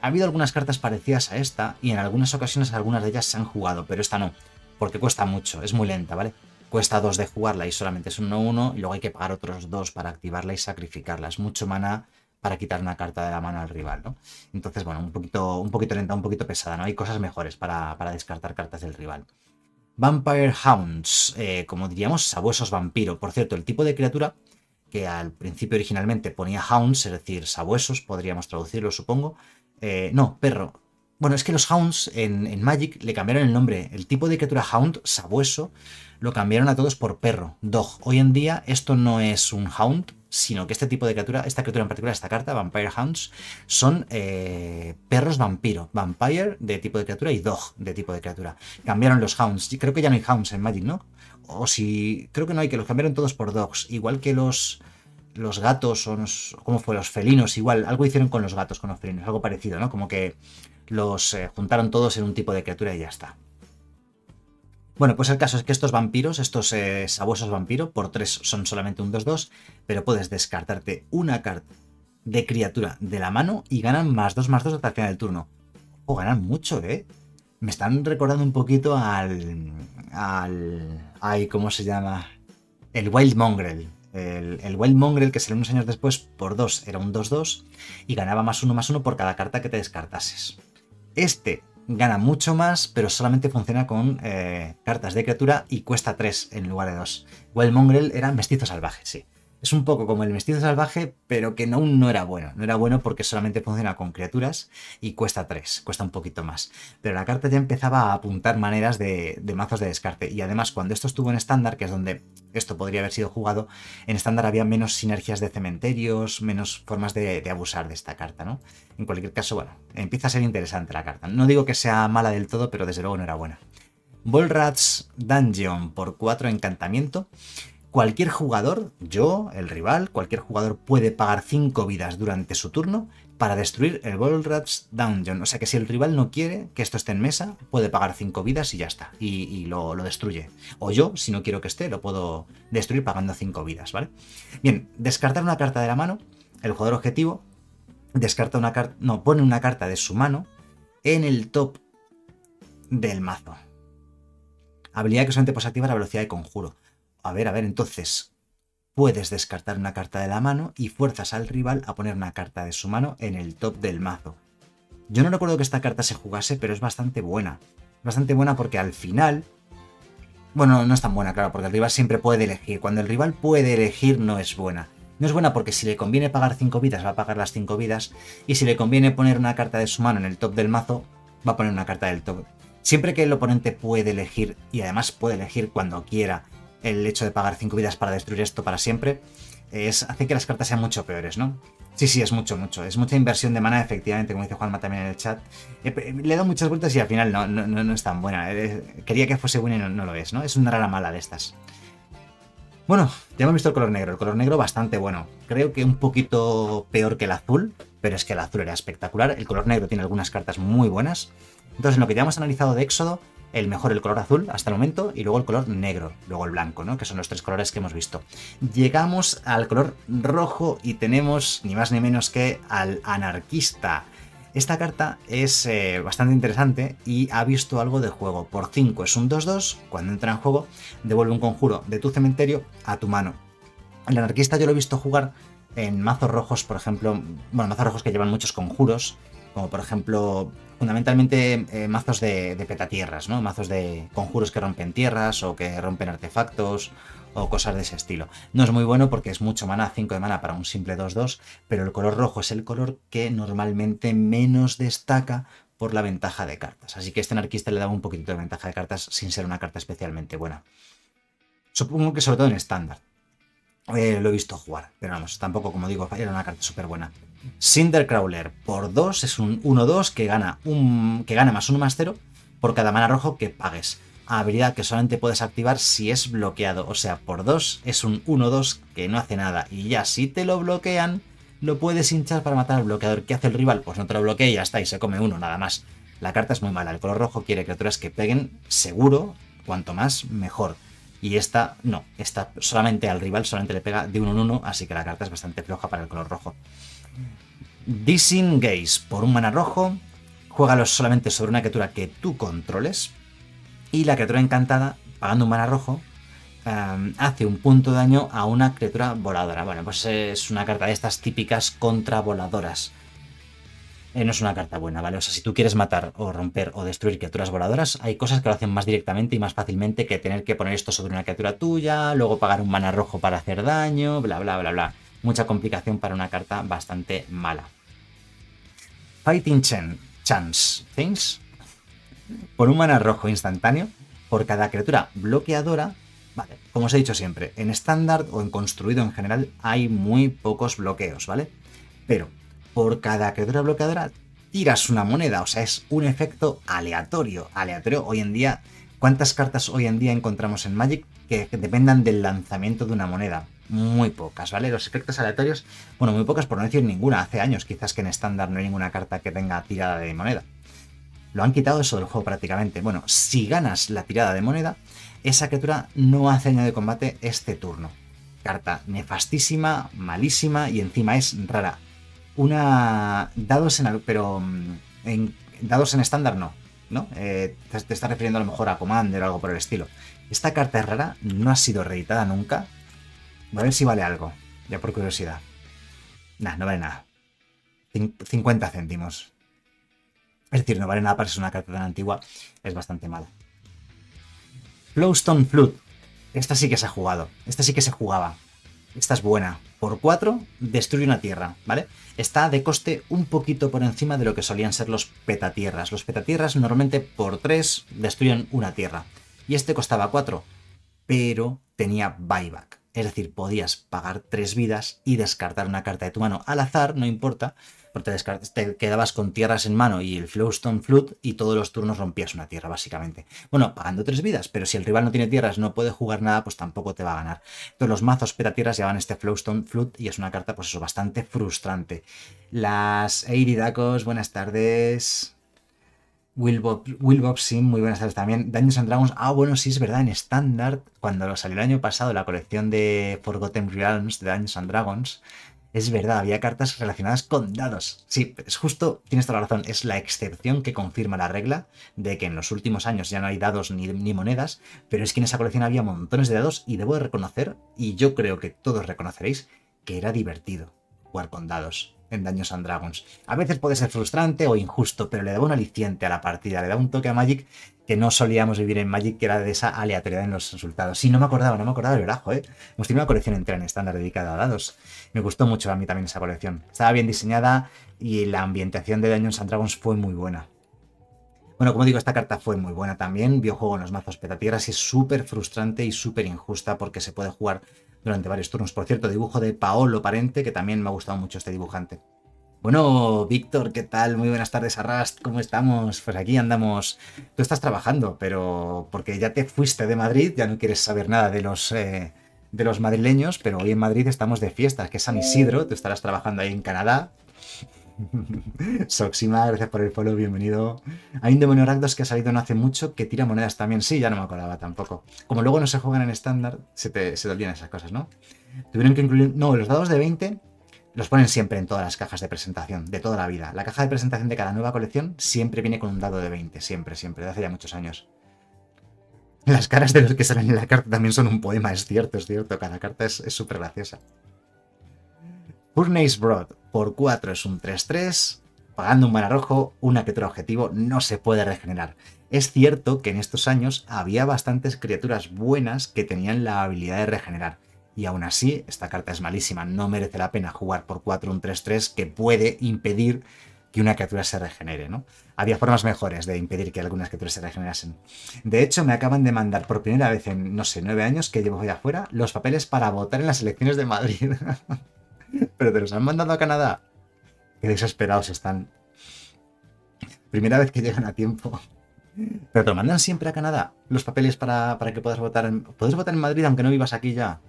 S1: ha habido algunas cartas parecidas a esta y en algunas ocasiones algunas de ellas se han jugado, pero esta no, porque cuesta mucho, es muy lenta, ¿vale? Cuesta 2 de jugarla y solamente es un 1-1 y luego hay que pagar otros 2 para activarla y sacrificarla. Es mucho mana para quitar una carta de la mano al rival, ¿no? Entonces, bueno, un poquito, un poquito lenta, un poquito pesada, ¿no? Hay cosas mejores para, descartar cartas del rival. Vampire Hounds, eh, como diríamos, sabuesos vampiro. Por cierto, el tipo de criatura que al principio originalmente ponía Hounds, es decir, sabuesos, podríamos traducirlo, supongo. Eh, no, perro. Bueno, es que los Hounds en, en, Magic le cambiaron el nombre. El tipo de criatura Hound, sabueso, lo cambiaron a todos por perro, dog. Hoy en día esto no es un hound, sino que este tipo de criatura, esta criatura en particular, esta carta, Vampire Hounds, son eh, perros vampiro. Vampire de tipo de criatura y dog de tipo de criatura. Cambiaron los hounds. Creo que ya no hay hounds en Magic, ¿no? O si... Creo que no hay, que los cambiaron todos por dogs. Igual que los los gatos o ¿cómo fue? Los felinos, igual, algo hicieron con los gatos, con los felinos, algo parecido, ¿no? Como que los eh, juntaron todos en un tipo de criatura y ya está. Bueno, pues el caso es que estos vampiros, estos eh, sabuesos vampiros, por 3 son solamente un 2-2, pero puedes descartarte una carta de criatura de la mano y ganan más 2 más 2 hasta el final del turno. O ganan mucho, ¿eh? Me están recordando un poquito al. al. Ay, ¿cómo se llama? El Wild Mongrel. El, el Wild Mongrel, que salió unos años después por 2, era un 2-2 y ganaba más 1 más 1 por cada carta que te descartases. Este gana mucho más, pero solamente funciona con eh, cartas de criatura y cuesta 3 en lugar de 2. Wild Mongrel era mestizo salvaje, sí. Es un poco como el mestizo salvaje, pero que aún no era bueno. No era bueno porque solamente funciona con criaturas y cuesta 3, cuesta un poquito más. Pero la carta ya empezaba a apuntar maneras de, mazos de descarte. Y además, cuando esto estuvo en estándar, que es donde esto podría haber sido jugado, en estándar había menos sinergias de cementerios, menos formas de, de, abusar de esta carta, ¿no? En cualquier caso, bueno, empieza a ser interesante la carta. No digo que sea mala del todo, pero desde luego no era buena. Volrats Dungeon por 4 encantamiento cualquier jugador, yo, el rival, cualquier jugador puede pagar 5 vidas durante su turno para destruir el Rats Dungeon. O sea que si el rival no quiere que esto esté en mesa, puede pagar 5 vidas y ya está. Y, lo, destruye. O yo, si no quiero que esté, lo puedo destruir pagando 5 vidas, ¿vale? Bien, descartar una carta de la mano. El jugador objetivo descarta una carta. No, pone una carta de su mano en el top del mazo. Habilidad que solamente puede activar la velocidad de conjuro. A ver, a ver, entonces puedes descartar una carta de la mano y fuerzas al rival a poner una carta de su mano en el top del mazo. Yo no recuerdo que esta carta se jugase, pero es bastante buena. Bastante buena porque al final... Bueno, no es tan buena, claro, porque el rival siempre puede elegir. Cuando el rival puede elegir no es buena. No es buena porque si le conviene pagar 5 vidas, va a pagar las 5 vidas. Y si le conviene poner una carta de su mano en el top del mazo, va a poner una carta del top. Siempre que el oponente puede elegir, y además puede elegir cuando quiera, el hecho de pagar 5 vidas para destruir esto para siempre, es, hace que las cartas sean mucho peores, ¿no? Sí, sí, es mucho, mucho. Es mucha inversión de mana, efectivamente, como dice Juanma también en el chat. Eh, le he dado muchas vueltas y al final no, no, no es tan buena. Eh, quería que fuese buena y no, lo es, ¿no? Es una rara mala de estas. Bueno, ya hemos visto el color negro. El color negro bastante bueno. Creo que un poquito peor que el azul, pero es que el azul era espectacular. El color negro tiene algunas cartas muy buenas. Entonces, en lo que ya hemos analizado de Éxodo, el mejor el color azul hasta el momento y luego el color negro, luego el blanco, ¿no? Que son los tres colores que hemos visto. Llegamos al color rojo y tenemos ni más ni menos que al anarquista. Esta carta es eh, bastante interesante y ha visto algo de juego. Por 5 es un 2-2, cuando entra en juego devuelve un conjuro de tu cementerio a tu mano. El anarquista yo lo he visto jugar en mazos rojos, por ejemplo, bueno, mazos rojos que llevan muchos conjuros, como por ejemplo fundamentalmente eh, mazos de, petatierras, ¿no? Mazos de conjuros que rompen tierras o que rompen artefactos o cosas de ese estilo. No es muy bueno porque es mucho mana, 5 de mana para un simple 2-2, pero el color rojo es el color que normalmente menos destaca por la ventaja de cartas. Así que este anarquista le da un poquito de ventaja de cartas sin ser una carta especialmente buena. Supongo que sobre todo en estándar. Eh, lo he visto jugar, pero vamos, tampoco, como digo, era una carta súper buena. Cindercrawler por 2 es un 1-2 que gana, un, que gana más 1 más 0 por cada mana rojo que pagues. Habilidad que solamente puedes activar si es bloqueado. O sea, por 2 es un 1-2 que no hace nada. Y ya si te lo bloquean, lo puedes hinchar para matar al bloqueador. ¿Qué hace el rival? Pues no te lo bloquea y ya está, y se come uno nada más. La carta es muy mala. El color rojo quiere criaturas que peguen seguro, cuanto más mejor. Y esta no, esta solamente al rival solamente le pega de uno en uno, así que la carta es bastante floja para el color rojo. Disengage por un mana rojo, juégalos solamente sobre una criatura que tú controles. Y la criatura encantada, pagando un mana rojo, em, hace un punto de daño a una criatura voladora. Bueno, pues es una carta de estas típicas contra voladoras. Eh, no es una carta buena, ¿vale? O sea, si tú quieres matar o romper o destruir criaturas voladoras, hay cosas que lo hacen más directamente y más fácilmente que tener que poner esto sobre una criatura tuya, luego pagar un mana rojo para hacer daño, bla, bla, bla, bla. Mucha complicación para una carta bastante mala. Fighting Chance Things. Por un mana rojo instantáneo, por cada criatura bloqueadora, vale, como os he dicho siempre, en estándar o en construido en general hay muy pocos bloqueos, ¿vale? Pero por cada criatura bloqueadora tiras una moneda, o sea, es un efecto aleatorio. Aleatorio hoy en día, ¿cuántas cartas hoy en día encontramos en Magic que dependan del lanzamiento de una moneda? Muy pocas, ¿vale? Los efectos aleatorios, bueno, muy pocas por no decir ninguna. Hace años quizás que en estándar no hay ninguna carta que tenga tirada de moneda. Lo han quitado eso del juego prácticamente. Bueno, si ganas la tirada de moneda, esa criatura no hace daño de combate este turno. Carta nefastísima, malísima y encima es rara. Una. Dados en. Pero. Mm, dados en estándar no. ¿No? Eh, te, te estás refiriendo a lo mejor a Commander o algo por el estilo. Esta carta es rara, no ha sido reeditada nunca. A ver si vale algo. Ya por curiosidad. Nah, no vale nada. 50 céntimos. Es decir, no vale nada para ser una carta tan antigua. Es bastante mala. Flowstone Flood. Esta sí que se ha jugado. Esta sí que se jugaba. Esta es buena. Por 4, destruye una tierra, ¿vale? Está de coste un poquito por encima de lo que solían ser los petatierras. Los petatierras normalmente por 3 destruyen una tierra. Y este costaba 4, pero tenía buyback. Es decir, podías pagar 3 vidas y descartar una carta de tu mano al azar, no importa, te, quedabas con tierras en mano y el Flowstone Flood y todos los turnos rompías una tierra, básicamente. Bueno, pagando tres vidas, pero si el rival no tiene tierras, no puede jugar nada, pues tampoco te va a ganar. Entonces los mazos petatierras llevan este Flowstone Flood y es una carta, pues eso, bastante frustrante. Las Eiridacos, buenas tardes. Willbob, Willbob Sim, muy buenas tardes también. Dungeons and Dragons, ah, bueno, sí, es verdad, en Standard, cuando salió el año pasado la colección de Forgotten Realms de Dungeons and Dragons, es verdad, había cartas relacionadas con dados. Sí, es justo, tienes toda la razón, es la excepción que confirma la regla de que en los últimos años ya no hay dados ni, ni monedas, pero es que en esa colección había montones de dados y debo de reconocer, y yo creo que todos reconoceréis, que era divertido jugar con dados en Daños and Dragons. A veces puede ser frustrante o injusto, pero le da un aliciente a la partida, le da un toque a Magic que no solíamos vivir en Magic, que era de esa aleatoriedad en los resultados. Sí, no me acordaba, no me acordaba del verajo, ¿eh? Hemos tenido una colección entera en estándar dedicada a dados. Me gustó mucho a mí también esa colección. Estaba bien diseñada y la ambientación de Dungeons and Dragons fue muy buena. Bueno, como digo, esta carta fue muy buena también. Vio juego en los mazos petatierras y es súper frustrante y súper injusta porque se puede jugar durante varios turnos. Por cierto, dibujo de Paolo Parente, que también me ha gustado mucho este dibujante. Bueno, Víctor, ¿qué tal? Muy buenas tardes, Arrast, ¿cómo estamos? Pues aquí andamos. Tú estás trabajando, pero porque ya te fuiste de Madrid, ya no quieres saber nada de los, eh, de los madrileños, pero hoy en Madrid estamos de fiesta, que es San Isidro, tú estarás trabajando ahí en Canadá. Soxima, gracias por el follow, bienvenido. Hay un demonio Rakdos que ha salido no hace mucho que tira monedas también. Sí, ya no me acordaba tampoco. Como luego no se juegan en estándar, se te, se te olvidan esas cosas, ¿no? Tuvieron que incluir. No, los dados de 20 los ponen siempre en todas las cajas de presentación, de toda la vida. La caja de presentación de cada nueva colección siempre viene con un dado de 20, siempre, siempre, de hace ya muchos años. Las caras de los que salen en la carta también son un poema, es cierto, es cierto. Cada carta es súper graciosa. Furnace Broad por 4 es un 3-3. Pagando un mana rojo, una criatura objetivo no se puede regenerar. Es cierto que en estos años había bastantes criaturas buenas que tenían la habilidad de regenerar y aún así esta carta es malísima, no merece la pena jugar por 4 un 3-3 que puede impedir que una criatura se regenere, ¿no? Había formas mejores de impedir que algunas criaturas se regenerasen. De hecho, me acaban de mandar por primera vez en, no sé, nueve años que llevo allá afuera los papeles para votar en las elecciones de Madrid. Pero te los han mandado a Canadá. Qué desesperados están. Primera vez que llegan a tiempo. Pero te lo mandan siempre a Canadá, los papeles para, para que puedas votar en... Puedes votar en Madrid aunque no vivas aquí ya.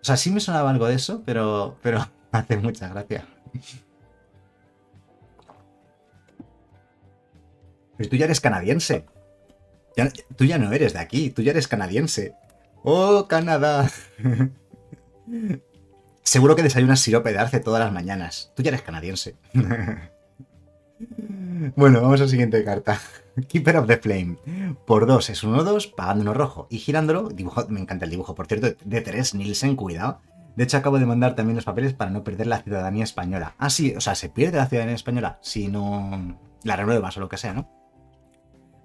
S1: O sea, sí me sonaba algo de eso, pero, pero hace mucha gracia. Pero tú ya eres canadiense. tú ya no eres de aquí, tú ya eres canadiense. ¡Oh, Canadá! Seguro que desayunas sirope de arce todas las mañanas. Tú ya eres canadiense. bueno, vamos a la siguiente carta. Keeper of the Flame. Por 2 es 1-2, pagando uno rojo. Y girándolo, dibujo, me encanta el dibujo, por cierto, de Teres Nielsen, cuidado. De hecho, acabo de mandar también los papeles para no perder la ciudadanía española. Ah, sí, o sea, se pierde la ciudadanía española si no la renuevas o lo que sea, ¿no?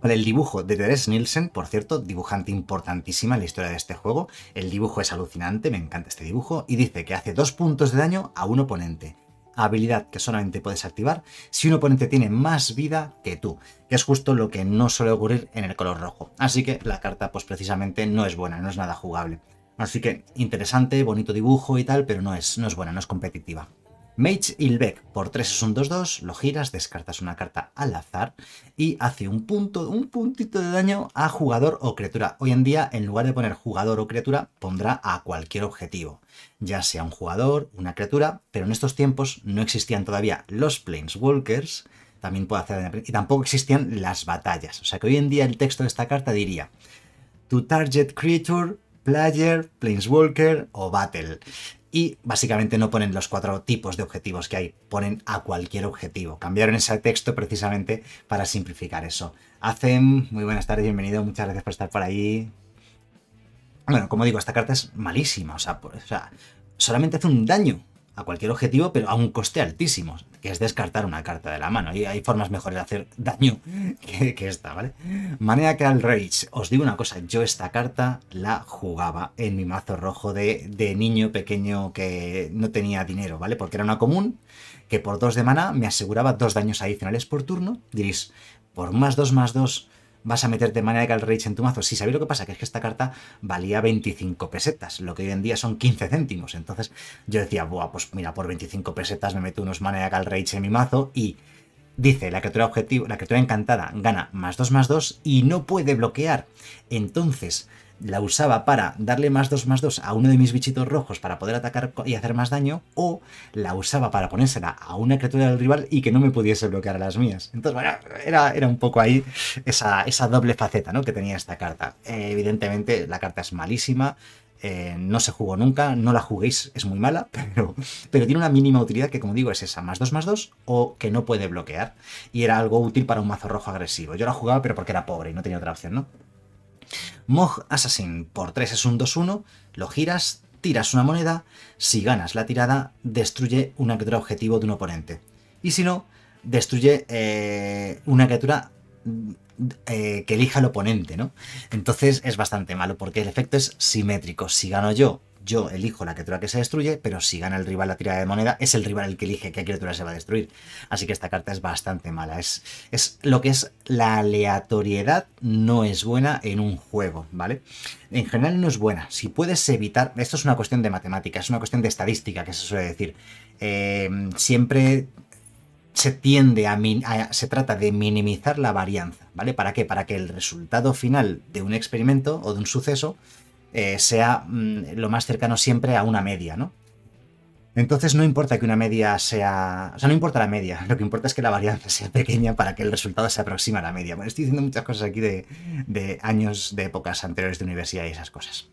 S1: El dibujo de Teres Nielsen, por cierto, dibujante importantísima en la historia de este juego. El dibujo es alucinante, me encanta este dibujo. Y dice que hace dos puntos de daño a un oponente habilidad que solamente puedes activar si un oponente tiene más vida que tú, que es justo lo que no suele ocurrir en el color rojo. Así que la carta pues precisamente no es buena, no es nada jugable. Así que interesante, bonito dibujo y tal, pero no es, no es buena, no es competitiva. Mage Ilbeck, por 3 es un 2-2, lo giras, descartas una carta al azar y hace un punto, un puntito de daño a jugador o criatura. Hoy en día, en lugar de poner jugador o criatura, pondrá a cualquier objetivo, ya sea un jugador, una criatura, pero en estos tiempos no existían todavía los Planeswalkers, también puede hacer. Y tampoco existían las batallas. O sea que hoy en día el texto de esta carta diría: To target creature, player, planeswalker o battle. Y básicamente no ponen los cuatro tipos de objetivos que hay, ponen a cualquier objetivo. Cambiaron ese texto precisamente para simplificar eso. Hacen, muy buenas tardes, bienvenido, muchas gracias por estar por ahí. Bueno, como digo, esta carta es malísima, o sea, o sea solamente hace un daño a cualquier objetivo, pero a un coste altísimo, que es descartar una carta de la mano. Y hay formas mejores de hacer daño que, esta, ¿vale? al Rage. Os digo una cosa, yo esta carta la jugaba en mi mazo rojo de, de niño pequeño que no tenía dinero, ¿vale? Porque era una común que por dos de mana me aseguraba dos daños adicionales por turno. Diréis, por más dos más dos vas a meterte el Rage en tu mazo. Sí, ¿sabéis lo que pasa? Que es que esta carta valía 25 pesetas, lo que hoy en día son 15 céntimos. Entonces yo decía, Buah, pues mira, por 25 pesetas me meto unos de Rage en mi mazo y dice la criatura objetivo, la criatura encantada gana más 2 más 2 y no puede bloquear. Entonces la usaba para darle más 2 más 2 a uno de mis bichitos rojos para poder atacar y hacer más daño, o la usaba para ponérsela a una criatura del rival y que no me pudiese bloquear a las mías. Entonces, bueno, era, era un poco ahí esa, esa doble faceta ¿no? que tenía esta carta. Eh, evidentemente, la carta es malísima. Eh, no se jugó nunca, no la juguéis, es muy mala, pero, pero tiene una mínima utilidad que, como digo, es esa, más 2 más 2 o que no puede bloquear. Y era algo útil para un mazo rojo agresivo. Yo la jugaba, pero porque era pobre y no tenía otra opción, ¿no? Mog Assassin por 3 es un 2-1, lo giras, tiras una moneda, si ganas la tirada, destruye una criatura objetivo de un oponente. Y si no, destruye eh, una criatura eh, que elija el oponente, ¿no? Entonces es bastante malo porque el efecto es simétrico. Si gano yo yo elijo la criatura que se destruye, pero si gana el rival la tirada de moneda, es el rival el que elige qué criatura se va a destruir. Así que esta carta es bastante mala. Es, es lo que es la aleatoriedad no es buena en un juego, ¿vale? En general no es buena. Si puedes evitar. Esto es una cuestión de matemática, es una cuestión de estadística, que se suele decir. Eh, siempre se tiende a, a, se trata de minimizar la varianza, ¿vale? ¿Para qué? Para que el resultado final de un experimento o de un suceso eh, sea mm, lo más cercano siempre a una media, ¿no? Entonces no importa que una media sea... O sea, no importa la media, lo que importa es que la varianza sea pequeña para que el resultado se aproxime a la media. Bueno, estoy diciendo muchas cosas aquí de, de años, de épocas anteriores de universidad y esas cosas.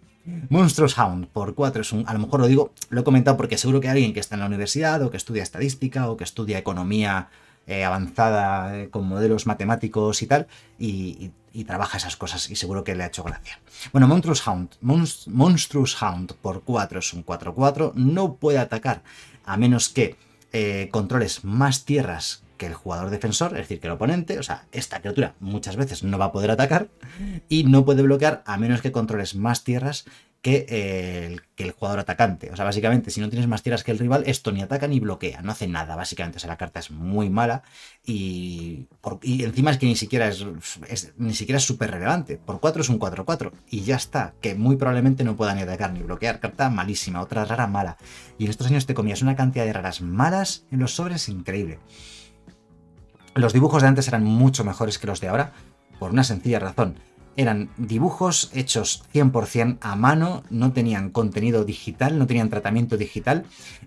S1: Monstrous Hound por 4 es un... A lo mejor lo digo, lo he comentado porque seguro que alguien que está en la universidad o que estudia estadística o que estudia economía eh, avanzada eh, con modelos matemáticos y tal, y, trabaja esas cosas y seguro que le ha hecho gracia. Bueno, Monstrous Hound, Monstrous Hound por 4 es un 4-4, no puede atacar a menos que eh, controles más tierras que el jugador defensor, es decir, que el oponente, o sea, esta criatura muchas veces no va a poder atacar y no puede bloquear a menos que controles más tierras que, el, que el jugador atacante. O sea, básicamente, si no tienes más tierras que el rival, esto ni ataca ni bloquea, no hace nada, básicamente. O sea, la carta es muy mala y, y encima es que ni siquiera es, ni siquiera es súper relevante. Por 4 es un 4-4 y ya está, que muy probablemente no pueda ni atacar ni bloquear. Carta malísima, otra rara mala. Y en estos años te comías una cantidad de raras malas en los sobres increíble. Los dibujos de antes eran mucho mejores que los de ahora, por una sencilla razón eran dibujos hechos 100% a mano, no tenían contenido digital, no tenían tratamiento digital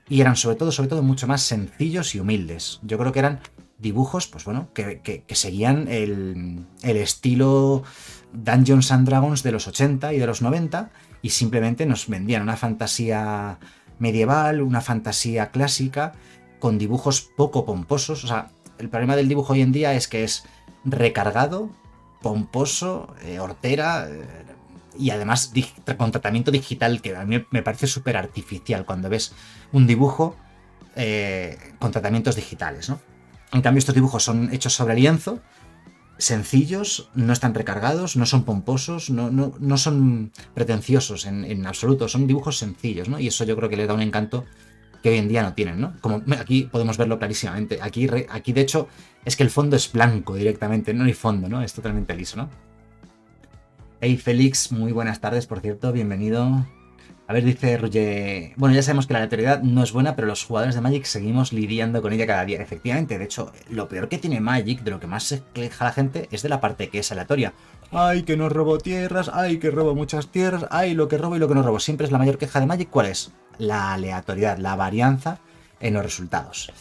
S1: y eran sobre todo, sobre todo mucho más sencillos y humildes. Yo creo que eran dibujos, pues bueno, que, seguían el, el, estilo Dungeons and Dragons de los 80 y de los 90 y simplemente nos vendían una fantasía medieval, una fantasía clásica con dibujos poco pomposos. O sea, el problema del dibujo hoy en día es que es recargado, pomposo, eh, hortera eh, y además con tratamiento digital que a mí me parece súper artificial cuando ves un dibujo eh, con tratamientos digitales. ¿no? En cambio estos dibujos son hechos sobre lienzo, sencillos, no están recargados, no son pomposos, no, no, son pretenciosos en, en, absoluto, son dibujos sencillos, ¿no? Y eso yo creo que le da un encanto que hoy en día no tienen, ¿no? Como aquí podemos verlo clarísimamente. Aquí, aquí de hecho, es que el fondo es blanco directamente, no hay fondo, ¿no? Es totalmente liso, ¿no? Hey Félix, muy buenas tardes, por cierto, bienvenido. A ver, dice Roger. Bueno, ya sabemos que la aleatoriedad no es buena, pero los jugadores de Magic seguimos lidiando con ella cada día. Efectivamente, de hecho, lo peor que tiene Magic, de lo que más se queja la gente, es de la parte que es aleatoria. Ay, que no robo tierras, ay, que robo muchas tierras, ay, lo que robo y lo que no robo. Siempre es la mayor queja de Magic. ¿Cuál es? La aleatoriedad, la varianza en los resultados.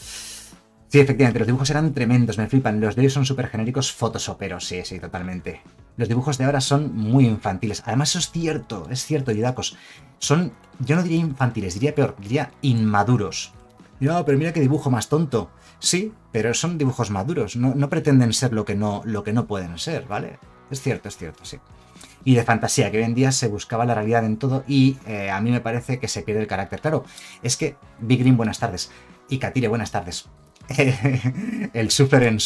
S1: Sí, efectivamente, los dibujos eran tremendos, me flipan. Los de hoy son súper genéricos fotosoperos, sí, sí, totalmente. Los dibujos de ahora son muy infantiles. Además, eso es cierto, es cierto, Yudakos. Son, yo no diría infantiles, diría peor, diría inmaduros. No, pero mira qué dibujo más tonto. Sí, pero son dibujos maduros, no, pretenden ser lo que no, lo que no pueden ser, ¿vale? Es cierto, es cierto, sí. Y de fantasía, que hoy en día se buscaba la realidad en todo y eh, a mí me parece que se pierde el carácter. Claro, es que Big Green, buenas tardes. Y Katire, buenas tardes. el Super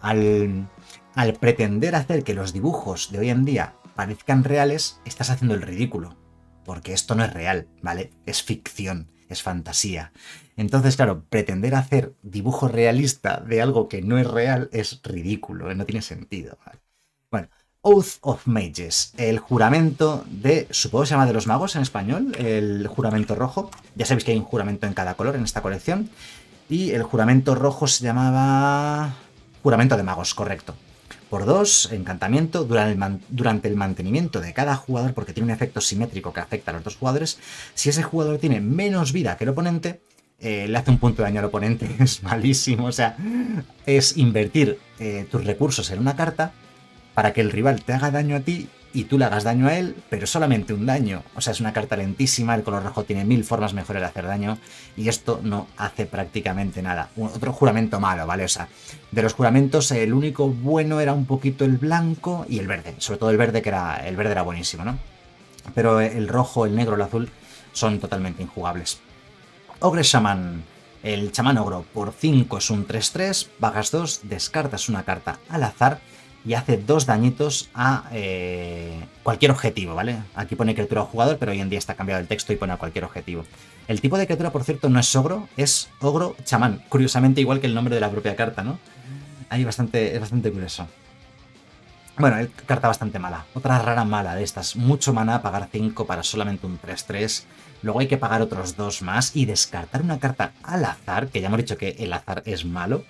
S1: al pretender hacer que los dibujos de hoy en día parezcan reales, estás haciendo el ridículo. Porque esto no es real, ¿vale? Es ficción es fantasía. Entonces, claro, pretender hacer dibujo realista de algo que no es real es ridículo, no tiene sentido. Bueno, Oath of Mages, el juramento de, supongo que se llama de los magos en español, el juramento rojo. Ya sabéis que hay un juramento en cada color en esta colección. Y el juramento rojo se llamaba juramento de magos, correcto por 2, encantamiento, durante el, mantenimiento de cada jugador, porque tiene un efecto simétrico que afecta a los dos jugadores, si ese jugador tiene menos vida que el oponente, eh, le hace un punto de daño al oponente, es malísimo, o sea, es invertir eh, tus recursos en una carta para que el rival te haga daño a ti y tú le hagas daño a él, pero solamente un daño. O sea, es una carta lentísima, el color rojo tiene mil formas mejores de hacer daño y esto no hace prácticamente nada. otro juramento malo, ¿vale? O sea, de los juramentos el único bueno era un poquito el blanco y el verde, sobre todo el verde que era el verde era buenísimo, ¿no? Pero el rojo, el negro, el azul son totalmente injugables. Ogre Shaman. El chamán ogro por 5 es un 3-3, vagas 2, descartas una carta al azar y hace dos dañitos a eh, cualquier objetivo, ¿vale? Aquí pone criatura o jugador, pero hoy en día está cambiado el texto y pone a cualquier objetivo. El tipo de criatura, por cierto, no es ogro, es ogro chamán. Curiosamente, igual que el nombre de la propia carta, ¿no? Ahí bastante, es bastante curioso. Bueno, carta bastante mala. Otra rara mala de estas. Mucho mana, pagar 5 para solamente un 3-3. Luego hay que pagar otros dos más y descartar una carta al azar, que ya hemos dicho que el azar es malo,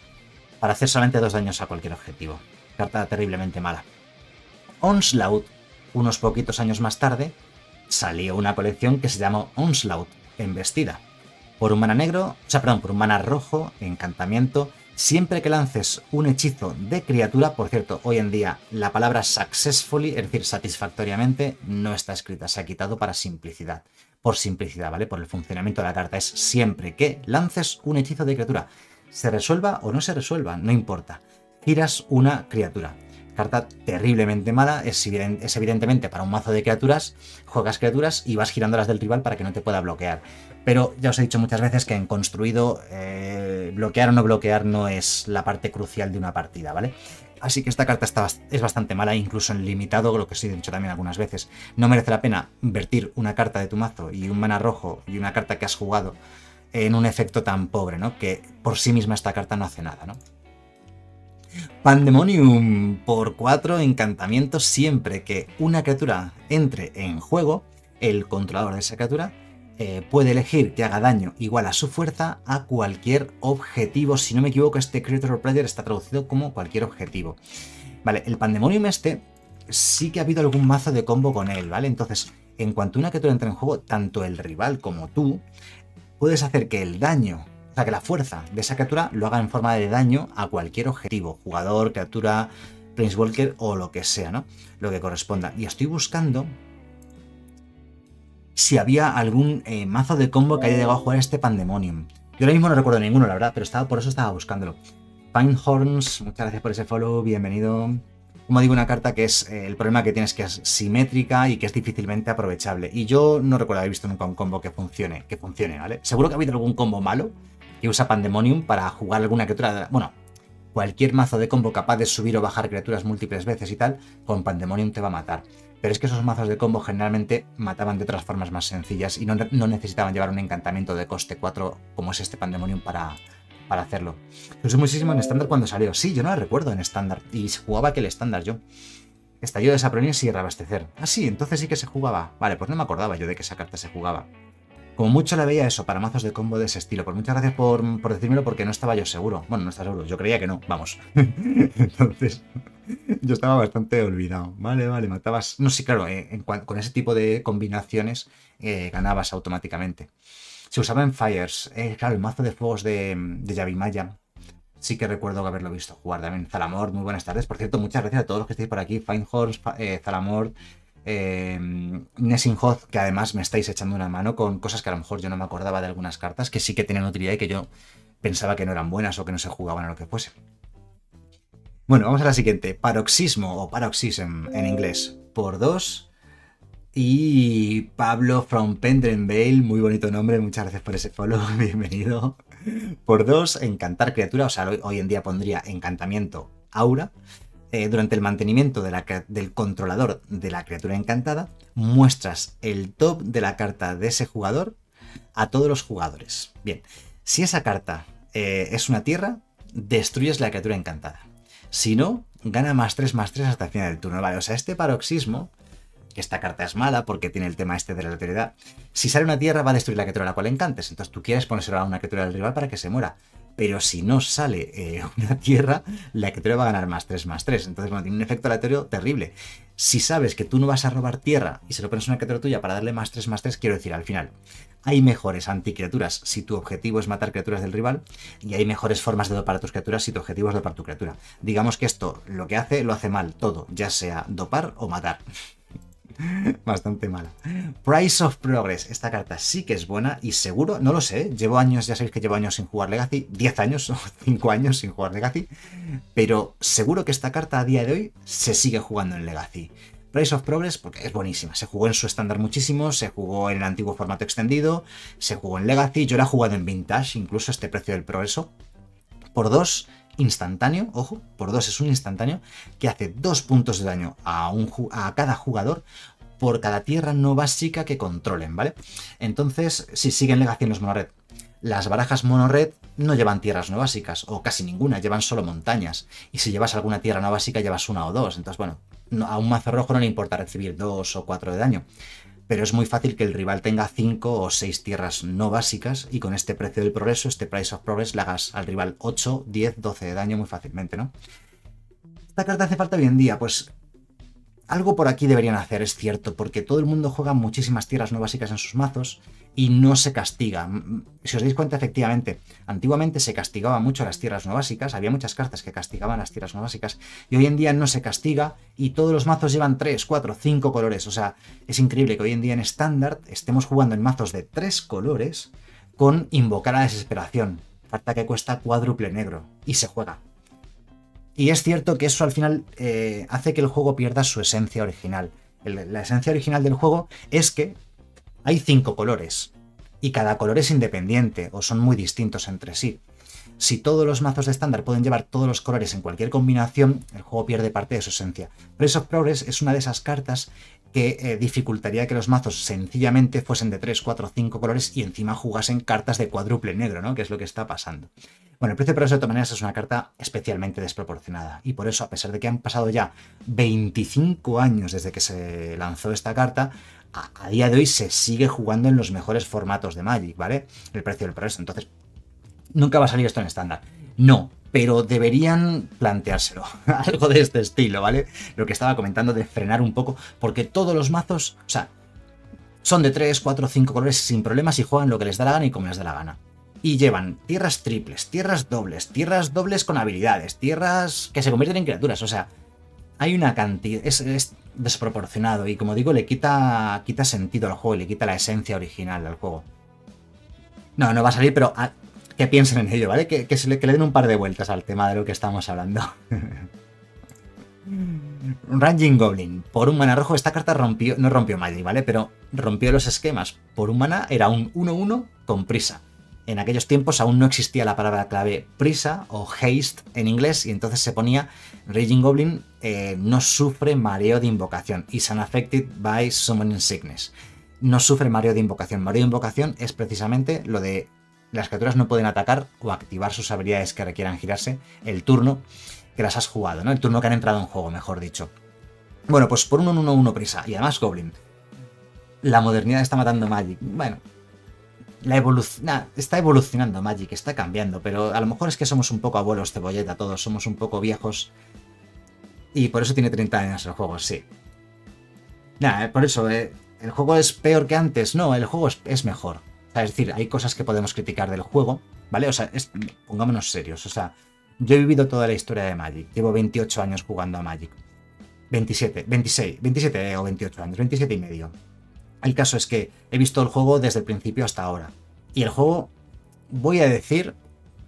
S1: para hacer solamente dos daños a cualquier objetivo carta terriblemente mala. Onslaught, unos poquitos años más tarde, salió una colección que se llamó Onslaught, Embestida. Por un mana negro, o sea, perdón, por un mana rojo, encantamiento, siempre que lances un hechizo de criatura, por cierto, hoy en día la palabra successfully, es decir, satisfactoriamente, no está escrita, se ha quitado para simplicidad. Por simplicidad, ¿vale? Por el funcionamiento de la carta. Es siempre que lances un hechizo de criatura. Se resuelva o no se resuelva, no importa giras una criatura. Carta terriblemente mala, es, evidentemente para un mazo de criaturas, juegas criaturas y vas girando las del rival para que no te pueda bloquear. Pero ya os he dicho muchas veces que en construido eh, bloquear o no bloquear no es la parte crucial de una partida, ¿vale? Así que esta carta está, es bastante mala, incluso en limitado, lo que os he dicho también algunas veces. No merece la pena invertir una carta de tu mazo y un mana rojo y una carta que has jugado en un efecto tan pobre, ¿no? Que por sí misma esta carta no hace nada, ¿no? Pandemonium por 4 encantamientos siempre que una criatura entre en juego, el controlador de esa criatura eh, puede elegir que haga daño igual a su fuerza a cualquier objetivo. Si no me equivoco, este Creator Player está traducido como cualquier objetivo. Vale, el Pandemonium este sí que ha habido algún mazo de combo con él, ¿vale? Entonces, en cuanto una criatura entra en juego, tanto el rival como tú, puedes hacer que el daño o sea, que la fuerza de esa criatura lo haga en forma de daño a cualquier objetivo, jugador, criatura, Prince Walker o lo que sea, ¿no? Lo que corresponda. Y estoy buscando si había algún eh, mazo de combo que haya llegado a jugar este Pandemonium. Yo ahora mismo no recuerdo ninguno, la verdad, pero estaba, por eso estaba buscándolo. Pinehorns, muchas gracias por ese follow, bienvenido. Como digo, una carta que es eh, el problema que tienes que es simétrica y que es difícilmente aprovechable. Y yo no recuerdo haber visto nunca un combo que funcione, que funcione, ¿vale? Seguro que ha habido algún combo malo, que usa Pandemonium para jugar alguna criatura. Bueno, cualquier mazo de combo capaz de subir o bajar criaturas múltiples veces y tal, con Pandemonium te va a matar. Pero es que esos mazos de combo generalmente mataban de otras formas más sencillas y no, necesitaban llevar un encantamiento de coste 4 como es este Pandemonium para, para hacerlo. Lo usé muchísimo en estándar cuando salió. Sí, yo no la recuerdo en estándar. Y jugaba aquel estándar yo. Estalló de y reabastecer. Ah, sí, entonces sí que se jugaba. Vale, pues no me acordaba yo de que esa carta se jugaba. Como mucho le veía eso para mazos de combo de ese estilo. Pues muchas gracias por, decírmelo porque no estaba yo seguro. Bueno, no estaba seguro. Yo creía que no. Vamos. Entonces, yo estaba bastante olvidado. Vale, vale, matabas. No, sí, claro, eh, con ese tipo de combinaciones eh, ganabas automáticamente. Se usaba en Fires. Eh, claro, el mazo de fuegos de, de Yavimaya. Sí que recuerdo haberlo visto jugar también. Zalamord, muy buenas tardes. Por cierto, muchas gracias a todos los que estáis por aquí. Finehorse, eh, Zalamord, eh, Nessinhoth, que además me estáis echando una mano con cosas que a lo mejor yo no me acordaba de algunas cartas, que sí que tenían utilidad y que yo pensaba que no eran buenas o que no se jugaban o lo que fuese. Bueno, vamos a la siguiente. Paroxismo o paroxism en inglés. Por dos. Y Pablo from Pendrenvale, muy bonito nombre, muchas gracias por ese follow, bienvenido. Por dos, encantar criatura, o sea, hoy en día pondría encantamiento aura. Eh, durante el mantenimiento del controlador de la criatura encantada, muestras el top de la carta de ese jugador a todos los jugadores. Bien, si esa carta eh, es una tierra, destruyes la criatura encantada. Si no, gana más 3 más 3 hasta el final del turno. Vale, o sea, este paroxismo, que esta carta es mala porque tiene el tema este de la alteridad, si sale una tierra va a destruir la criatura a la cual encantes. Entonces tú quieres ponérselo a una criatura del rival para que se muera pero si no sale eh, una tierra, la criatura va a ganar más 3 más 3. Entonces, bueno, tiene un efecto aleatorio terrible. Si sabes que tú no vas a robar tierra y se lo pones a una criatura tuya para darle más 3 más 3, quiero decir, al final, hay mejores anticriaturas si tu objetivo es matar criaturas del rival y hay mejores formas de dopar a tus criaturas si tu objetivo es dopar tu criatura. Digamos que esto lo que hace, lo hace mal todo, ya sea dopar o matar. Bastante mala. Price of Progress. Esta carta sí que es buena y seguro, no lo sé, llevo años, ya sabéis que llevo años sin jugar Legacy, 10 años o 5 años sin jugar Legacy, pero seguro que esta carta a día de hoy se sigue jugando en Legacy. Price of Progress porque es buenísima. Se jugó en su estándar muchísimo, se jugó en el antiguo formato extendido, se jugó en Legacy, yo la he jugado en Vintage, incluso este precio del progreso. Por dos, instantáneo, ojo, por dos es un instantáneo, que hace dos puntos de daño a, un, a cada jugador por cada tierra no básica que controlen, ¿vale? Entonces, si siguen Legacy en los monored, las barajas monored no llevan tierras no básicas, o casi ninguna, llevan solo montañas. Y si llevas alguna tierra no básica, llevas una o dos. Entonces, bueno, a un mazo rojo no le importa recibir dos o cuatro de daño pero es muy fácil que el rival tenga 5 o 6 tierras no básicas y con este precio del progreso, este Price of Progress, le hagas al rival 8, 10, 12 de daño muy fácilmente, ¿no? ¿Esta carta hace falta hoy en día? Pues algo por aquí deberían hacer, es cierto, porque todo el mundo juega muchísimas tierras no básicas en sus mazos y no se castiga. Si os dais cuenta, efectivamente, antiguamente se castigaba mucho las tierras no básicas, había muchas cartas que castigaban las tierras no básicas, y hoy en día no se castiga y todos los mazos llevan 3, 4, 5 colores. O sea, es increíble que hoy en día en estándar estemos jugando en mazos de 3 colores con invocar a desesperación. Carta que cuesta cuádruple negro y se juega. Y es cierto que eso al final eh, hace que el juego pierda su esencia original. la esencia original del juego es que hay cinco colores y cada color es independiente o son muy distintos entre sí. Si todos los mazos de estándar pueden llevar todos los colores en cualquier combinación, el juego pierde parte de su esencia. Press of Progress es una de esas cartas que eh, dificultaría que los mazos sencillamente fuesen de 3, 4, 5 colores y encima jugasen cartas de cuádruple negro, ¿no? Que es lo que está pasando. Bueno, el precio progreso de todas maneras es una carta especialmente desproporcionada y por eso, a pesar de que han pasado ya 25 años desde que se lanzó esta carta, a, día de hoy se sigue jugando en los mejores formatos de Magic, ¿vale? El precio del progreso. Entonces, nunca va a salir esto en estándar. No, pero deberían planteárselo. Algo de este estilo, ¿vale? Lo que estaba comentando de frenar un poco, porque todos los mazos, o sea, son de 3, 4, 5 colores sin problemas y juegan lo que les da la gana y como les da la gana. Y llevan tierras triples, tierras dobles, tierras dobles con habilidades, tierras que se convierten en criaturas, o sea, hay una cantidad, es, desproporcionado y como digo, le quita, quita sentido al juego, le quita la esencia original al juego. No, no va a salir, pero ah, que piensen en ello, ¿vale? Que, le, den un par de vueltas al tema de lo que estamos hablando. Ranging Goblin. Por un mana rojo, esta carta rompió, no rompió Magic, ¿vale? Pero rompió los esquemas. Por un mana era un 1-1 con prisa en aquellos tiempos aún no existía la palabra clave prisa o haste en inglés y entonces se ponía Raging Goblin eh, no sufre mareo de invocación. Is unaffected by summoning sickness. No sufre mareo de invocación. Mareo de invocación es precisamente lo de las criaturas no pueden atacar o activar sus habilidades que requieran girarse el turno que las has jugado, ¿no? El turno que han entrado en juego, mejor dicho. Bueno, pues por un 1-1-1 prisa y además Goblin. La modernidad está matando Magic. Bueno, la evolución. está evolucionando Magic, está cambiando, pero a lo mejor es que somos un poco abuelos cebolleta todos, somos un poco viejos. Y por eso tiene 30 años el juego, sí. Nada, por eso, eh, ¿el juego es peor que antes? No, el juego es, mejor. Sea, es decir, hay cosas que podemos criticar del juego, ¿vale? O sea, pongámonos serios. O sea, yo he vivido toda la historia de Magic. Llevo 28 años jugando a Magic. 27, 26, 27 o 28 años, 27 y medio. El caso es que he visto el juego desde el principio hasta ahora. Y el juego, voy a decir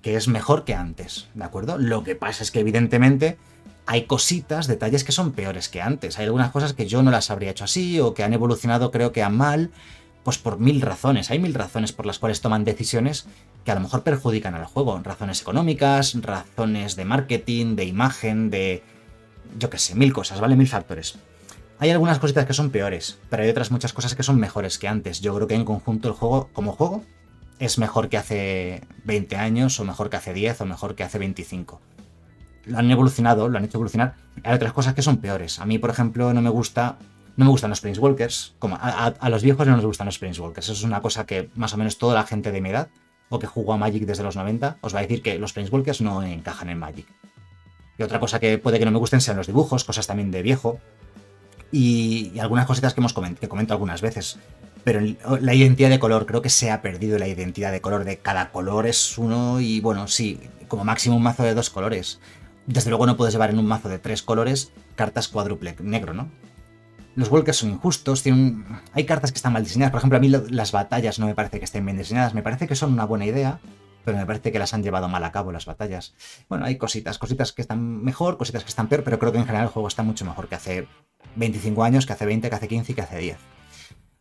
S1: que es mejor que antes, ¿de acuerdo? Lo que pasa es que evidentemente hay cositas, detalles que son peores que antes. Hay algunas cosas que yo no las habría hecho así o que han evolucionado creo que a mal, pues por mil razones. Hay mil razones por las cuales toman decisiones que a lo mejor perjudican al juego. Razones económicas, razones de marketing, de imagen, de... yo qué sé, mil cosas, ¿vale? Mil factores. Hay algunas cositas que son peores, pero hay otras muchas cosas que son mejores que antes. Yo creo que en conjunto el juego, como juego, es mejor que hace 20 años, o mejor que hace 10, o mejor que hace 25 lo han evolucionado, lo han hecho evolucionar. Hay otras cosas que son peores. A mí, por ejemplo, no me gusta. No me gustan los Walkers. Como a, los viejos no nos gustan los Walkers. Eso es una cosa que más o menos toda la gente de mi edad, o que jugó a Magic desde los 90, os va a decir que los Walkers no encajan en Magic. Y otra cosa que puede que no me gusten sean los dibujos, cosas también de viejo. Y, algunas cositas que hemos que comento algunas veces. Pero la identidad de color, creo que se ha perdido la identidad de color de cada color es uno y bueno, sí, como máximo un mazo de dos colores. Desde luego no puedes llevar en un mazo de tres colores cartas cuádruple negro, ¿no? Los walkers son injustos, tienen... hay cartas que están mal diseñadas. Por ejemplo, a mí las batallas no me parece que estén bien diseñadas. Me parece que son una buena idea, pero me parece que las han llevado mal a cabo las batallas. Bueno, hay cositas, cositas que están mejor, cositas que están peor, pero creo que en general el juego está mucho mejor que hace 25 años, que hace 20, que hace 15 y que hace 10.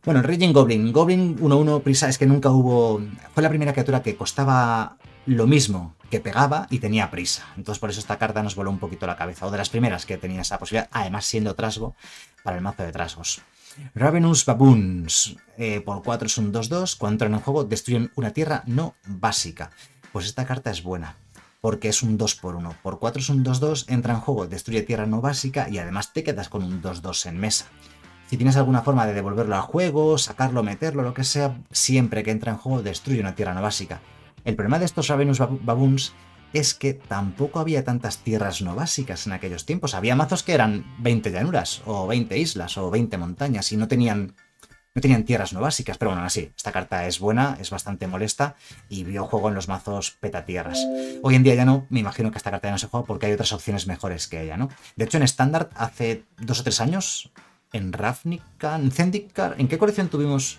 S1: Bueno, Raging Goblin. Goblin 1-1, prisa, es que nunca hubo... Fue la primera criatura que costaba lo mismo que pegaba y tenía prisa. Entonces por eso esta carta nos voló un poquito la cabeza. O de las primeras que tenía esa posibilidad, además siendo trasgo para el mazo de trasgos. Ravenous Baboons. Eh, por 4 es un 2-2. Cuando entran en juego destruyen una tierra no básica. Pues esta carta es buena. Porque es un 2 por 1. Por 4 es un 2-2. Entra en juego, destruye tierra no básica. Y además te quedas con un 2-2 en mesa. Si tienes alguna forma de devolverlo al juego, sacarlo, meterlo, lo que sea, siempre que entra en juego destruye una tierra no básica. El problema de estos Ravenous Baboons es que tampoco había tantas tierras no básicas en aquellos tiempos. Había mazos que eran 20 llanuras, o 20 islas, o 20 montañas, y no tenían, no tenían tierras no básicas. Pero bueno, así, esta carta es buena, es bastante molesta, y vio juego en los mazos petatierras. Hoy en día ya no, me imagino que esta carta ya no se juega porque hay otras opciones mejores que ella, ¿no? De hecho, en Standard, hace dos o tres años, en Ravnica, en Zendikar, ¿en qué colección tuvimos?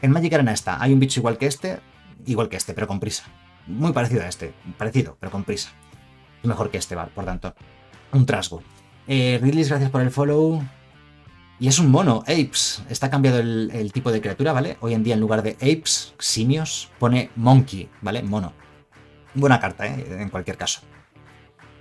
S1: En Magic Arena está, hay un bicho igual que este, igual que este, pero con prisa. Muy parecido a este, parecido, pero con prisa. Es mejor que este, por tanto. Un trasgo. Eh, gracias por el follow. Y es un mono, apes. Está cambiado el, tipo de criatura, ¿vale? Hoy en día en lugar de apes, simios, pone monkey, ¿vale? Mono. Buena carta, ¿eh? En cualquier caso.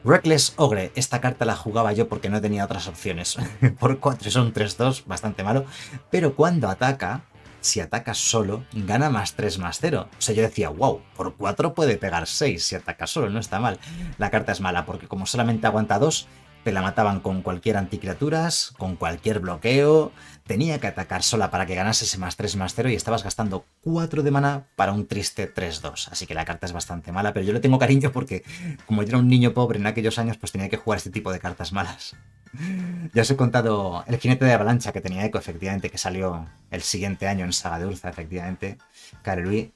S1: Reckless Ogre. Esta carta la jugaba yo porque no tenía otras opciones. por 4 son 3-2, bastante malo. Pero cuando ataca, si atacas solo, gana más 3 más 0. O sea, yo decía, wow, por 4 puede pegar 6 si atacas solo, no está mal. La carta es mala porque como solamente aguanta 2, te la mataban con cualquier anticriaturas, con cualquier bloqueo, tenía que atacar sola para que ganase ese más 3 más 0 y estabas gastando 4 de mana para un triste 3-2. Así que la carta es bastante mala, pero yo le tengo cariño porque como yo era un niño pobre en aquellos años, pues tenía que jugar este tipo de cartas malas. Ya os he contado el jinete de avalancha que tenía Eco, efectivamente, que salió el siguiente año en Saga de Urza, efectivamente. Karelui.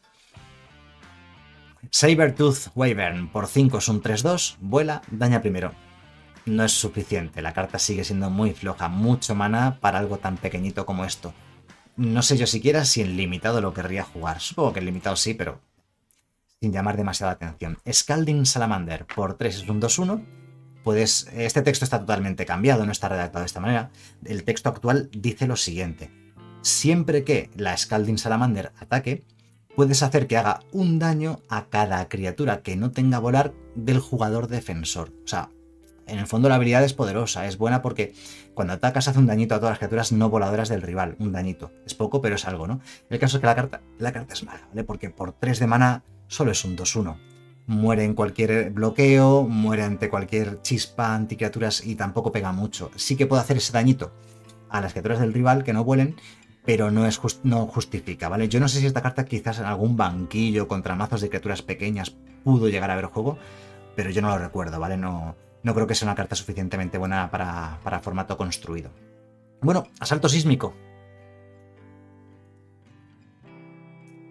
S1: Sabertooth Wyvern por 5 es un 3-2, vuela, daña primero. No es suficiente, la carta sigue siendo muy floja, mucho mana para algo tan pequeñito como esto. No sé yo siquiera si en limitado lo querría jugar, supongo que en limitado sí, pero sin llamar demasiada atención. Scalding Salamander por 3 es un 2-1 puedes. Este texto está totalmente cambiado, no está redactado de esta manera. El texto actual dice lo siguiente: Siempre que la Scalding Salamander ataque, puedes hacer que haga un daño a cada criatura que no tenga volar del jugador defensor. O sea, en el fondo la habilidad es poderosa, es buena porque cuando atacas hace un dañito a todas las criaturas no voladoras del rival, un dañito. Es poco, pero es algo, ¿no? El caso es que la carta, la carta es mala, ¿vale? Porque por 3 de mana solo es un 2-1 muere en cualquier bloqueo, muere ante cualquier chispa anticriaturas y tampoco pega mucho. Sí que puede hacer ese dañito a las criaturas del rival que no vuelen, pero no, es justifica, ¿vale? Yo no sé si esta carta quizás en algún banquillo contra mazos de criaturas pequeñas pudo llegar a ver juego, pero yo no lo recuerdo, ¿vale? No, no creo que sea una carta suficientemente buena para, para formato construido. Bueno, asalto sísmico.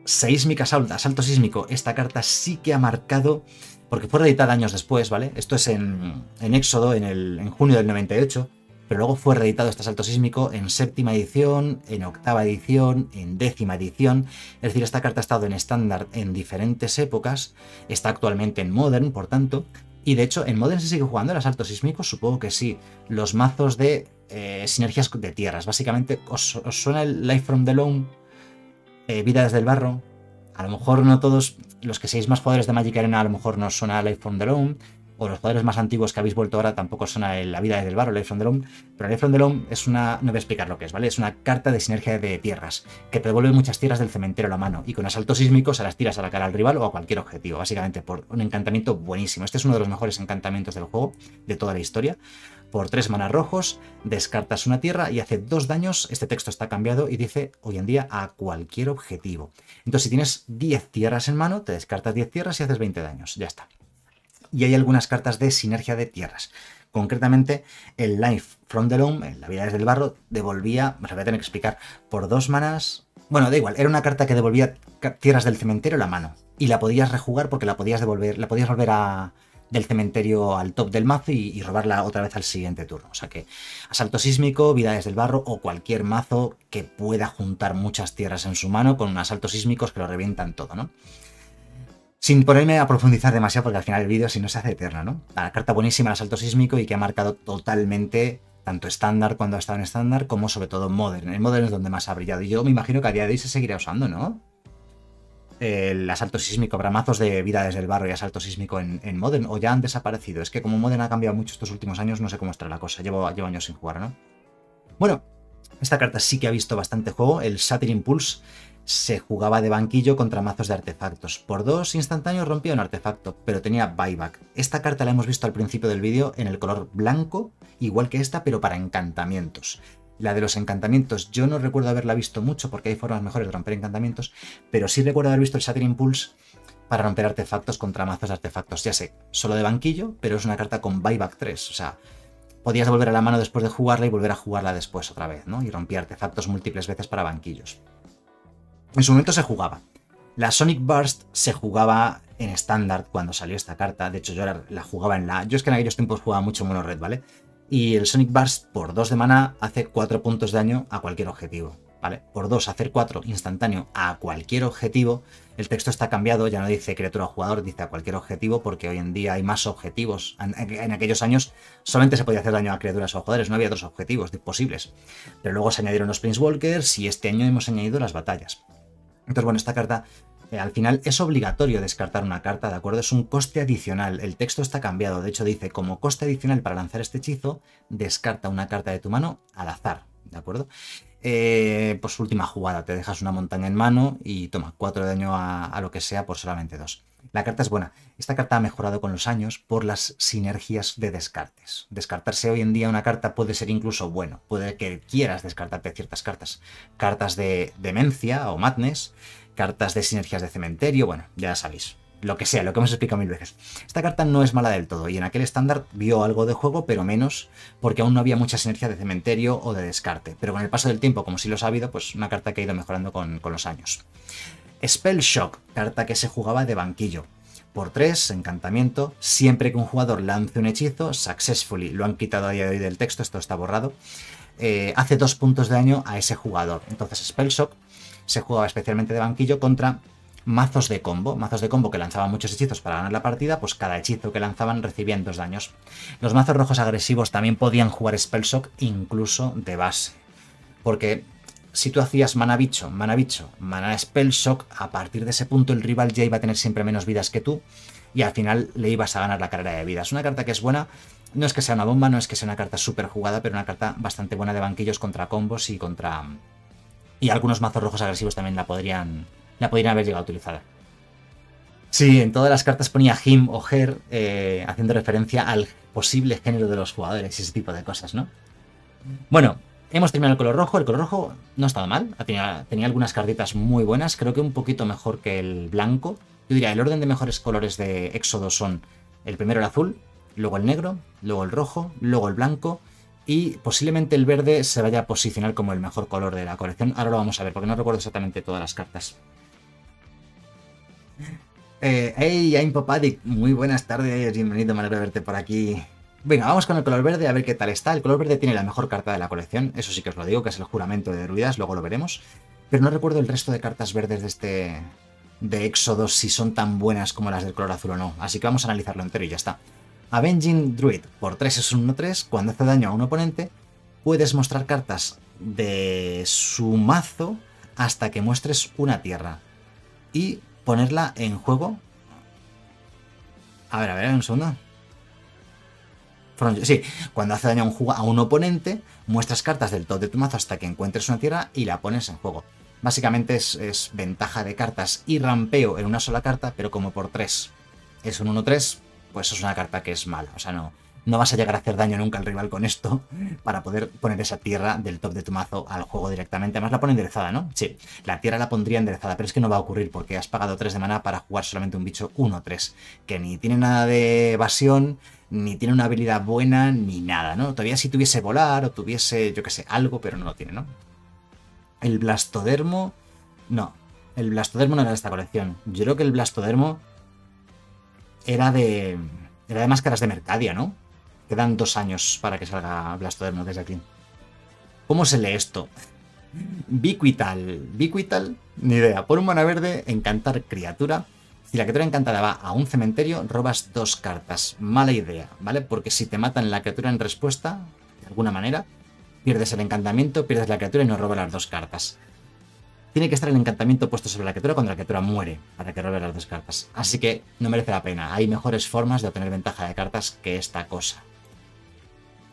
S1: Seísmica Asalto Sísmico. Esta carta sí que ha marcado, porque fue reeditada años después, ¿vale? Esto es en, Éxodo, en, el, en junio del 98, pero luego fue reeditado este Asalto Sísmico en séptima edición, en octava edición, en décima edición. Es decir, esta carta ha estado en estándar en diferentes épocas, está actualmente en Modern, por tanto, y de hecho, ¿en Modern se sigue jugando el asalto sísmico? Supongo que sí. Los mazos de eh, sinergias de tierras. Básicamente, ¿os, suena el Life from the Loam? Eh, vida desde el barro. A lo mejor no todos los que seáis más jugadores de Magic Arena, a lo mejor no suena Life from the Loam o los jugadores más antiguos que habéis vuelto ahora tampoco son la vida del barro, Life from the Loam, pero Life from the Loam es una, no voy a explicar lo que es, ¿vale? Es una carta de sinergia de tierras, que te devuelve muchas tierras del cementerio a la mano, y con asalto sísmico se las tiras a la cara al rival o a cualquier objetivo, básicamente por un encantamiento buenísimo. Este es uno de los mejores encantamientos del juego, de toda la historia. Por tres manas rojos, descartas una tierra y hace dos daños. Este texto está cambiado y dice hoy en día a cualquier objetivo. Entonces, si tienes 10 tierras en mano, te descartas 10 tierras y haces 20 daños. Ya está y hay algunas cartas de sinergia de tierras. Concretamente, el Life from the Loam, en la vida desde el barro, devolvía, me voy a tener que explicar, por dos manas. Bueno, da igual, era una carta que devolvía tierras del cementerio la mano. Y la podías rejugar porque la podías devolver, la podías volver a, del cementerio al top del mazo y, robarla otra vez al siguiente turno. O sea que asalto sísmico, vida desde el barro o cualquier mazo que pueda juntar muchas tierras en su mano con asaltos sísmicos que lo revientan todo, ¿no? Sin ponerme a profundizar demasiado, porque al final el vídeo si no se hace eterno, ¿no? La carta buenísima, el asalto sísmico y que ha marcado totalmente tanto estándar cuando ha estado en estándar como sobre todo modern. El modern es donde más ha brillado y yo me imagino que a día de hoy se seguirá usando, ¿no? El asalto sísmico, habrá mazos de vida desde el barro y asalto sísmico en, modern o ya han desaparecido. Es que como modern ha cambiado mucho estos últimos años, no sé cómo estará la cosa. Llevo, llevo años sin jugar, ¿no? Bueno, esta carta sí que ha visto bastante juego, el Satyr Impulse se jugaba de banquillo contra mazos de artefactos. Por dos instantáneos rompía un artefacto, pero tenía buyback. Esta carta la hemos visto al principio del vídeo en el color blanco, igual que esta, pero para encantamientos. La de los encantamientos yo no recuerdo haberla visto mucho porque hay formas mejores de romper encantamientos, pero sí recuerdo haber visto el Satyr Impulse para romper artefactos contra mazos de artefactos. Ya sé, solo de banquillo, pero es una carta con buyback 3, o sea, podías volver a la mano después de jugarla y volver a jugarla después otra vez, ¿no? Y rompía artefactos múltiples veces para banquillos. En su momento se jugaba. La Sonic Burst se jugaba en estándar cuando salió esta carta. De hecho, yo la, jugaba en la. Yo es que en aquellos tiempos jugaba mucho mono red, ¿vale? Y el Sonic Burst por 2 de mana hace 4 puntos de daño a cualquier objetivo. ¿Vale? Por 2, hacer 4 instantáneo a cualquier objetivo. El texto está cambiado, ya no dice criatura o jugador, dice a cualquier objetivo, porque hoy en día hay más objetivos. En, en, aquellos años solamente se podía hacer daño a criaturas o jugadores, no había otros objetivos posibles. Pero luego se añadieron los Planeswalkers y este año hemos añadido las batallas. Entonces, bueno, esta carta al final es obligatorio descartar una carta, ¿de acuerdo? Es un coste adicional. El texto está cambiado. De hecho, dice, como coste adicional para lanzar este hechizo, descarta una carta de tu mano al azar, ¿de acuerdo? Eh, pues última jugada, te dejas una montaña en mano y toma 4 de daño a, a, lo que sea por solamente 2. La carta es buena. Esta carta ha mejorado con los años por las sinergias de descartes. Descartarse hoy en día una carta puede ser incluso bueno. Puede que quieras descartarte ciertas cartas. Cartas de demencia o madness, cartas de sinergias de cementerio, bueno, ya sabéis lo que sea, lo que hemos explicado mil veces. Esta carta no es mala del todo, y en aquel estándar vio algo de juego, pero menos, porque aún no había mucha sinergia de cementerio o de descarte. Pero con el paso del tiempo, como sí lo ha habido, pues una carta que ha ido mejorando con, los años. Spell Shock, carta que se jugaba de banquillo. Por 3, encantamiento, siempre que un jugador lance un hechizo, successfully, lo han quitado a día de hoy del texto, esto está borrado, eh, hace dos puntos de daño a ese jugador. Entonces Spell Shock se jugaba especialmente de banquillo contra mazos de combo, mazos de combo que lanzaban muchos hechizos para ganar la partida, pues cada hechizo que lanzaban recibían dos daños. Los mazos rojos agresivos también podían jugar Spellshock incluso de base, porque si tú hacías mana bicho, mana bicho, mana Spellshock, a partir de ese punto el rival ya iba a tener siempre menos vidas que tú y al final le ibas a ganar la carrera de vidas. Una carta que es buena, no es que sea una bomba, no es que sea una carta súper jugada, pero una carta bastante buena de banquillos contra combos y contra... Y algunos mazos rojos agresivos también la podrían, la podrían haber llegado a utilizar. Sí, en todas las cartas ponía him o her, eh, haciendo referencia al posible género de los jugadores y ese tipo de cosas, ¿no? Bueno, hemos terminado el color rojo. El color rojo no estaba mal, tenía, tenía algunas cartitas muy buenas, creo que un poquito mejor que el blanco. Yo diría, el orden de mejores colores de Éxodo son el primero el azul, luego el negro, luego el rojo, luego el blanco y posiblemente el verde se vaya a posicionar como el mejor color de la colección. Ahora lo vamos a ver porque no recuerdo exactamente todas las cartas. Eh, hey, I'm Popadic, muy buenas tardes, bienvenido, me alegro de verte por aquí. Venga, vamos con el color verde a ver qué tal está. El color verde tiene la mejor carta de la colección, eso sí que os lo digo, que es el juramento de druidas, luego lo veremos. Pero no recuerdo el resto de cartas verdes de este. de Éxodo si son tan buenas como las del color azul o no. Así que vamos a analizarlo entero y ya está. Avenging Druid por 3 es un 1-3. Cuando hace daño a un oponente, puedes mostrar cartas de su mazo hasta que muestres una tierra. Y ponerla en juego. A ver, a ver, un segundo. Sí, cuando hace daño a un, a un oponente, muestras cartas del top de tu mazo hasta que encuentres una tierra y la pones en juego. Básicamente es, ventaja de cartas y rampeo en una sola carta, pero como por 3 es un 1-3, pues es una carta que es mala. O sea, no, no vas a llegar a hacer daño nunca al rival con esto para poder poner esa tierra del top de tu mazo al juego directamente. Además la pone enderezada, ¿no? Sí, la tierra la pondría enderezada, pero es que no va a ocurrir porque has pagado 3 de mana para jugar solamente un bicho 1-3, que ni tiene nada de evasión, ni tiene una habilidad buena, ni nada, ¿no? Todavía si tuviese volar o tuviese, yo que sé, algo, pero no lo tiene, ¿no? El Blastodermo... No, el Blastodermo no era de esta colección. Yo creo que el Blastodermo era de... Era de máscaras de Mercadia, ¿no? Quedan dos años para que salga Blastodermo desde aquí. ¿Cómo se lee esto? Biquital. Biquital, ni idea. Por un mana verde, encantar criatura. Si la criatura encantada va a un cementerio, robas dos cartas. Mala idea, ¿vale? Porque si te matan la criatura en respuesta, de alguna manera, pierdes el encantamiento, pierdes la criatura y no robas las dos cartas. Tiene que estar el encantamiento puesto sobre la criatura cuando la criatura muere, para que robe las dos cartas. Así que no merece la pena. Hay mejores formas de obtener ventaja de cartas que esta cosa.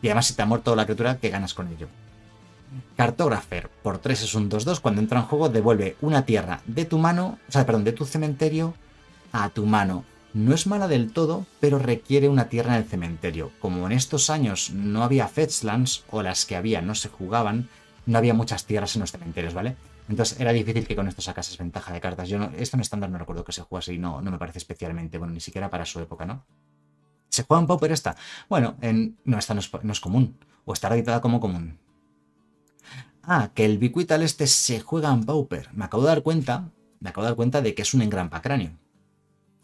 S1: Y además si te ha muerto la criatura, ¿qué ganas con ello? Cartographer, por 3 es un 2-2, cuando entra en juego devuelve una tierra de tu mano, o sea, perdón, de tu cementerio a tu mano. No es mala del todo, pero requiere una tierra en el cementerio. Como en estos años no había Fetchlands, o las que había no se jugaban, no había muchas tierras en los cementerios, ¿vale? Entonces era difícil que con esto sacases ventaja de cartas. Yo no, esto en estándar no recuerdo que se jugase y no, no me parece especialmente bueno, ni siquiera para su época, ¿no? ¿Se juega en Pauper esta? Bueno, en... no, esta no es, común. O está editada como común. Ah, que el Biquital este se juega en Pauper. Me acabo de dar cuenta, me acabo de dar cuenta de que es un engrampa cráneo.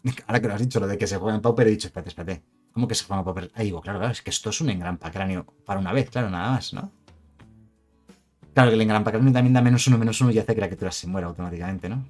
S1: Ahora que lo has dicho, lo de que se juega en Pauper, he dicho, espérate, espérate. ¿Cómo que se juega en Pauper? Ahí digo, claro, claro, es que esto es un engrampa cráneo para una vez, claro, nada más, ¿no? Claro que el engrampa cráneo también da menos uno, menos uno y hace que la criatura se muera automáticamente, ¿no?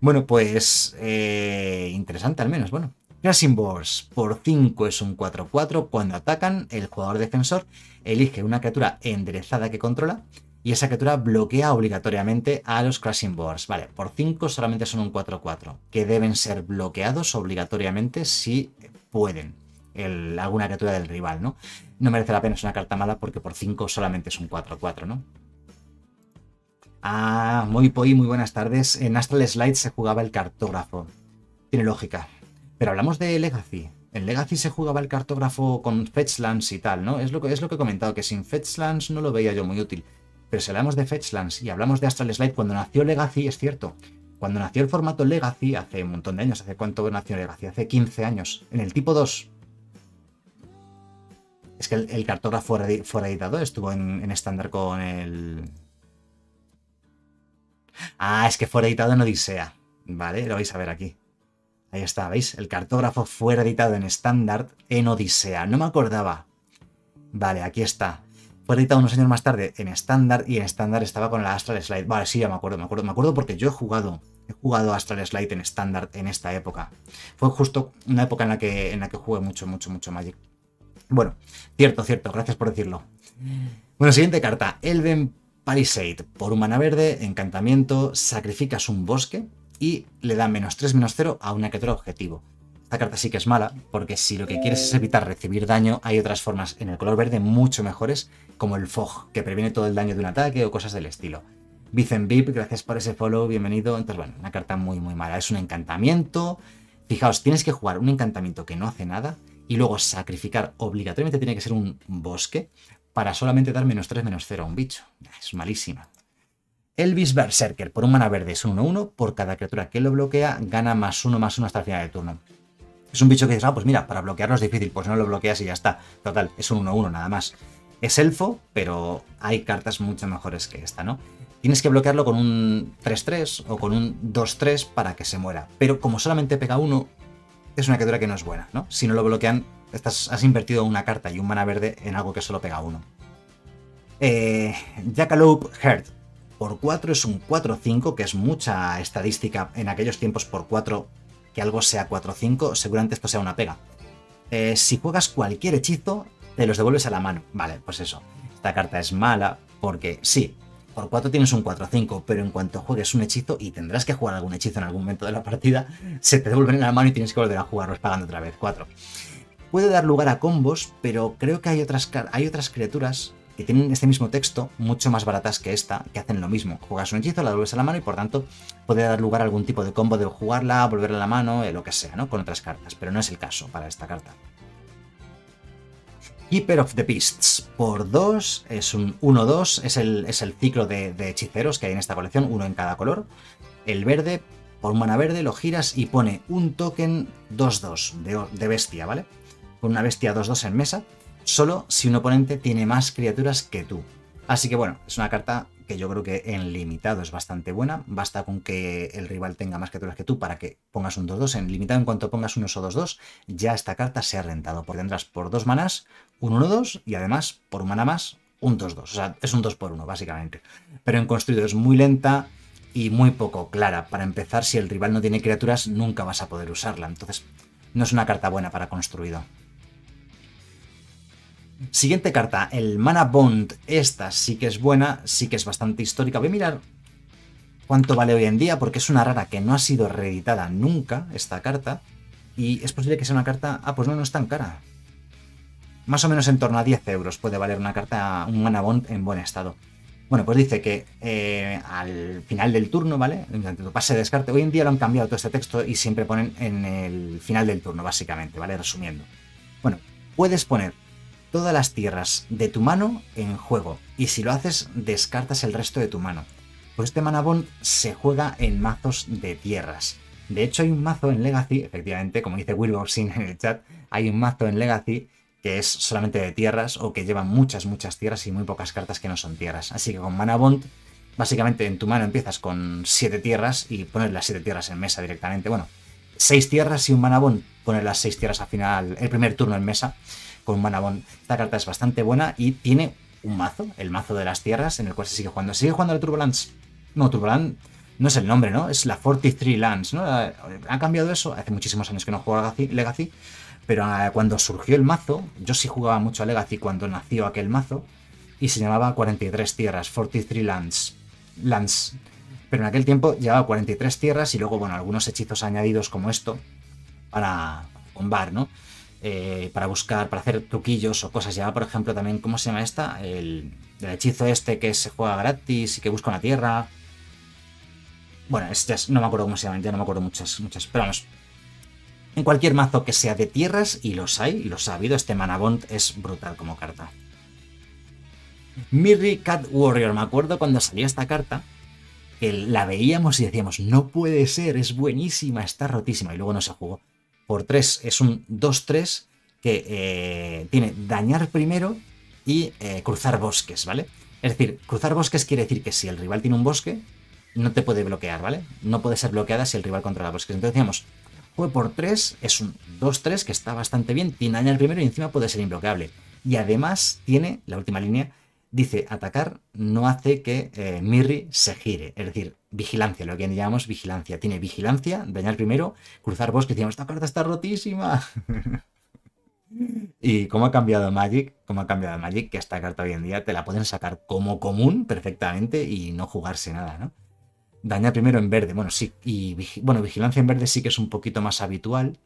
S1: Bueno, pues eh, interesante al menos. Bueno, Crashing Boars por 5 es un 4-4. Cuando atacan, el jugador defensor elige una criatura enderezada que controla y esa criatura bloquea obligatoriamente a los Crashing Boars. Vale, por 5 solamente son un 4-4, que deben ser bloqueados obligatoriamente si pueden. alguna criatura del rival, ¿no? No merece la pena, es una carta mala porque por 5 solamente es un 4-4, ¿no? Ah, muy poi, muy buenas tardes. En Astral Slide se jugaba el cartógrafo. Tiene lógica. Pero hablamos de Legacy. En Legacy se jugaba el cartógrafo con Fetchlands y tal, ¿no? Es lo, que, es lo que he comentado, que sin Fetchlands no lo veía yo muy útil. Pero si hablamos de Fetchlands y hablamos de Astral Slide, cuando nació Legacy, es cierto. Cuando nació el formato Legacy, hace un montón de años, ¿hace cuánto nació Legacy? Hace 15 años. En el tipo 2. Es que el, cartógrafo fuera, editado, estuvo en estándar con el Ah, es que fue editado en Odisea. Vale, lo vais a ver aquí. Ahí está, ¿veis? El cartógrafo fue editado en estándar en Odisea. No me acordaba. Vale, aquí está. Fue editado unos años más tarde en estándar y en estándar estaba con la Astral Slide. Vale, sí, ya me acuerdo, me acuerdo. Me acuerdo porque yo he jugado. He jugado Astral Slide en estándar en esta época. Fue justo una época en la que, en la que jugué mucho, mucho, mucho Magic. Bueno, cierto, cierto. Gracias por decirlo. Bueno, siguiente carta. Elven Palisade, por un mana verde, encantamiento, sacrificas un bosque y le da menos 3, menos 0 a una criatura objetivo. Esta carta sí que es mala, porque si lo que quieres es evitar recibir daño, hay otras formas en el color verde mucho mejores, como el Fog, que previene todo el daño de un ataque o cosas del estilo. Vicen Vip, gracias por ese follow, bienvenido. Entonces, bueno, una carta muy, muy mala. Es un encantamiento. Fijaos, tienes que jugar un encantamiento que no hace nada y luego sacrificar obligatoriamente tiene que ser un bosque para solamente dar menos 3, menos 0 a un bicho. Es malísima. Elvis Berserker, por un mana verde es un 1-1, por cada criatura que lo bloquea gana más 1, más 1 hasta el final del turno. Es un bicho que dices, ah, pues mira, para bloquearlo es difícil, pues no lo bloqueas y ya está. Total, es un 1-1 nada más. Es elfo, pero hay cartas mucho mejores que esta, ¿no? tienes que bloquearlo con un 3-3 o con un 2-3 para que se muera. Pero como solamente pega uno, es una criatura que no es buena, ¿no? Si no lo bloquean, estás, has invertido una carta y un mana verde en algo que solo pega uno. Eh, Jackalope Heart. Por 4 es un 4-5, que es mucha estadística en aquellos tiempos por 4 que algo sea 4-5, seguramente esto sea una pega. Eh, si juegas cualquier hechizo, te los devuelves a la mano. Vale, pues eso. Esta carta es mala porque sí, por 4 tienes un 4-5, pero en cuanto juegues un hechizo, y tendrás que jugar algún hechizo en algún momento de la partida, se te devuelven a la mano y tienes que volver a jugarlos pagando otra vez 4. Puede dar lugar a combos, pero creo que hay otras, hay otras criaturas que tienen este mismo texto, mucho más baratas que esta, que hacen lo mismo. Juegas un hechizo, la devuelves a la mano y por tanto puede dar lugar a algún tipo de combo de jugarla, volverla a la mano, eh, lo que sea, ¿no? Con otras cartas, pero no es el caso para esta carta. Keeper of the Beasts por 2, es un 1-2, es el, es el ciclo de, hechiceros que hay en esta colección, uno en cada color. El verde, por mana verde, lo giras y pone un token 2-2 de, de bestia, ¿vale? Con una bestia 2-2 en mesa solo si un oponente tiene más criaturas que tú. Así que bueno, es una carta que yo creo que en limitado es bastante buena. Basta con que el rival tenga más criaturas que tú para que pongas un 2-2. En limitado, en cuanto pongas un oso 2-2, ya esta carta se ha rentado. Porque tendrás por dos manas un 1-2 y además por un mana más un 2-2. O sea, es un 2 por 1 básicamente. Pero en construido es muy lenta y muy poco clara. Para empezar, si el rival no tiene criaturas, nunca vas a poder usarla. Entonces, no es una carta buena para construido. Siguiente carta, el Mana Bond. Esta sí que es buena, sí que es bastante histórica. Voy a mirar cuánto vale hoy en día, porque es una rara que no ha sido reeditada nunca, esta carta. Y es posible que sea una carta... Ah, pues no, no es tan cara. Más o menos en torno a 10 euros puede valer una carta, un Mana Bond en buen estado. Bueno, pues dice que eh, al final del turno, ¿vale? Tu pase de descarte. Hoy en día lo han cambiado todo este texto y siempre ponen en el final del turno, básicamente, ¿vale? Resumiendo. Bueno, puedes poner todas las tierras de tu mano en juego, y si lo haces, descartas el resto de tu mano. Pues este Manabond se juega en mazos de tierras. De hecho, hay un mazo en Legacy, efectivamente, como dice Wilboxing en el chat, hay un mazo en Legacy que es solamente de tierras o que lleva muchas, muchas tierras y muy pocas cartas que no son tierras. Así que con Manabond, básicamente en tu mano empiezas con 7 tierras y pones las 7 tierras en mesa directamente. Bueno, 6 tierras y un Manabond, poner las 6 tierras al final, el primer turno en mesa con Manabón. Esta carta es bastante buena y tiene un mazo, el mazo de las tierras, en el cual se sigue jugando. ¿Sigue jugando el Turbulence? No, Turbulence no es el nombre, ¿no? Es la 43 Lands, ¿no? Ha cambiado eso. Hace muchísimos años que no juego a Legacy, pero ah, cuando surgió el mazo, yo sí jugaba mucho a Legacy cuando nació aquel mazo, y se llamaba 43 tierras, 43 Lands. Lands. Pero en aquel tiempo llevaba 43 tierras y luego, bueno, algunos hechizos añadidos como esto para combar, ¿no? Eh, para buscar, para hacer truquillos o cosas. Ya, por ejemplo, también, ¿cómo se llama esta? El, hechizo este que se juega gratis y que busca una tierra. Bueno, no me acuerdo cómo se llama, ya no me acuerdo muchas, muchas. Pero vamos. En cualquier mazo que sea de tierras, y los hay, los ha habido, este Manabond es brutal como carta. Mirri Cat Warrior, me acuerdo cuando salió esta carta, que la veíamos y decíamos, no puede ser, es buenísima, está rotísima, y luego no se jugó por 3 es un 2-3 que eh, tiene dañar primero y eh, cruzar bosques, ¿vale? Es decir, cruzar bosques quiere decir que si el rival tiene un bosque, no te puede bloquear, ¿vale? No puede ser bloqueada si el rival controla bosques. Entonces decíamos, juego por 3 es un 2-3 que está bastante bien, tiene dañar primero y encima puede ser imbloqueable. Y además tiene, la última línea, dice atacar no hace que eh, Mirri se gire. Es decir, vigilancia, lo que llamamos vigilancia. Tiene vigilancia, dañar primero, cruzar bosque, decíamos, esta carta está rotísima. y cómo ha cambiado Magic, cómo ha cambiado Magic, que esta carta hoy en día te la pueden sacar como común perfectamente y no jugarse nada, ¿no? Dañar primero en verde, bueno, sí, y bueno, vigilancia en verde sí que es un poquito más habitual.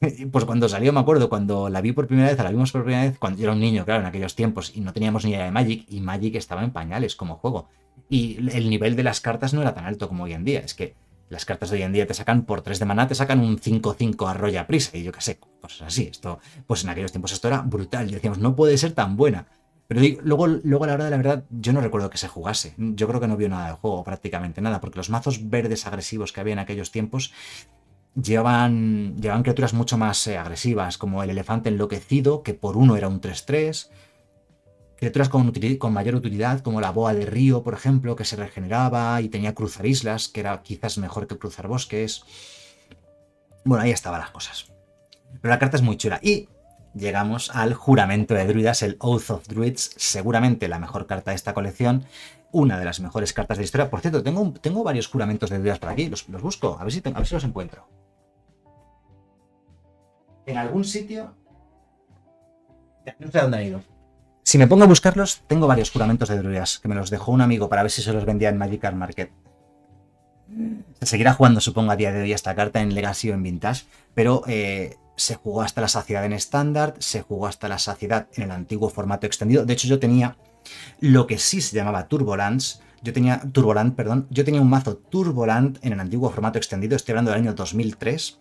S1: pues cuando salió, me acuerdo, cuando la vi por primera vez, la vimos por primera vez, cuando yo era un niño, claro, en aquellos tiempos, y no teníamos ni idea de Magic, y Magic estaba en pañales como juego. Y el nivel de las cartas no era tan alto como hoy en día. Es que las cartas de hoy en día te sacan por 3 de maná, te sacan un 5-5 arroya prisa, y yo qué sé, cosas así. Esto, pues en aquellos tiempos esto era brutal. Y decíamos, no puede ser tan buena. Pero luego, luego a la hora de la verdad, yo no recuerdo que se jugase. Yo creo que no vio nada de juego, prácticamente nada, porque los mazos verdes agresivos que había en aquellos tiempos llevaban, llevaban criaturas mucho más eh, agresivas, como el elefante enloquecido, que por uno era un 3-3. criaturas con, mayor utilidad, como la boa de río, por ejemplo, que se regeneraba y tenía cruzar islas, que era quizás mejor que cruzar bosques. Bueno, ahí estaban las cosas. Pero la carta es muy chula. Y llegamos al juramento de druidas, el Oath of Druids, seguramente la mejor carta de esta colección, una de las mejores cartas de historia. Por cierto, tengo, tengo varios juramentos de druidas por aquí, los, busco, a ver, si a ver si los encuentro. En algún sitio... No sé dónde han ido. Si me pongo a buscarlos, tengo varios juramentos de druidas, que me los dejó un amigo para ver si se los vendía en Magic Market. Se seguirá jugando, supongo, a día de hoy esta carta en Legacy o en Vintage, pero eh, se jugó hasta la saciedad en estándar, se jugó hasta la saciedad en el antiguo formato extendido. De hecho, yo tenía lo que sí se llamaba Turbulence. Yo tenía Turboland, perdón. Yo tenía un mazo Turboland en el antiguo formato extendido. Estoy hablando del año 2003,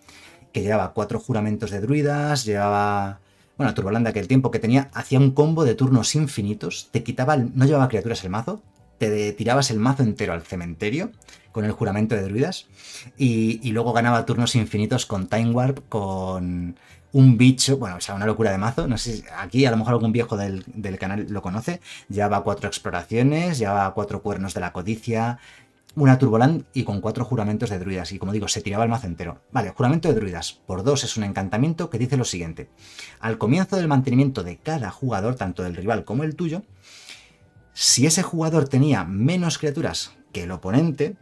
S1: que llevaba cuatro juramentos de druidas, llevaba bueno, Turboland de aquel tiempo que tenía, hacía un combo de turnos infinitos, te quitaba, no llevaba criaturas el mazo, te tirabas el mazo entero al cementerio con el juramento de druidas y, luego ganaba turnos infinitos con Time Warp, con un bicho, bueno, o sea, una locura de mazo, no sé aquí a lo mejor algún viejo del, del canal lo conoce, llevaba cuatro exploraciones, llevaba cuatro cuernos de la codicia, una Turboland y con cuatro juramentos de druidas. Y como digo, se tiraba el mazo entero. Vale, juramento de druidas. Por dos es un encantamiento que dice lo siguiente. Al comienzo del mantenimiento de cada jugador, tanto del rival como el tuyo, si ese jugador tenía menos criaturas que el oponente,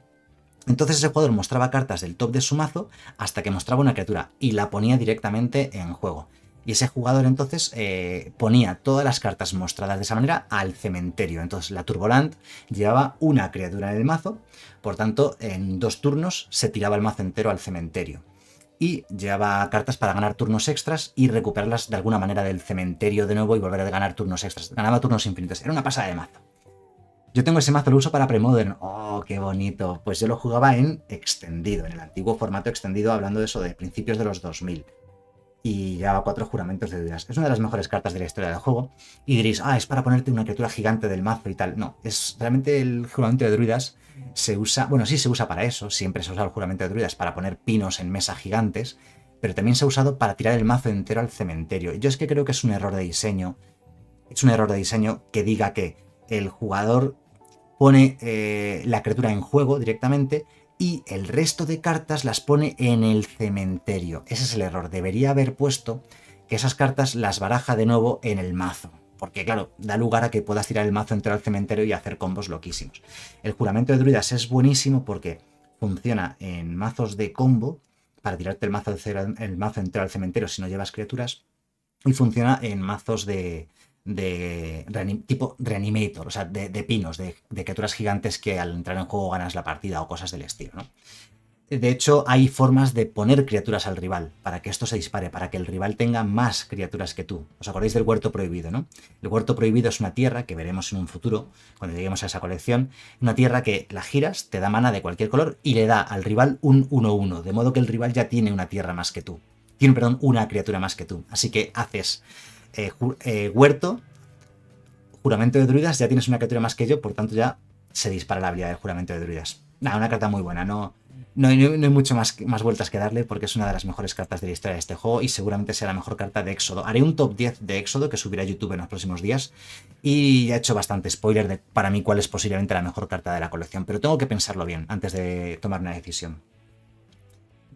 S1: entonces ese jugador mostraba cartas del top de su mazo hasta que mostraba una criatura y la ponía directamente en juego. Y ese jugador entonces eh, ponía todas las cartas mostradas de esa manera al cementerio. Entonces la Turboland llevaba una criatura en el mazo, por tanto en dos turnos se tiraba el mazo entero al cementerio. Y llevaba cartas para ganar turnos extras y recuperarlas de alguna manera del cementerio de nuevo y volver a ganar turnos extras. Ganaba turnos infinitos. Era una pasada de mazo. Yo tengo ese mazo, lo uso para Premodern. ¡Oh, qué bonito! Pues yo lo jugaba en extendido, en el antiguo formato extendido, hablando de eso de principios de los 2000 y lleva cuatro juramentos de druidas. Es una de las mejores cartas de la historia del juego. Y diréis, ah, es para ponerte una criatura gigante del mazo y tal. No, es realmente el juramento de druidas se usa, bueno, sí se usa para eso, siempre se usa el juramento de druidas para poner pinos en mesa gigantes, pero también se ha usado para tirar el mazo entero al cementerio. Yo es que creo que es un error de diseño. Es un error de diseño que diga que el jugador pone eh, la criatura en juego directamente y el resto de cartas las pone en el cementerio. Ese es el error. Debería haber puesto que esas cartas las baraja de nuevo en el mazo. Porque claro, da lugar a que puedas tirar el mazo entero al cementerio y hacer combos loquísimos. El juramento de druidas es buenísimo porque funciona en mazos de combo para tirarte el mazo, el mazo al cementerio si no llevas criaturas. Y funciona en mazos de, de tipo reanimator, o sea, de, pinos, de, criaturas gigantes que al entrar en juego ganas la partida o cosas del estilo, ¿no? De hecho, hay formas de poner criaturas al rival para que esto se dispare, para que el rival tenga más criaturas que tú. ¿Os acordáis del huerto prohibido, no? El huerto prohibido es una tierra que veremos en un futuro, cuando lleguemos a esa colección, una tierra que la giras, te da mana de cualquier color y le da al rival un 1-1, de modo que el rival ya tiene una tierra más que tú. Tiene, perdón, una criatura más que tú. Así que haces eh, eh, huerto, juramento de druidas, ya tienes una criatura más que yo, por tanto ya se dispara la habilidad del juramento de druidas. Nada, una carta muy buena, no, no, hay, mucho más, más vueltas que darle porque es una de las mejores cartas de la historia de este juego y seguramente sea la mejor carta de Éxodo. Haré un top 10 de Éxodo que subiré a YouTube en los próximos días y ya he hecho bastante spoiler de para mí cuál es posiblemente la mejor carta de la colección, pero tengo que pensarlo bien antes de tomar una decisión.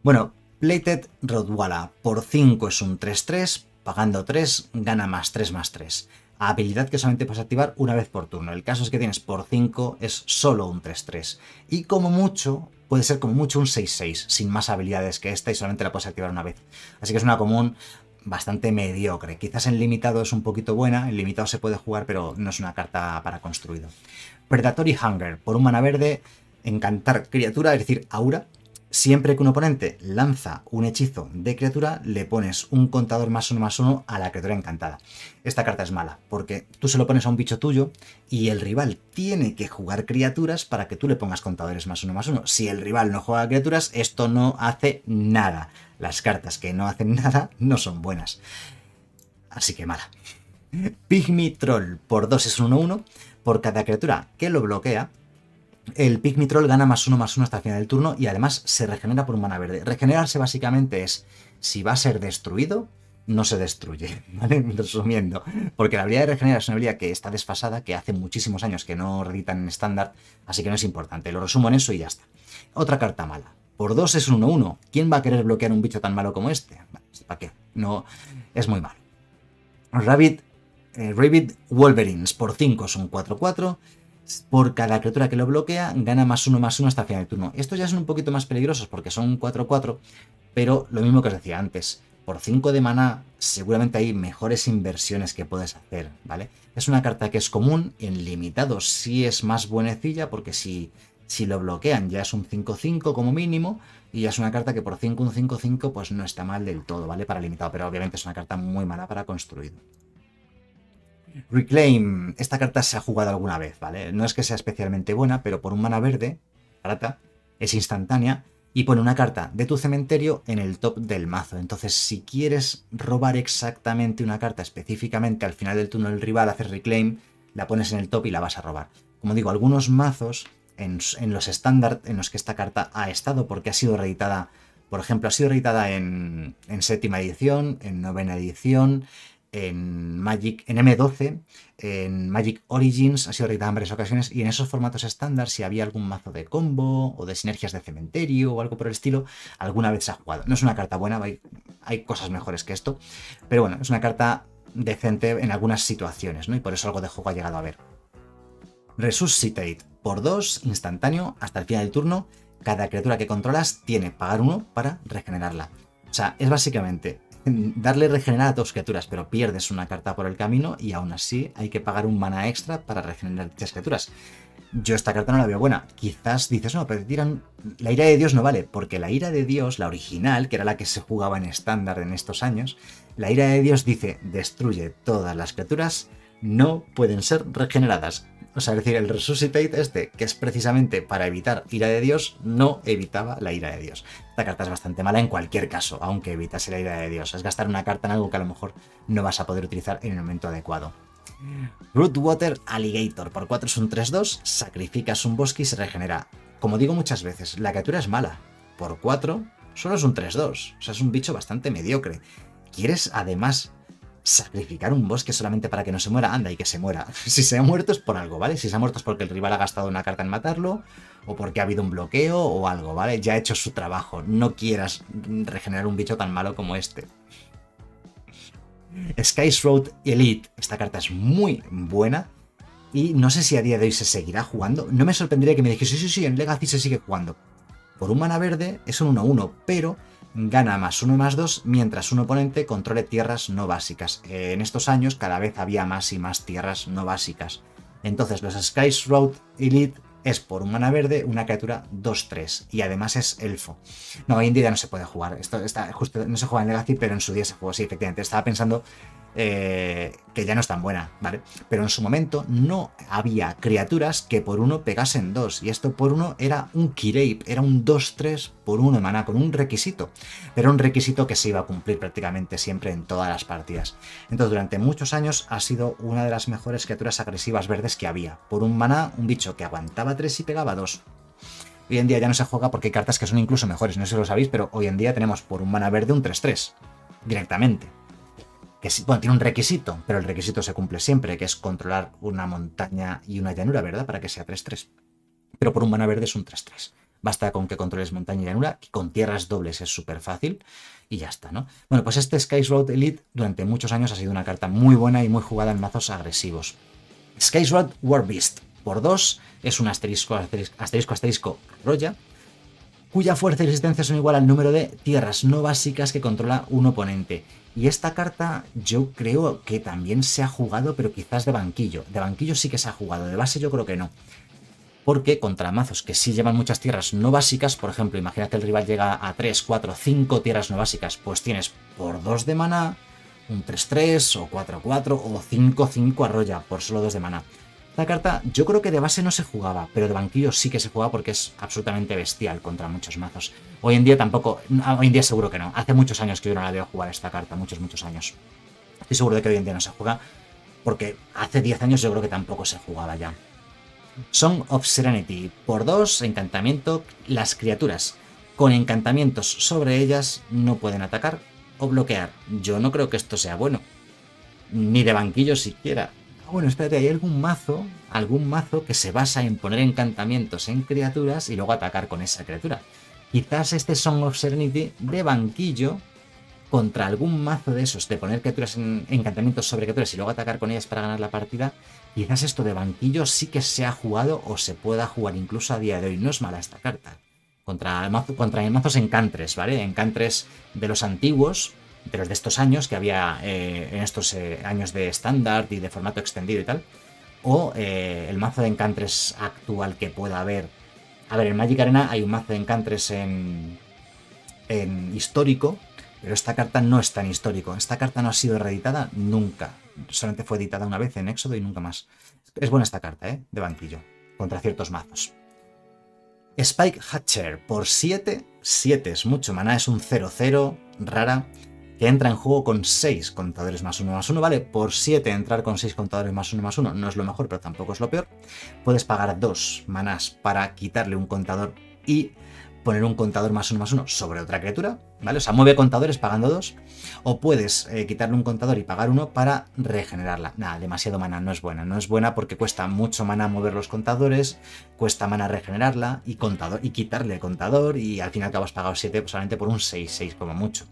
S1: Bueno, Plated Rodwalla por 5 es un 3-3, Pagando 3, gana más 3 más 3. Habilidad que solamente puedes activar una vez por turno. El caso es que tienes por 5, es solo un 3-3. Y como mucho, puede ser como mucho un 6-6, sin más habilidades que esta y solamente la puedes activar una vez. Así que es una común bastante mediocre. Quizás en limitado es un poquito buena, en limitado se puede jugar, pero no es una carta para construido. Predatory Hunger, por un mana verde, encantar criatura, es decir, aura, Siempre que un oponente lanza un hechizo de criatura, le pones un contador más uno más uno a la criatura encantada. Esta carta es mala, porque tú se lo pones a un bicho tuyo y el rival tiene que jugar criaturas para que tú le pongas contadores más uno más uno. Si el rival no juega criaturas, esto no hace nada. Las cartas que no hacen nada no son buenas. Así que mala. Pygmy Troll por 2 es un 1-1. Por cada criatura que lo bloquea, el Pygmy Troll gana más uno más uno hasta el final del turno y además se regenera por un mana verde. Regenerarse básicamente es, si va a ser destruido, no se destruye, ¿vale? Resumiendo, porque la habilidad de regenerar es una habilidad que está desfasada, que hace muchísimos años que no reeditan en estándar, así que no es importante. Lo resumo en eso y ya está. Otra carta mala. Por 2 es un 1-1. ¿Quién va a querer bloquear un bicho tan malo como este? ¿Para qué? No, es muy malo. Rabbit, eh, Rabbit Wolverines por 5 es un 4-4 por cada criatura que lo bloquea, gana más uno más uno hasta el final del turno. Estos ya son un poquito más peligrosos porque son 4-4, pero lo mismo que os decía antes, por 5 de mana seguramente hay mejores inversiones que puedes hacer, ¿vale? Es una carta que es común, en limitado sí es más buenecilla porque si, si lo bloquean ya es un 5-5 como mínimo y ya es una carta que por 5 un 5-5 pues no está mal del todo, ¿vale? Para limitado, pero obviamente es una carta muy mala para construido. Reclaim, esta carta se ha jugado alguna vez, ¿vale? No es que sea especialmente buena, pero por un mana verde, barata, es instantánea y pone una carta de tu cementerio en el top del mazo. Entonces, si quieres robar exactamente una carta específicamente al final del turno del rival, haces reclaim, la pones en el top y la vas a robar. Como digo, algunos mazos en, los estándar en los que esta carta ha estado, porque ha sido reeditada, por ejemplo, ha sido reeditada en, en séptima edición, en novena edición, en Magic, en M12, en Magic Origins, ha sido reeditada en varias ocasiones, y en esos formatos estándar, si había algún mazo de combo o de sinergias de cementerio o algo por el estilo, alguna vez se ha jugado. No es una carta buena, hay, hay cosas mejores que esto, pero bueno, es una carta decente en algunas situaciones, ¿no? Y por eso algo de juego ha llegado a ver. Resuscitate, por 2, instantáneo, hasta el final del turno, cada criatura que controlas tiene pagar uno para regenerarla. O sea, es básicamente darle regenerar a tus criaturas, pero pierdes una carta por el camino y aún así hay que pagar un mana extra para regenerar tus criaturas. Yo esta carta no la veo buena. Quizás dices, no, pero tiran. La ira de Dios no vale, porque la ira de Dios, la original, que era la que se jugaba en estándar en estos años, la ira de Dios dice: destruye todas las criaturas, no pueden ser regeneradas. O sea, es decir, el Resuscitate este, que es precisamente para evitar ira de Dios, no evitaba la ira de Dios. Esta carta es bastante mala en cualquier caso, aunque evitase la ira de Dios. Es gastar una carta en algo que a lo mejor no vas a poder utilizar en el momento adecuado. Rootwater Alligator, por 4 es un 3-2, sacrificas un bosque y se regenera. Como digo muchas veces, la criatura es mala. Por 4 solo es un 3-2, o sea, es un bicho bastante mediocre. ¿Quieres además sacrificar un bosque solamente para que no se muera, anda y que se muera. Si se ha muerto es por algo, ¿vale? Si se ha muerto es porque el rival ha gastado una carta en matarlo, o porque ha habido un bloqueo o algo, ¿vale? Ya ha hecho su trabajo. No quieras regenerar un bicho tan malo como este. Skies Road Elite. Esta carta es muy buena. Y no sé si a día de hoy se seguirá jugando. No me sorprendería que me dijese, sí, sí, sí, en Legacy se sigue jugando. Por un mana verde es un 1-1, pero gana más 1 más 2 mientras un oponente controle tierras no básicas. En estos años cada vez había más y más tierras no básicas. Entonces los Skies Road Elite es por un mana verde una criatura 2-3 y además es elfo. No, hoy en día no se puede jugar. Esto está justo, no se juega en Legacy, pero en su día se jugó. Sí, efectivamente. Estaba pensando eh, que ya no es tan buena, ¿vale? Pero en su momento no había criaturas que por uno pegasen dos, y esto por uno era un Kireip, era un 2-3 por uno de maná, con un requisito, pero un requisito que se iba a cumplir prácticamente siempre en todas las partidas. Entonces durante muchos años ha sido una de las mejores criaturas agresivas verdes que había, por un maná, un bicho que aguantaba 3 y pegaba 2. Hoy en día ya no se juega porque hay cartas que son incluso mejores, no sé si lo sabéis, pero hoy en día tenemos por un mana verde un 3-3, directamente bueno, tiene un requisito, pero el requisito se cumple siempre, que es controlar una montaña y una llanura, ¿verdad? Para que sea 3-3. Pero por un mana verde es un 3-3. Basta con que controles montaña y llanura, que con tierras dobles es súper fácil y ya está, ¿no? Bueno, pues este Skies Road Elite durante muchos años ha sido una carta muy buena y muy jugada en mazos agresivos. Skies Road War Beast, por 2, es un asterisco, asterisco, asterisco, asterisco, roya, cuya fuerza y resistencia son igual al número de tierras no básicas que controla un oponente. Y esta carta yo creo que también se ha jugado, pero quizás de banquillo. De banquillo sí que se ha jugado, de base yo creo que no. Porque contra mazos que sí llevan muchas tierras no básicas, por ejemplo, imagina que el rival llega a 3, 4, 5 tierras no básicas, pues tienes por 2 de mana, un 3-3 o 4-4 o 5-5 arrolla por solo 2 de mana. Esta carta yo creo que de base no se jugaba, pero de banquillo sí que se juega porque es absolutamente bestial contra muchos mazos. Hoy en día tampoco, hoy en día seguro que no. Hace muchos años que yo no la veo jugar esta carta, muchos, muchos años. Estoy seguro de que hoy en día no se juega, porque hace 10 años yo creo que tampoco se jugaba ya. Song of Serenity. Por dos, encantamiento, las criaturas con encantamientos sobre ellas no pueden atacar
S2: o bloquear. Yo no creo que esto sea bueno. Ni de banquillo siquiera. Ah, bueno, espérate, hay algún mazo, algún mazo que se basa en poner encantamientos en criaturas y luego atacar con esa criatura. Quizás este Song of Serenity de banquillo contra algún mazo de esos, de poner criaturas en encantamientos sobre criaturas y luego atacar con ellas para ganar la partida, quizás esto de banquillo sí que se ha jugado o se pueda jugar incluso a día de hoy. No es mala esta carta. Contra, contra mazos encantres, ¿vale? Encantres de los antiguos, de los de estos años, que había eh, en estos eh, años de estándar y de formato extendido y tal. O eh, el mazo de encantres actual que pueda haber. A ver, en Magic Arena hay un mazo de encantres en, en histórico, pero esta carta no es tan histórico. Esta carta no ha sido reeditada nunca. Solamente fue editada una vez en Éxodo y nunca más. Es buena esta carta, ¿eh? De banquillo. Contra ciertos mazos. Spike Hatcher por 7. 7 es mucho maná, es un 0-0, rara, que entra en juego con 6 contadores más 1 más 1, ¿vale? Por 7 entrar con 6 contadores más 1 más 1 no es lo mejor, pero tampoco es lo peor. Puedes pagar 2 manás para quitarle un contador y poner un contador más uno más uno sobre otra criatura, ¿vale? O sea, mueve contadores pagando dos, o puedes eh, quitarle un contador y pagar uno para regenerarla. Nada, demasiado mana, no es buena. No es buena porque cuesta mucho mana mover los contadores, cuesta mana regenerarla y, contador, y quitarle el contador, y al final acabas pagado 7 solamente por un 6-6 como mucho.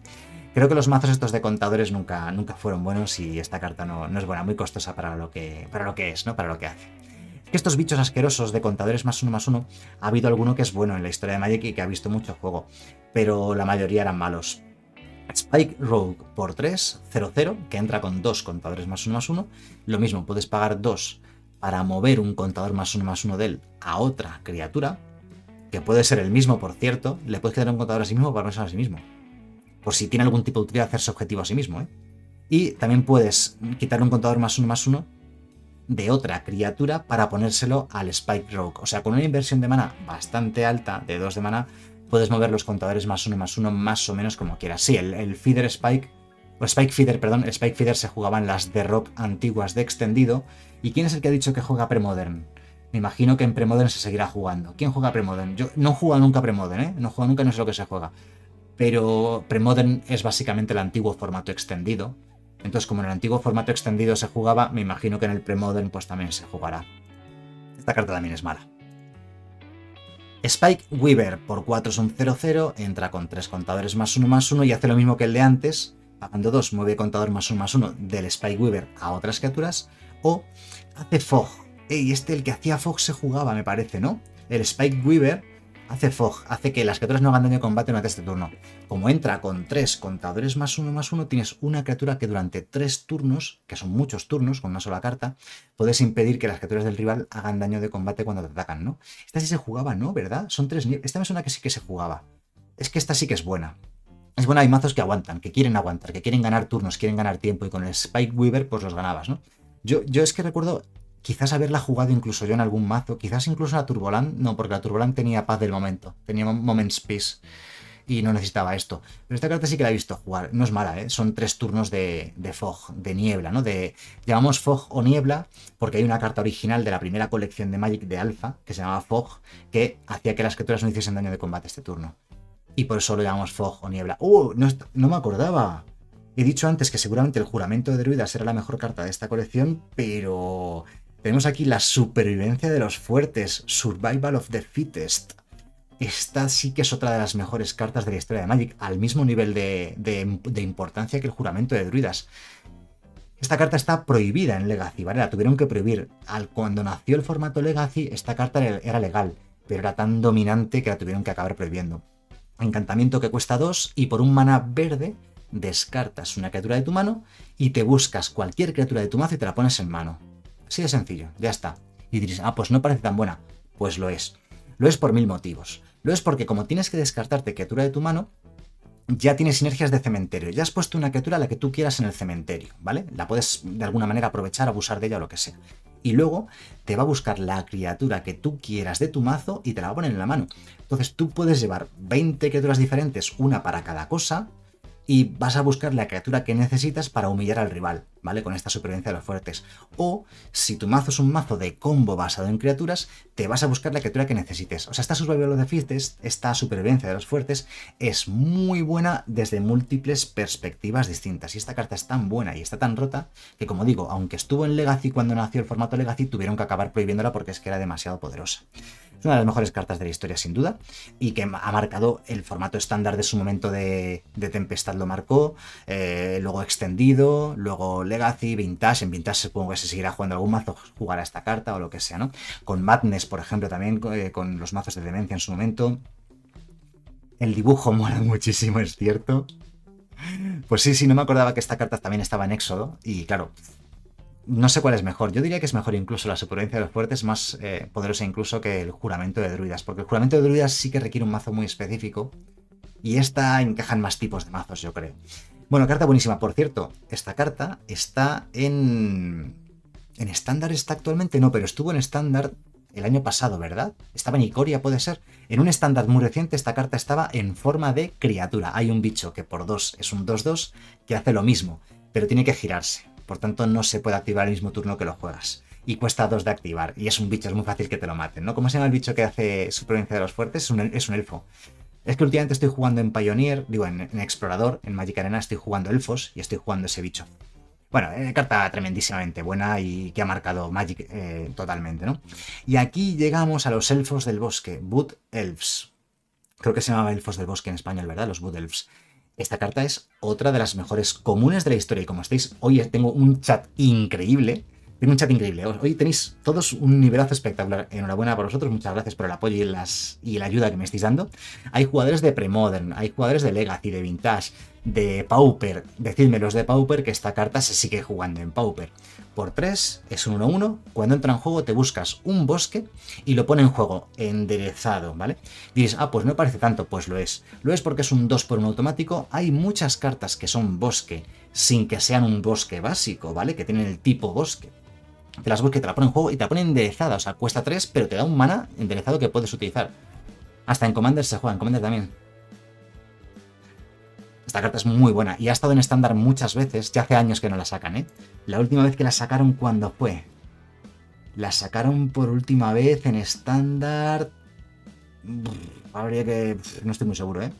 S2: Creo que los mazos estos de contadores nunca, nunca fueron buenos y esta carta no, no es buena, muy costosa para lo, que, para lo que es, ¿no? Para lo que hace que estos bichos asquerosos de contadores más uno más uno, ha habido alguno que es bueno en la historia de Magic y que ha visto mucho juego, pero la mayoría eran malos. Spike Rogue por 3, 0-0, que entra con dos contadores más uno más uno. Lo mismo, puedes pagar dos para mover un contador más uno más uno de él a otra criatura, que puede ser el mismo, por cierto. Le puedes quitar un contador a sí mismo para no ser a sí mismo. Por si tiene algún tipo de utilidad hacerse objetivo a sí mismo, ¿eh? Y también puedes quitarle un contador más uno más uno de otra criatura para ponérselo al Spike Rogue. O sea, con una inversión de mana bastante alta, de 2 de mana, puedes mover los contadores más uno más uno más o menos como quieras. Sí, el, Feeder Spike, o Spike Feeder, perdón, el Spike Feeder se jugaban las de Rock antiguas de extendido. ¿Y quién es el que ha dicho que juega Premodern? Me imagino que en Premodern se seguirá jugando. ¿Quién juega Premodern? Yo no jugado nunca Premodern, ¿eh? No jugado nunca, no sé lo que se juega. Pero Premodern es básicamente el antiguo formato extendido entonces, como en el antiguo formato extendido se jugaba, me imagino que en el Premodern pues también se jugará. Esta carta también es mala. Spike Weaver por 4 es un 0-0, entra con 3 contadores más 1 más 1 y hace lo mismo que el de antes, pagando 2, mueve contador más 1 más 1 del Spike Weaver a otras criaturas, o hace Fog. Y este, el que hacía Fog se jugaba, me parece, ¿no? El Spike Weaver hace Fog, hace que las criaturas no hagan daño de combate durante este turno. Como entra con tres contadores más uno más uno, tienes una criatura que durante tres turnos, que son muchos turnos con una sola carta, puedes impedir que las criaturas del rival hagan daño de combate cuando te atacan, ¿no? Esta sí se jugaba, ¿no? ¿Verdad? Son tres Esta me suena que sí que se jugaba. Es que esta sí que es buena. Es buena, hay mazos que aguantan, que quieren aguantar, que quieren ganar turnos, quieren ganar tiempo, y con el Spike Weaver pues los ganabas, ¿no? Yo, yo es que recuerdo quizás haberla jugado incluso yo en algún mazo, quizás incluso la Turboland, no, porque la Turboland tenía paz del momento, tenía Moments Peace y no necesitaba esto. Pero esta carta sí que la he visto jugar, no es mala, ¿eh? son tres turnos de, fog, de niebla, ¿no? Llamamos fog o niebla porque hay una carta original de la primera colección de Magic de Alpha, que se llamaba fog, que hacía que las criaturas no hiciesen daño de combate este turno. Y por eso lo llamamos fog o niebla. ¡Uh! No, no me acordaba. He dicho antes que seguramente el juramento de druidas será la mejor carta de esta colección, pero tenemos aquí la supervivencia de los fuertes, Survival of the Fittest. Esta sí que es otra de las mejores cartas de la historia de Magic, al mismo nivel de, importancia que el juramento de druidas. Esta carta está prohibida en Legacy, ¿vale? La tuvieron que prohibir. Al, cuando nació el formato Legacy, esta carta era legal, pero era tan dominante que la tuvieron que acabar prohibiendo. Encantamiento que cuesta 2 y por un mana verde descartas una criatura de tu mano y te buscas cualquier criatura de tu mazo y te la pones en mano. Así de sencillo, ya está. Y diréis, ah, pues no parece tan buena. Pues lo es. Lo es por mil motivos. Lo es porque como tienes que descartarte criatura de tu mano, ya tienes sinergias de cementerio. Ya has puesto una criatura a la que tú quieras en el cementerio, ¿vale? La puedes de alguna manera aprovechar, abusar de ella o lo que sea. Y luego te va a buscar la criatura que tú quieras de tu mazo y te la va a poner en la mano. Entonces tú puedes llevar 20 criaturas diferentes, una para cada cosa, y vas a buscar la criatura que necesitas para humillar al rival, ¿vale? Con esta supervivencia de los fuertes. O si tu mazo es un mazo de combo basado en criaturas, te vas a buscar la criatura que necesites. O sea, esta Survival of the esta supervivencia de los fuertes, es muy buena desde múltiples perspectivas distintas. Y esta carta es tan buena y está tan rota que, como digo, aunque estuvo en Legacy cuando nació el formato Legacy, tuvieron que acabar prohibiéndola porque es que era demasiado poderosa. Una de las mejores cartas de la historia, sin duda, y que ha marcado el formato estándar de su momento de, Tempestad, lo marcó, eh, luego extendido, luego Legacy, Vintage. En Vintage supongo que se seguirá jugando algún mazo, jugará esta carta o lo que sea, ¿no? Con Madness, por ejemplo, también, eh, con los mazos de Demencia en su momento. El dibujo mola muchísimo, es cierto. Pues sí, sí, no me acordaba que esta carta también estaba en Éxodo. Y claro, no sé cuál es mejor. Yo diría que es mejor incluso la supervivencia de los fuertes, más eh, poderosa incluso que el juramento de druidas. Porque el juramento de druidas sí que requiere un mazo muy específico. Y esta encaja en más tipos de mazos, yo creo. Bueno, carta buenísima. Por cierto, esta carta está en. ¿En estándar está actualmente? No, pero estuvo en estándar el año pasado, ¿verdad? Estaba en Icoria, puede ser. En un estándar muy reciente, esta carta estaba en forma de criatura. Hay un bicho que por 2 es un 2-2 que hace lo mismo, pero tiene que girarse por tanto no se puede activar el mismo turno que lo juegas. Y cuesta dos de activar, y es un bicho, es muy fácil que te lo maten, ¿no? ¿Cómo se llama el bicho que hace supervivencia de los fuertes? Es un, es un elfo. Es que últimamente estoy jugando en Pioneer, digo, en, Explorador, en Magic Arena estoy jugando elfos y estoy jugando ese bicho. Bueno, eh, carta tremendísimamente buena y que ha marcado Magic eh, totalmente, ¿no? Y aquí llegamos a los elfos del bosque, Wood Elves. Creo que se llamaba elfos del bosque en español, ¿verdad? Los Wood Elves. Esta carta es otra de las mejores comunes de la historia. Y como estáis, hoy tengo un chat increíble. Tengo un chat increíble. Hoy tenéis todos un nivelazo espectacular. Enhorabuena por vosotros. Muchas gracias por el apoyo y, y la ayuda que me estáis dando. Hay jugadores de Premodern, hay jugadores de Legacy, de Vintage, de Pauper. Decidme los de Pauper que esta carta se sigue jugando en Pauper por 3 es un 1-1. Cuando entra en juego te buscas un bosque y lo pone en juego enderezado, ¿vale? Dices, ah, pues no parece tanto, pues lo es. Lo es porque es un 2 por 1 automático. Hay muchas cartas que son bosque sin que sean un bosque básico, ¿vale? Que tienen el tipo bosque. Te las buscas y te la ponen en juego y te la ponen enderezada. O sea, cuesta 3, pero te da un mana enderezado que puedes utilizar. Hasta en Commander se juega, en Commander también. Esta carta es muy buena y ha estado en estándar muchas veces, ya hace años que no la sacan, ¿eh? La última vez que la sacaron, ¿cuándo fue? La sacaron por última vez en estándar... Habría que... No estoy muy seguro, ¿eh?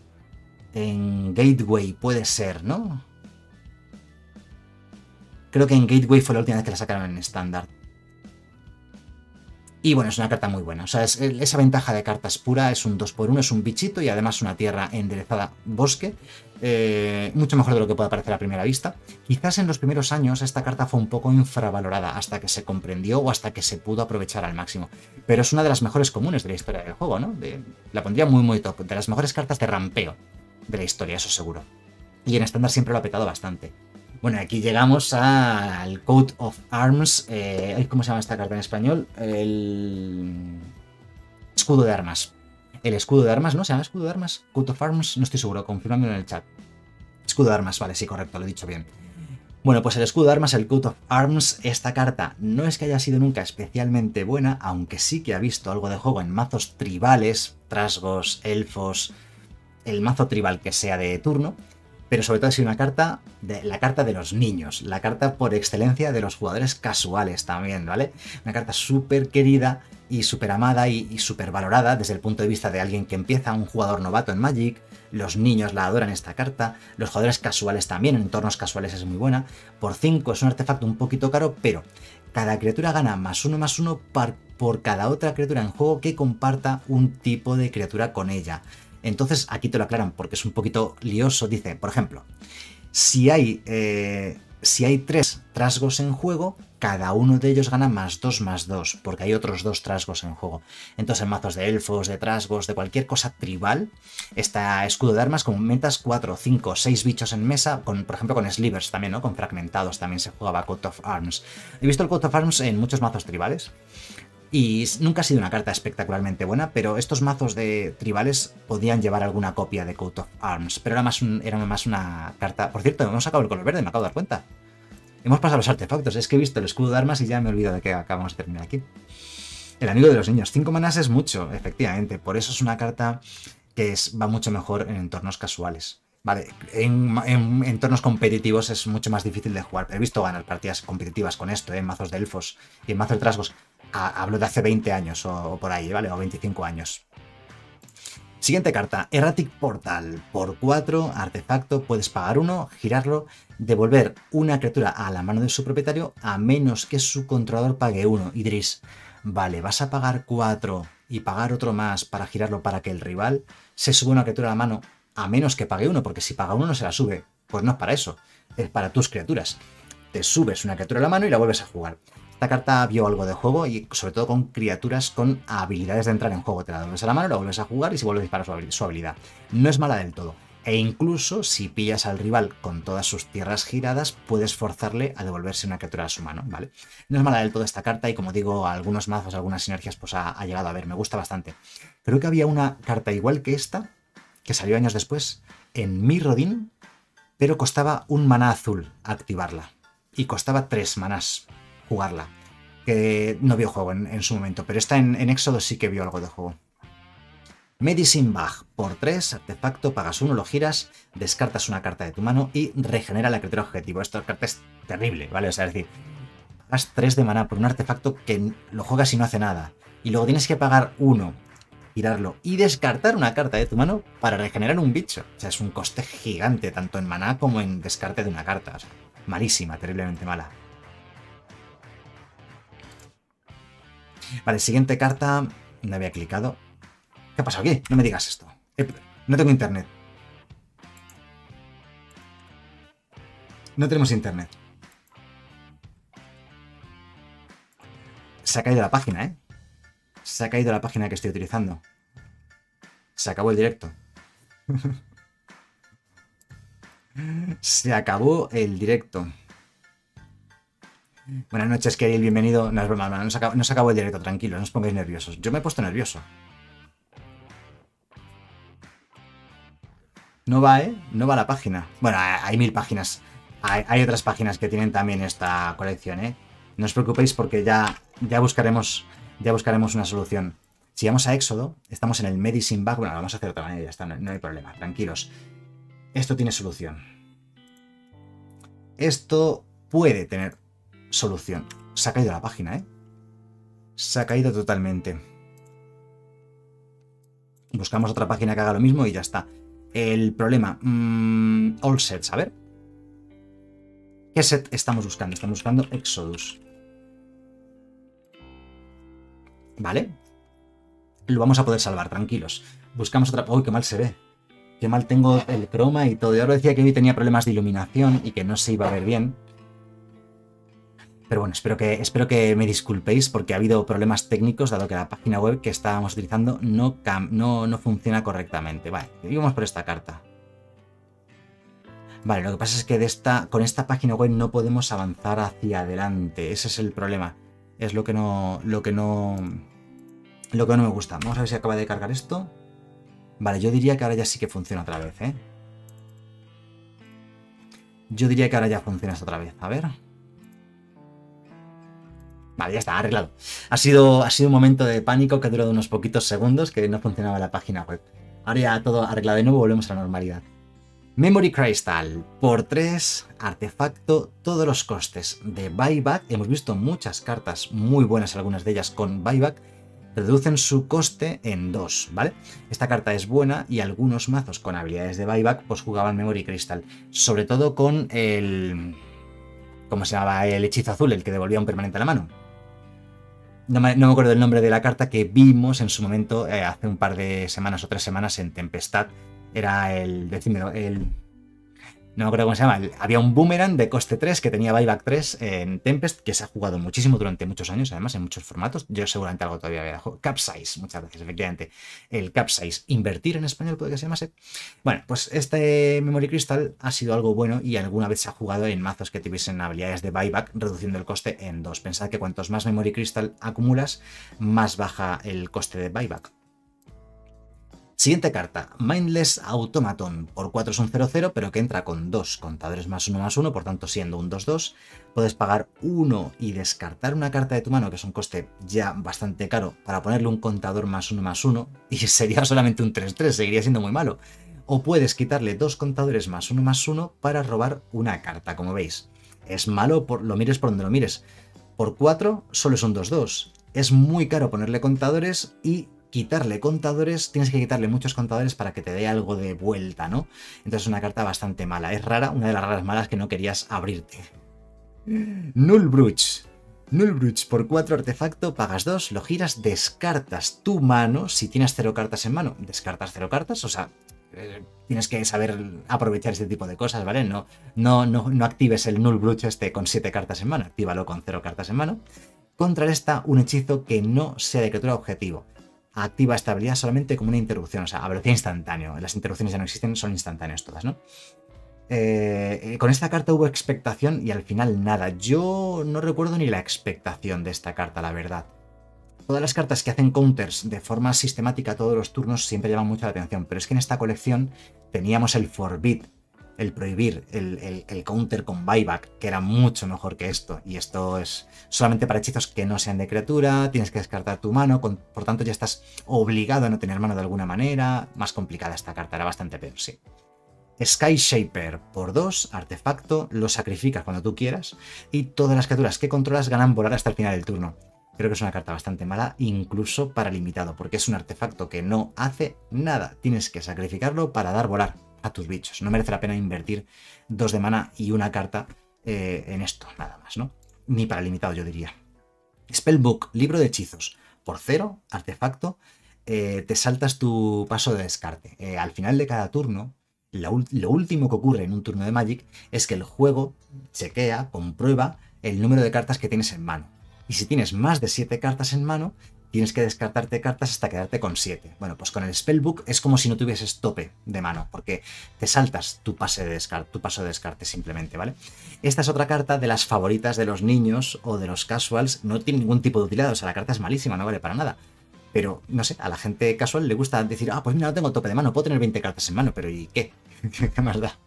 S2: En Gateway puede ser, ¿no? Creo que en Gateway fue la última vez que la sacaron en estándar. Y bueno, es una carta muy buena. O sea, esa ventaja de cartas pura es un 2x1, es un bichito y además una tierra enderezada bosque. Eh, mucho mejor de lo que puede parecer a primera vista. Quizás en los primeros años esta carta fue un poco infravalorada hasta que se comprendió o hasta que se pudo aprovechar al máximo. Pero es una de las mejores comunes de la historia del juego, ¿no? la pondría muy, muy top. De las mejores cartas de rampeo de la historia, eso seguro. Y en estándar siempre lo ha petado bastante. Bueno, aquí llegamos al Coat of Arms. Eh, ¿Cómo se llama esta carta en español? El escudo de armas. El escudo de armas, ¿no? ¿Se llama escudo de armas? Coat of Arms, no estoy seguro, confirmando en el chat. Escudo de armas, vale, sí, correcto, lo he dicho bien. Bueno, pues el escudo de armas, el Coat of Arms, esta carta no es que haya sido nunca especialmente buena, aunque sí que ha visto algo de juego en mazos tribales, trasgos, elfos, el mazo tribal que sea de turno pero sobre todo ha sido una carta, de, la carta de los niños, la carta por excelencia de los jugadores casuales también, ¿vale? Una carta súper querida y súper amada y, súper valorada desde el punto de vista de alguien que empieza, un jugador novato en Magic, los niños la adoran esta carta, los jugadores casuales también, en entornos casuales es muy buena, por 5 es un artefacto un poquito caro, pero cada criatura gana más uno más uno por cada otra criatura en juego que comparta un tipo de criatura con ella. Entonces aquí te lo aclaran porque es un poquito lioso. Dice, por ejemplo, si hay, eh, si hay tres trasgos en juego, cada uno de ellos gana más dos más dos, porque hay otros dos trasgos en juego. Entonces en mazos de elfos, de trasgos, de cualquier cosa tribal, está escudo de armas con metas 4, 5, 6 bichos en mesa, con, por ejemplo con slivers también, ¿no? Con fragmentados también se jugaba Coat of Arms. He visto el Coat of Arms en muchos mazos tribales. Y nunca ha sido una carta espectacularmente buena, pero estos mazos de tribales podían llevar alguna copia de Coat of Arms. Pero era más, era más una carta. Por cierto, hemos sacado el color verde, me acabo de dar cuenta. Hemos pasado los artefactos. Es que he visto el escudo de armas y ya me he olvidado de que acabamos de terminar aquí. El amigo de los niños. Cinco manas es mucho, efectivamente. Por eso es una carta que va mucho mejor en entornos casuales. Vale, en, entornos competitivos es mucho más difícil de jugar. He visto ganar partidas competitivas con esto, ¿eh? en mazos de elfos y en mazos de trasgos. hablo de hace 20 años o, por ahí, ¿vale? O 25 años. Siguiente carta, Erratic Portal. Por 4, artefacto, puedes pagar uno, girarlo, devolver una criatura a la mano de su propietario a menos que su controlador pague uno. Idris, vale, vas a pagar 4 y pagar otro más para girarlo para que el rival se suba una criatura a la mano a menos que pague uno, porque si paga uno no se la sube. Pues no es para eso, es para tus criaturas. Te subes una criatura a la mano y la vuelves a jugar. Esta carta vio algo de juego y sobre todo con criaturas con habilidades de entrar en juego. Te la vuelves a la mano, la vuelves a jugar y si vuelves a disparar su habilidad. No es mala del todo. E incluso si pillas al rival con todas sus tierras giradas, puedes forzarle a devolverse una criatura a su mano, ¿vale? No es mala del todo esta carta y como digo, algunos mazos, algunas sinergias, pues ha, ha llegado a ver, me gusta bastante. Creo que había una carta igual que esta, que salió años después, en Mirrodin, pero costaba un maná azul activarla. Y costaba tres manás jugarla. Que no vio juego en, su momento, pero esta en, en Éxodo sí que vio algo de juego. Medicine Bag. Por 3, artefacto, pagas uno, lo giras, descartas una carta de tu mano y regenera la criatura objetivo. Esta carta es terrible, ¿vale? O sea, es decir, pagas 3 de maná por un artefacto que lo juegas y no hace nada. Y luego tienes que pagar uno girarlo y descartar una carta de tu mano para regenerar un bicho. O sea, es un coste gigante, tanto en maná como en descarte de una carta. O sea, malísima, terriblemente mala. Vale, siguiente carta. No había clicado. ¿Qué ha pasado aquí? No me digas esto. Eh, no tengo internet. No tenemos internet. Se ha caído la página, ¿eh? Se ha caído la página que estoy utilizando. Se acabó el directo. Se acabó el directo. Buenas noches, querido, bienvenido. No es broma, no se, acabó, el directo, tranquilo, no os pongáis nerviosos. Yo me he puesto nervioso. No va, ¿eh? No va la página. Bueno, hay mil páginas. Hay, hay, otras páginas que tienen también esta colección, ¿eh? No os preocupéis porque ya, ya buscaremos ya buscaremos una solución. Si vamos a Éxodo, estamos en el Medicine Bag. Bueno, vamos a hacer otra manera, ya está, no, hay problema, tranquilos. Esto tiene solución. Esto puede tener solución. Se ha caído la página, ¿eh? Se ha caído totalmente. Buscamos otra página que haga lo mismo y ya está. El problema. Mm, all sets, a ver. ¿Qué set estamos buscando? Estamos buscando Exodus. ¿Vale? Lo vamos a poder salvar, tranquilos. Buscamos otra... ¡Uy, qué mal se ve! Qué mal tengo el croma y todo. Y ahora decía que hoy tenía problemas de iluminación y que no se iba a ver bien. Pero bueno, espero que, espero que me disculpéis porque ha habido problemas técnicos, dado que la página web que estábamos utilizando no, no, no funciona correctamente. Vale, vamos por esta carta. Vale, lo que pasa es que con esta página web no podemos avanzar hacia adelante. Ese es el problema. Es lo que no. Lo que no. Lo que no me gusta. Vamos a ver si acaba de cargar esto. Vale, yo diría que ahora ya sí que funciona otra vez, ¿eh? Yo diría que ahora ya funciona esto otra vez. A ver. Vale, ya está, arreglado. Ha sido, ha sido un momento de pánico que ha durado unos poquitos segundos que no funcionaba la página web. Ahora ya todo arreglado de nuevo, volvemos a la normalidad. Memory Crystal, por 3, artefacto, todos los costes de buyback. Hemos visto muchas cartas muy buenas, algunas de ellas con buyback. Reducen su coste en 2, ¿vale? Esta carta es buena y algunos mazos con habilidades de buyback pues jugaban Memory Crystal. Sobre todo con el... ¿Cómo se llamaba? El hechizo azul, el que devolvía un permanente a la mano. No me, acuerdo del nombre de la carta que vimos en su momento eh, hace un par de semanas o tres semanas en Tempestad era el, decímelo, el no me acuerdo cómo se llama, había un boomerang de coste 3 que tenía buyback 3 en Tempest, que se ha jugado muchísimo durante muchos años, además en muchos formatos. Yo seguramente algo todavía había jugado. Capsize, muchas veces, efectivamente. El Capsize, invertir en español puede que se llamase. Bueno, pues este Memory Crystal ha sido algo bueno y alguna vez se ha jugado en mazos que tuviesen habilidades de buyback, reduciendo el coste en 2. Pensad que cuantos más Memory Crystal acumulas, más baja el coste de buyback. Siguiente carta, Mindless Automaton. Por 4 es un 0-0, pero que entra con 2 contadores más 1 más 1, por tanto siendo un 2-2. Puedes pagar 1 y descartar una carta de tu mano, que es un coste ya bastante caro, para ponerle un contador más 1 más 1, y sería solamente un 3-3, seguiría siendo muy malo. o puedes quitarle dos contadores más uno más uno para robar una carta, como veis. Es malo, por, lo mires por donde lo mires. Por 4 solo son 2-2. Es muy caro ponerle contadores y quitarle contadores, tienes que quitarle muchos contadores para que te dé algo de vuelta, ¿no? Entonces es una carta bastante mala. Es rara, una de las raras malas que no querías abrirte. Nullbruch. Nullbruch por 4 artefacto, pagas 2, lo giras, descartas tu mano. Si tienes 0 cartas en mano, descartas 0 cartas. O sea, eh, tienes que saber aprovechar este tipo de cosas, ¿vale? No, no, no, actives el Nullbruch este con 7 cartas en mano, actívalo con 0 cartas en mano. Contrarresta un hechizo que no sea de criatura objetivo. Activa esta habilidad solamente como una interrupción, o sea, a velocidad instantánea. Las interrupciones ya no existen, son instantáneas todas, ¿no? Eh, eh, con esta carta hubo expectación y al final nada. Yo no recuerdo ni la expectación de esta carta, la verdad. Todas las cartas que hacen counters de forma sistemática todos los turnos siempre llaman mucho la atención, pero es que en esta colección teníamos el forbid, el prohibir, el, counter con buyback, que era mucho mejor que esto. Y esto es solamente para hechizos que no sean de criatura, tienes que descartar tu mano, por tanto ya estás obligado a no tener mano de alguna manera. Más complicada esta carta, era bastante peor, sí. Sky Shaper por 2, artefacto, lo sacrificas cuando tú quieras y todas las criaturas que controlas ganan volar hasta el final del turno. Creo que es una carta bastante mala, incluso para limitado, porque es un artefacto que no hace nada. Tienes que sacrificarlo para dar volar a tus bichos. No merece la pena invertir dos de mana y una carta eh, en esto, nada más, ¿no? Ni para limitado, yo diría. Spellbook, libro de hechizos. Por cero, artefacto, eh, te saltas tu paso de descarte. Eh, al final de cada turno, lo último que ocurre en un turno de Magic es que el juego chequea, comprueba el número de cartas que tienes en mano. Y si tienes más de 7 cartas en mano, tienes que descartarte cartas hasta quedarte con 7. Bueno, pues con el Spellbook es como si no tuvieses tope de mano, porque te saltas tu, pase de descarte, tu paso de descarte simplemente, ¿vale? Esta es otra carta de las favoritas de los niños o de los casuals, no tiene ningún tipo de utilidad, o sea, la carta es malísima, no vale para nada. Pero, no sé, a la gente casual le gusta decir, ah, pues mira, no tengo tope de mano, puedo tener 20 cartas en mano, pero ¿y qué? ¿Qué más da?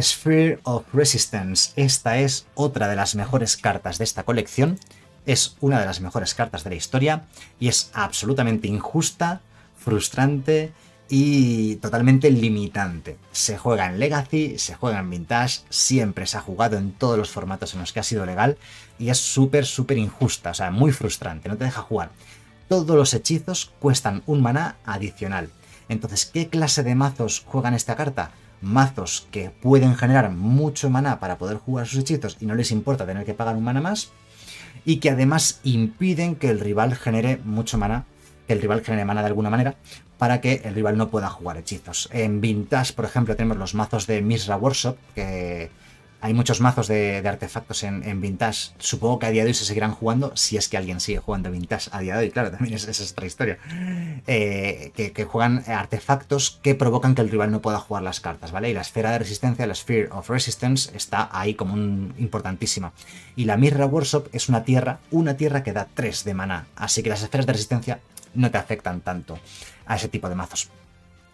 S2: Sphere of Resistance. Esta es otra de las mejores cartas de esta colección. Es una de las mejores cartas de la historia y es absolutamente injusta, frustrante y totalmente limitante. Se juega en Legacy, se juega en Vintage, siempre se ha jugado en todos los formatos en los que ha sido legal y es súper, súper injusta, o sea, muy frustrante, no te deja jugar. Todos los hechizos cuestan un maná adicional. Entonces, ¿qué clase de mazos juegan esta carta? Mazos que pueden generar mucho maná para poder jugar sus hechizos y no les importa tener que pagar un maná más. Y que además impiden que el rival genere mucho maná, que el rival genere maná de alguna manera, para que el rival no pueda jugar hechizos. En Vintage, por ejemplo, tenemos los mazos de Misra Workshop, que hay muchos mazos de, artefactos en, Vintage. Supongo que a día de hoy se seguirán jugando, si es que alguien sigue jugando Vintage a día de hoy, claro, también es, es otra historia. Eh, que, juegan artefactos que provocan que el rival no pueda jugar las cartas, ¿vale? Y la esfera de resistencia, la Sphere of Resistance, está ahí como un, importantísima. Y la Mirror Workshop es una tierra, una tierra que da 3 de maná, así que las esferas de resistencia no te afectan tanto a ese tipo de mazos.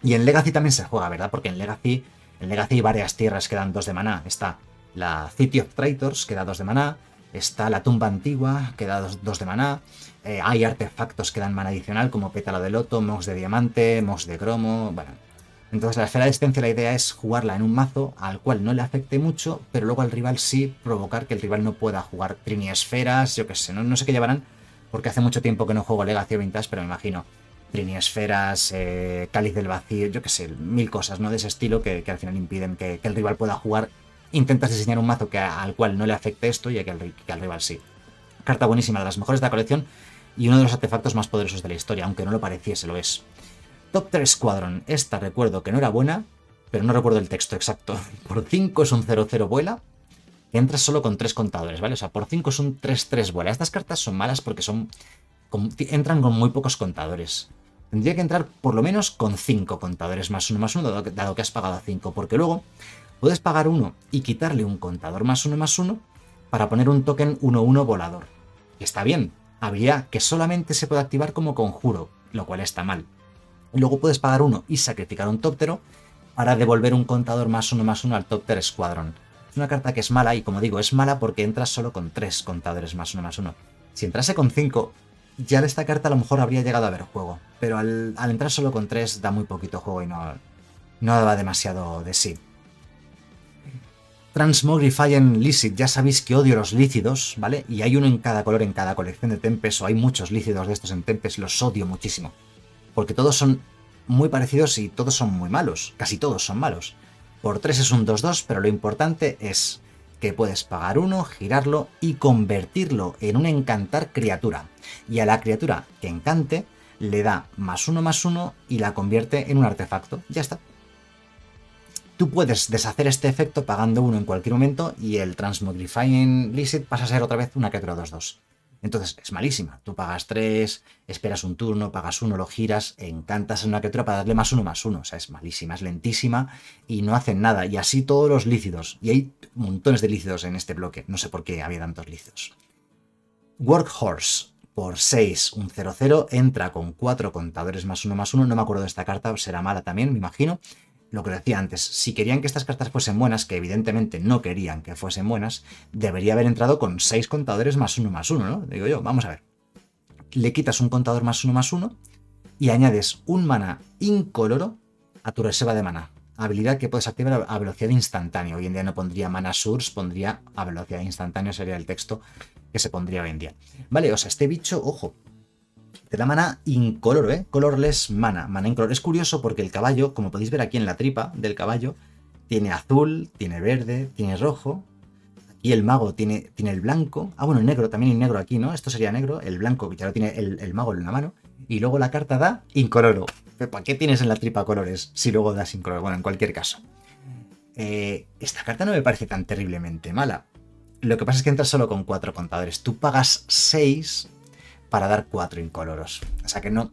S2: Y en Legacy también se juega, ¿verdad? Porque en Legacy, en Legacy hay varias tierras que dan 2 de maná. Está la City of Traitors, que da 2 de maná, está la tumba antigua, que da 2 de maná, eh, hay artefactos que dan maná adicional, como pétalo de loto, mox de diamante, mox de cromo, bueno. Entonces la esfera de existencia la idea es jugarla en un mazo al cual no le afecte mucho, pero luego al rival sí provocar que el rival no pueda jugar triniesferas, yo qué sé, no, sé qué llevarán, porque hace mucho tiempo que no juego Legacy o Vintage, pero me imagino triniesferas, eh, cáliz del vacío, yo qué sé, mil cosas, ¿no? De ese estilo que, al final impiden que, el rival pueda jugar intentas diseñar un mazo que, al cual no le afecte esto y que al, que al rival sí. Carta buenísima, de las mejores de la colección y uno de los artefactos más poderosos de la historia, aunque no lo pareciese, lo es. Top 3 Squadron. Esta recuerdo que no era buena, pero no recuerdo el texto exacto. Por 5 es un 0-0 vuela, que entras solo con 3 contadores, ¿vale? O sea, por 5 es un 3-3 vuela. Estas cartas son malas porque son entran con muy pocos contadores. Tendría que entrar por lo menos con 5 contadores más uno más uno, dado que has pagado 5, porque luego Puedes pagar uno y quitarle un contador más uno más uno para poner un token 1-1 volador. Está bien, habría que solamente se puede activar como conjuro, lo cual está mal. Luego puedes pagar uno y sacrificar un tóptero para devolver un contador más uno más uno al Tópter Squadron. Es una carta que es mala y como digo, es mala porque entras solo con tres contadores más uno más uno. Si entrase con cinco, ya de esta carta a lo mejor habría llegado a ver juego. Pero al, entrar solo con 3 da muy poquito juego y no, no daba demasiado de sí. Transmogrifying Licit, ya sabéis que odio los lícidos, ¿vale? Y hay uno en cada color en cada colección de Tempes, o hay muchos lícidos de estos en Tempes, los odio muchísimo. Porque todos son muy parecidos y todos son muy malos, casi todos son malos. Por 3 es un 2-2, pero lo importante es que puedes pagar uno, girarlo y convertirlo en un encantar criatura. Y a la criatura que encante le da más uno más uno y la convierte en un artefacto. Ya está. Tú puedes deshacer este efecto pagando uno en cualquier momento y el Transmogrifying Licit pasa a ser otra vez una criatura 2-2. Entonces es malísima. Tú pagas 3, esperas un turno, pagas uno, lo giras, encantas en una criatura para darle más uno más uno. O sea, es malísima, es lentísima y no hacen nada. Y así todos los lícidos. Y hay montones de lícidos en este bloque. No sé por qué había tantos lícidos. Workhorse. Por 6, un 0-0, entra con 4 contadores más 1 más 1. No me acuerdo de esta carta, será mala también, me imagino lo que decía antes, si querían que estas cartas fuesen buenas, que evidentemente no querían que fuesen buenas, debería haber entrado con 6 contadores más 1 más 1, ¿no? Digo yo, vamos a ver. Le quitas un contador más 1 más 1 y añades un mana incoloro a tu reserva de mana. Habilidad que puedes activar a velocidad instantánea. Hoy en día no pondría mana source, pondría a velocidad instantánea, sería el texto que se pondría hoy en día. Vale, o sea, este bicho, ojo, te da mana incoloro, ¿eh? Colorless mana, mana incolor. Es curioso porque el caballo, como podéis ver aquí en la tripa del caballo, tiene azul, tiene verde, tiene rojo. Y el mago tiene, tiene el blanco. Ah, bueno, el negro, también hay negro aquí, ¿no? Esto sería negro, el blanco, que ya lo tiene el, mago en la mano. Y luego la carta da incoloro. ¿Para qué tienes en la tripa colores si luego das incoloro? Bueno, en cualquier caso. Eh, esta carta no me parece tan terriblemente mala. Lo que pasa es que entras solo con cuatro contadores. Tú pagas seis para dar cuatro incoloros. O sea que no,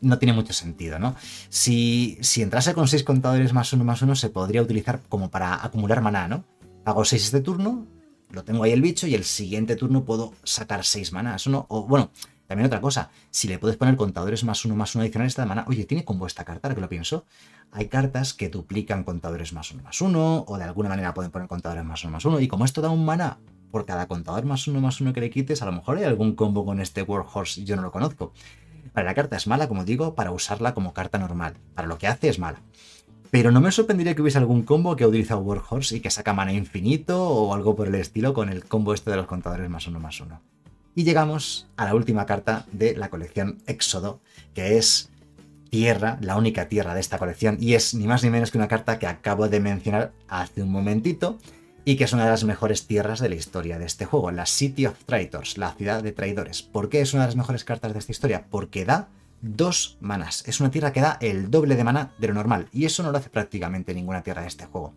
S2: no tiene mucho sentido, ¿no? Si, si entrase con seis contadores más uno más uno, se podría utilizar como para acumular maná, ¿no? Hago seis este turno, lo tengo ahí el bicho y el siguiente turno puedo sacar seis manás, ¿no? O bueno, también otra cosa, si le puedes poner contadores más uno más uno adicionales esta mana, oye, tiene combo esta carta, ahora que lo pienso. Hay cartas que duplican contadores más uno más uno, o de alguna manera pueden poner contadores más uno más uno, y como esto da un mana por cada contador más uno más uno que le quites, a lo mejor hay algún combo con este Workhorse y yo no lo conozco. Vale, la carta es mala, como digo, para usarla como carta normal. Para lo que hace es mala. Pero no me sorprendería que hubiese algún combo que utiliza Workhorse y que saca mana infinito o algo por el estilo con el combo este de los contadores más uno más uno. Y llegamos a la última carta de la colección Éxodo, que es Tierra, la única tierra de esta colección, y es ni más ni menos que una carta que acabo de mencionar hace un momentito, y que es una de las mejores tierras de la historia de este juego, la City of Traitors, la ciudad de traidores. ¿Por qué es una de las mejores cartas de esta historia? Porque da dos manas. Es una tierra que da el doble de mana de lo normal, y eso no lo hace prácticamente ninguna tierra de este juego.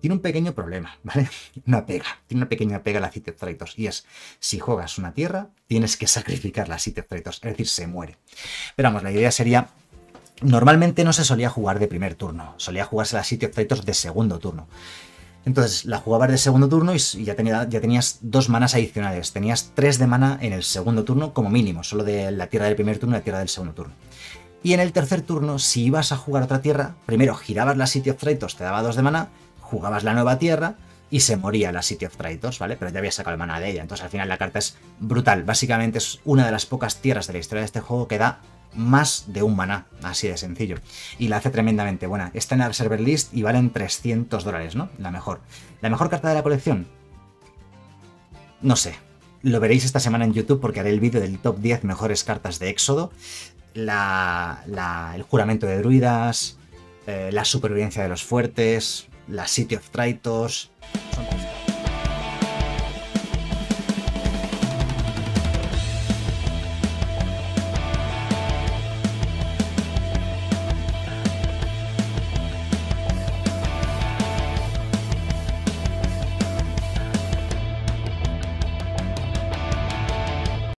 S2: Tiene un pequeño problema, ¿vale? Una pega, tiene una pequeña pega la City of Traitors, y es, si juegas una tierra, tienes que sacrificar la City of Traitors, es decir, se muere. Pero vamos, la idea sería Normalmente no se solía jugar de primer turno, solía jugarse la City of Traitors de segundo turno. Entonces la jugabas de segundo turno y ya, ya tenías dos manas adicionales. Tenías tres de mana en el segundo turno como mínimo, solo de la tierra del primer turno y la tierra del segundo turno. Y en el tercer turno, si ibas a jugar otra tierra, primero girabas la City of Traitors, te daba dos de mana, jugabas la nueva tierra y se moría la City of Traitors, ¿vale? Pero ya habías sacado el mana de ella. Entonces al final la carta es brutal. Básicamente es una de las pocas tierras de la historia de este juego que da más de un maná, así de sencillo. Y la hace tremendamente buena. Está en la server list y valen 300 dólares, ¿no? La mejor. ¿La mejor carta de la colección? No sé. Lo veréis esta semana en YouTube porque haré el vídeo del top 10 mejores cartas de Éxodo. La, el juramento de druidas, eh, la supervivencia de los fuertes, la City of Traitors. Son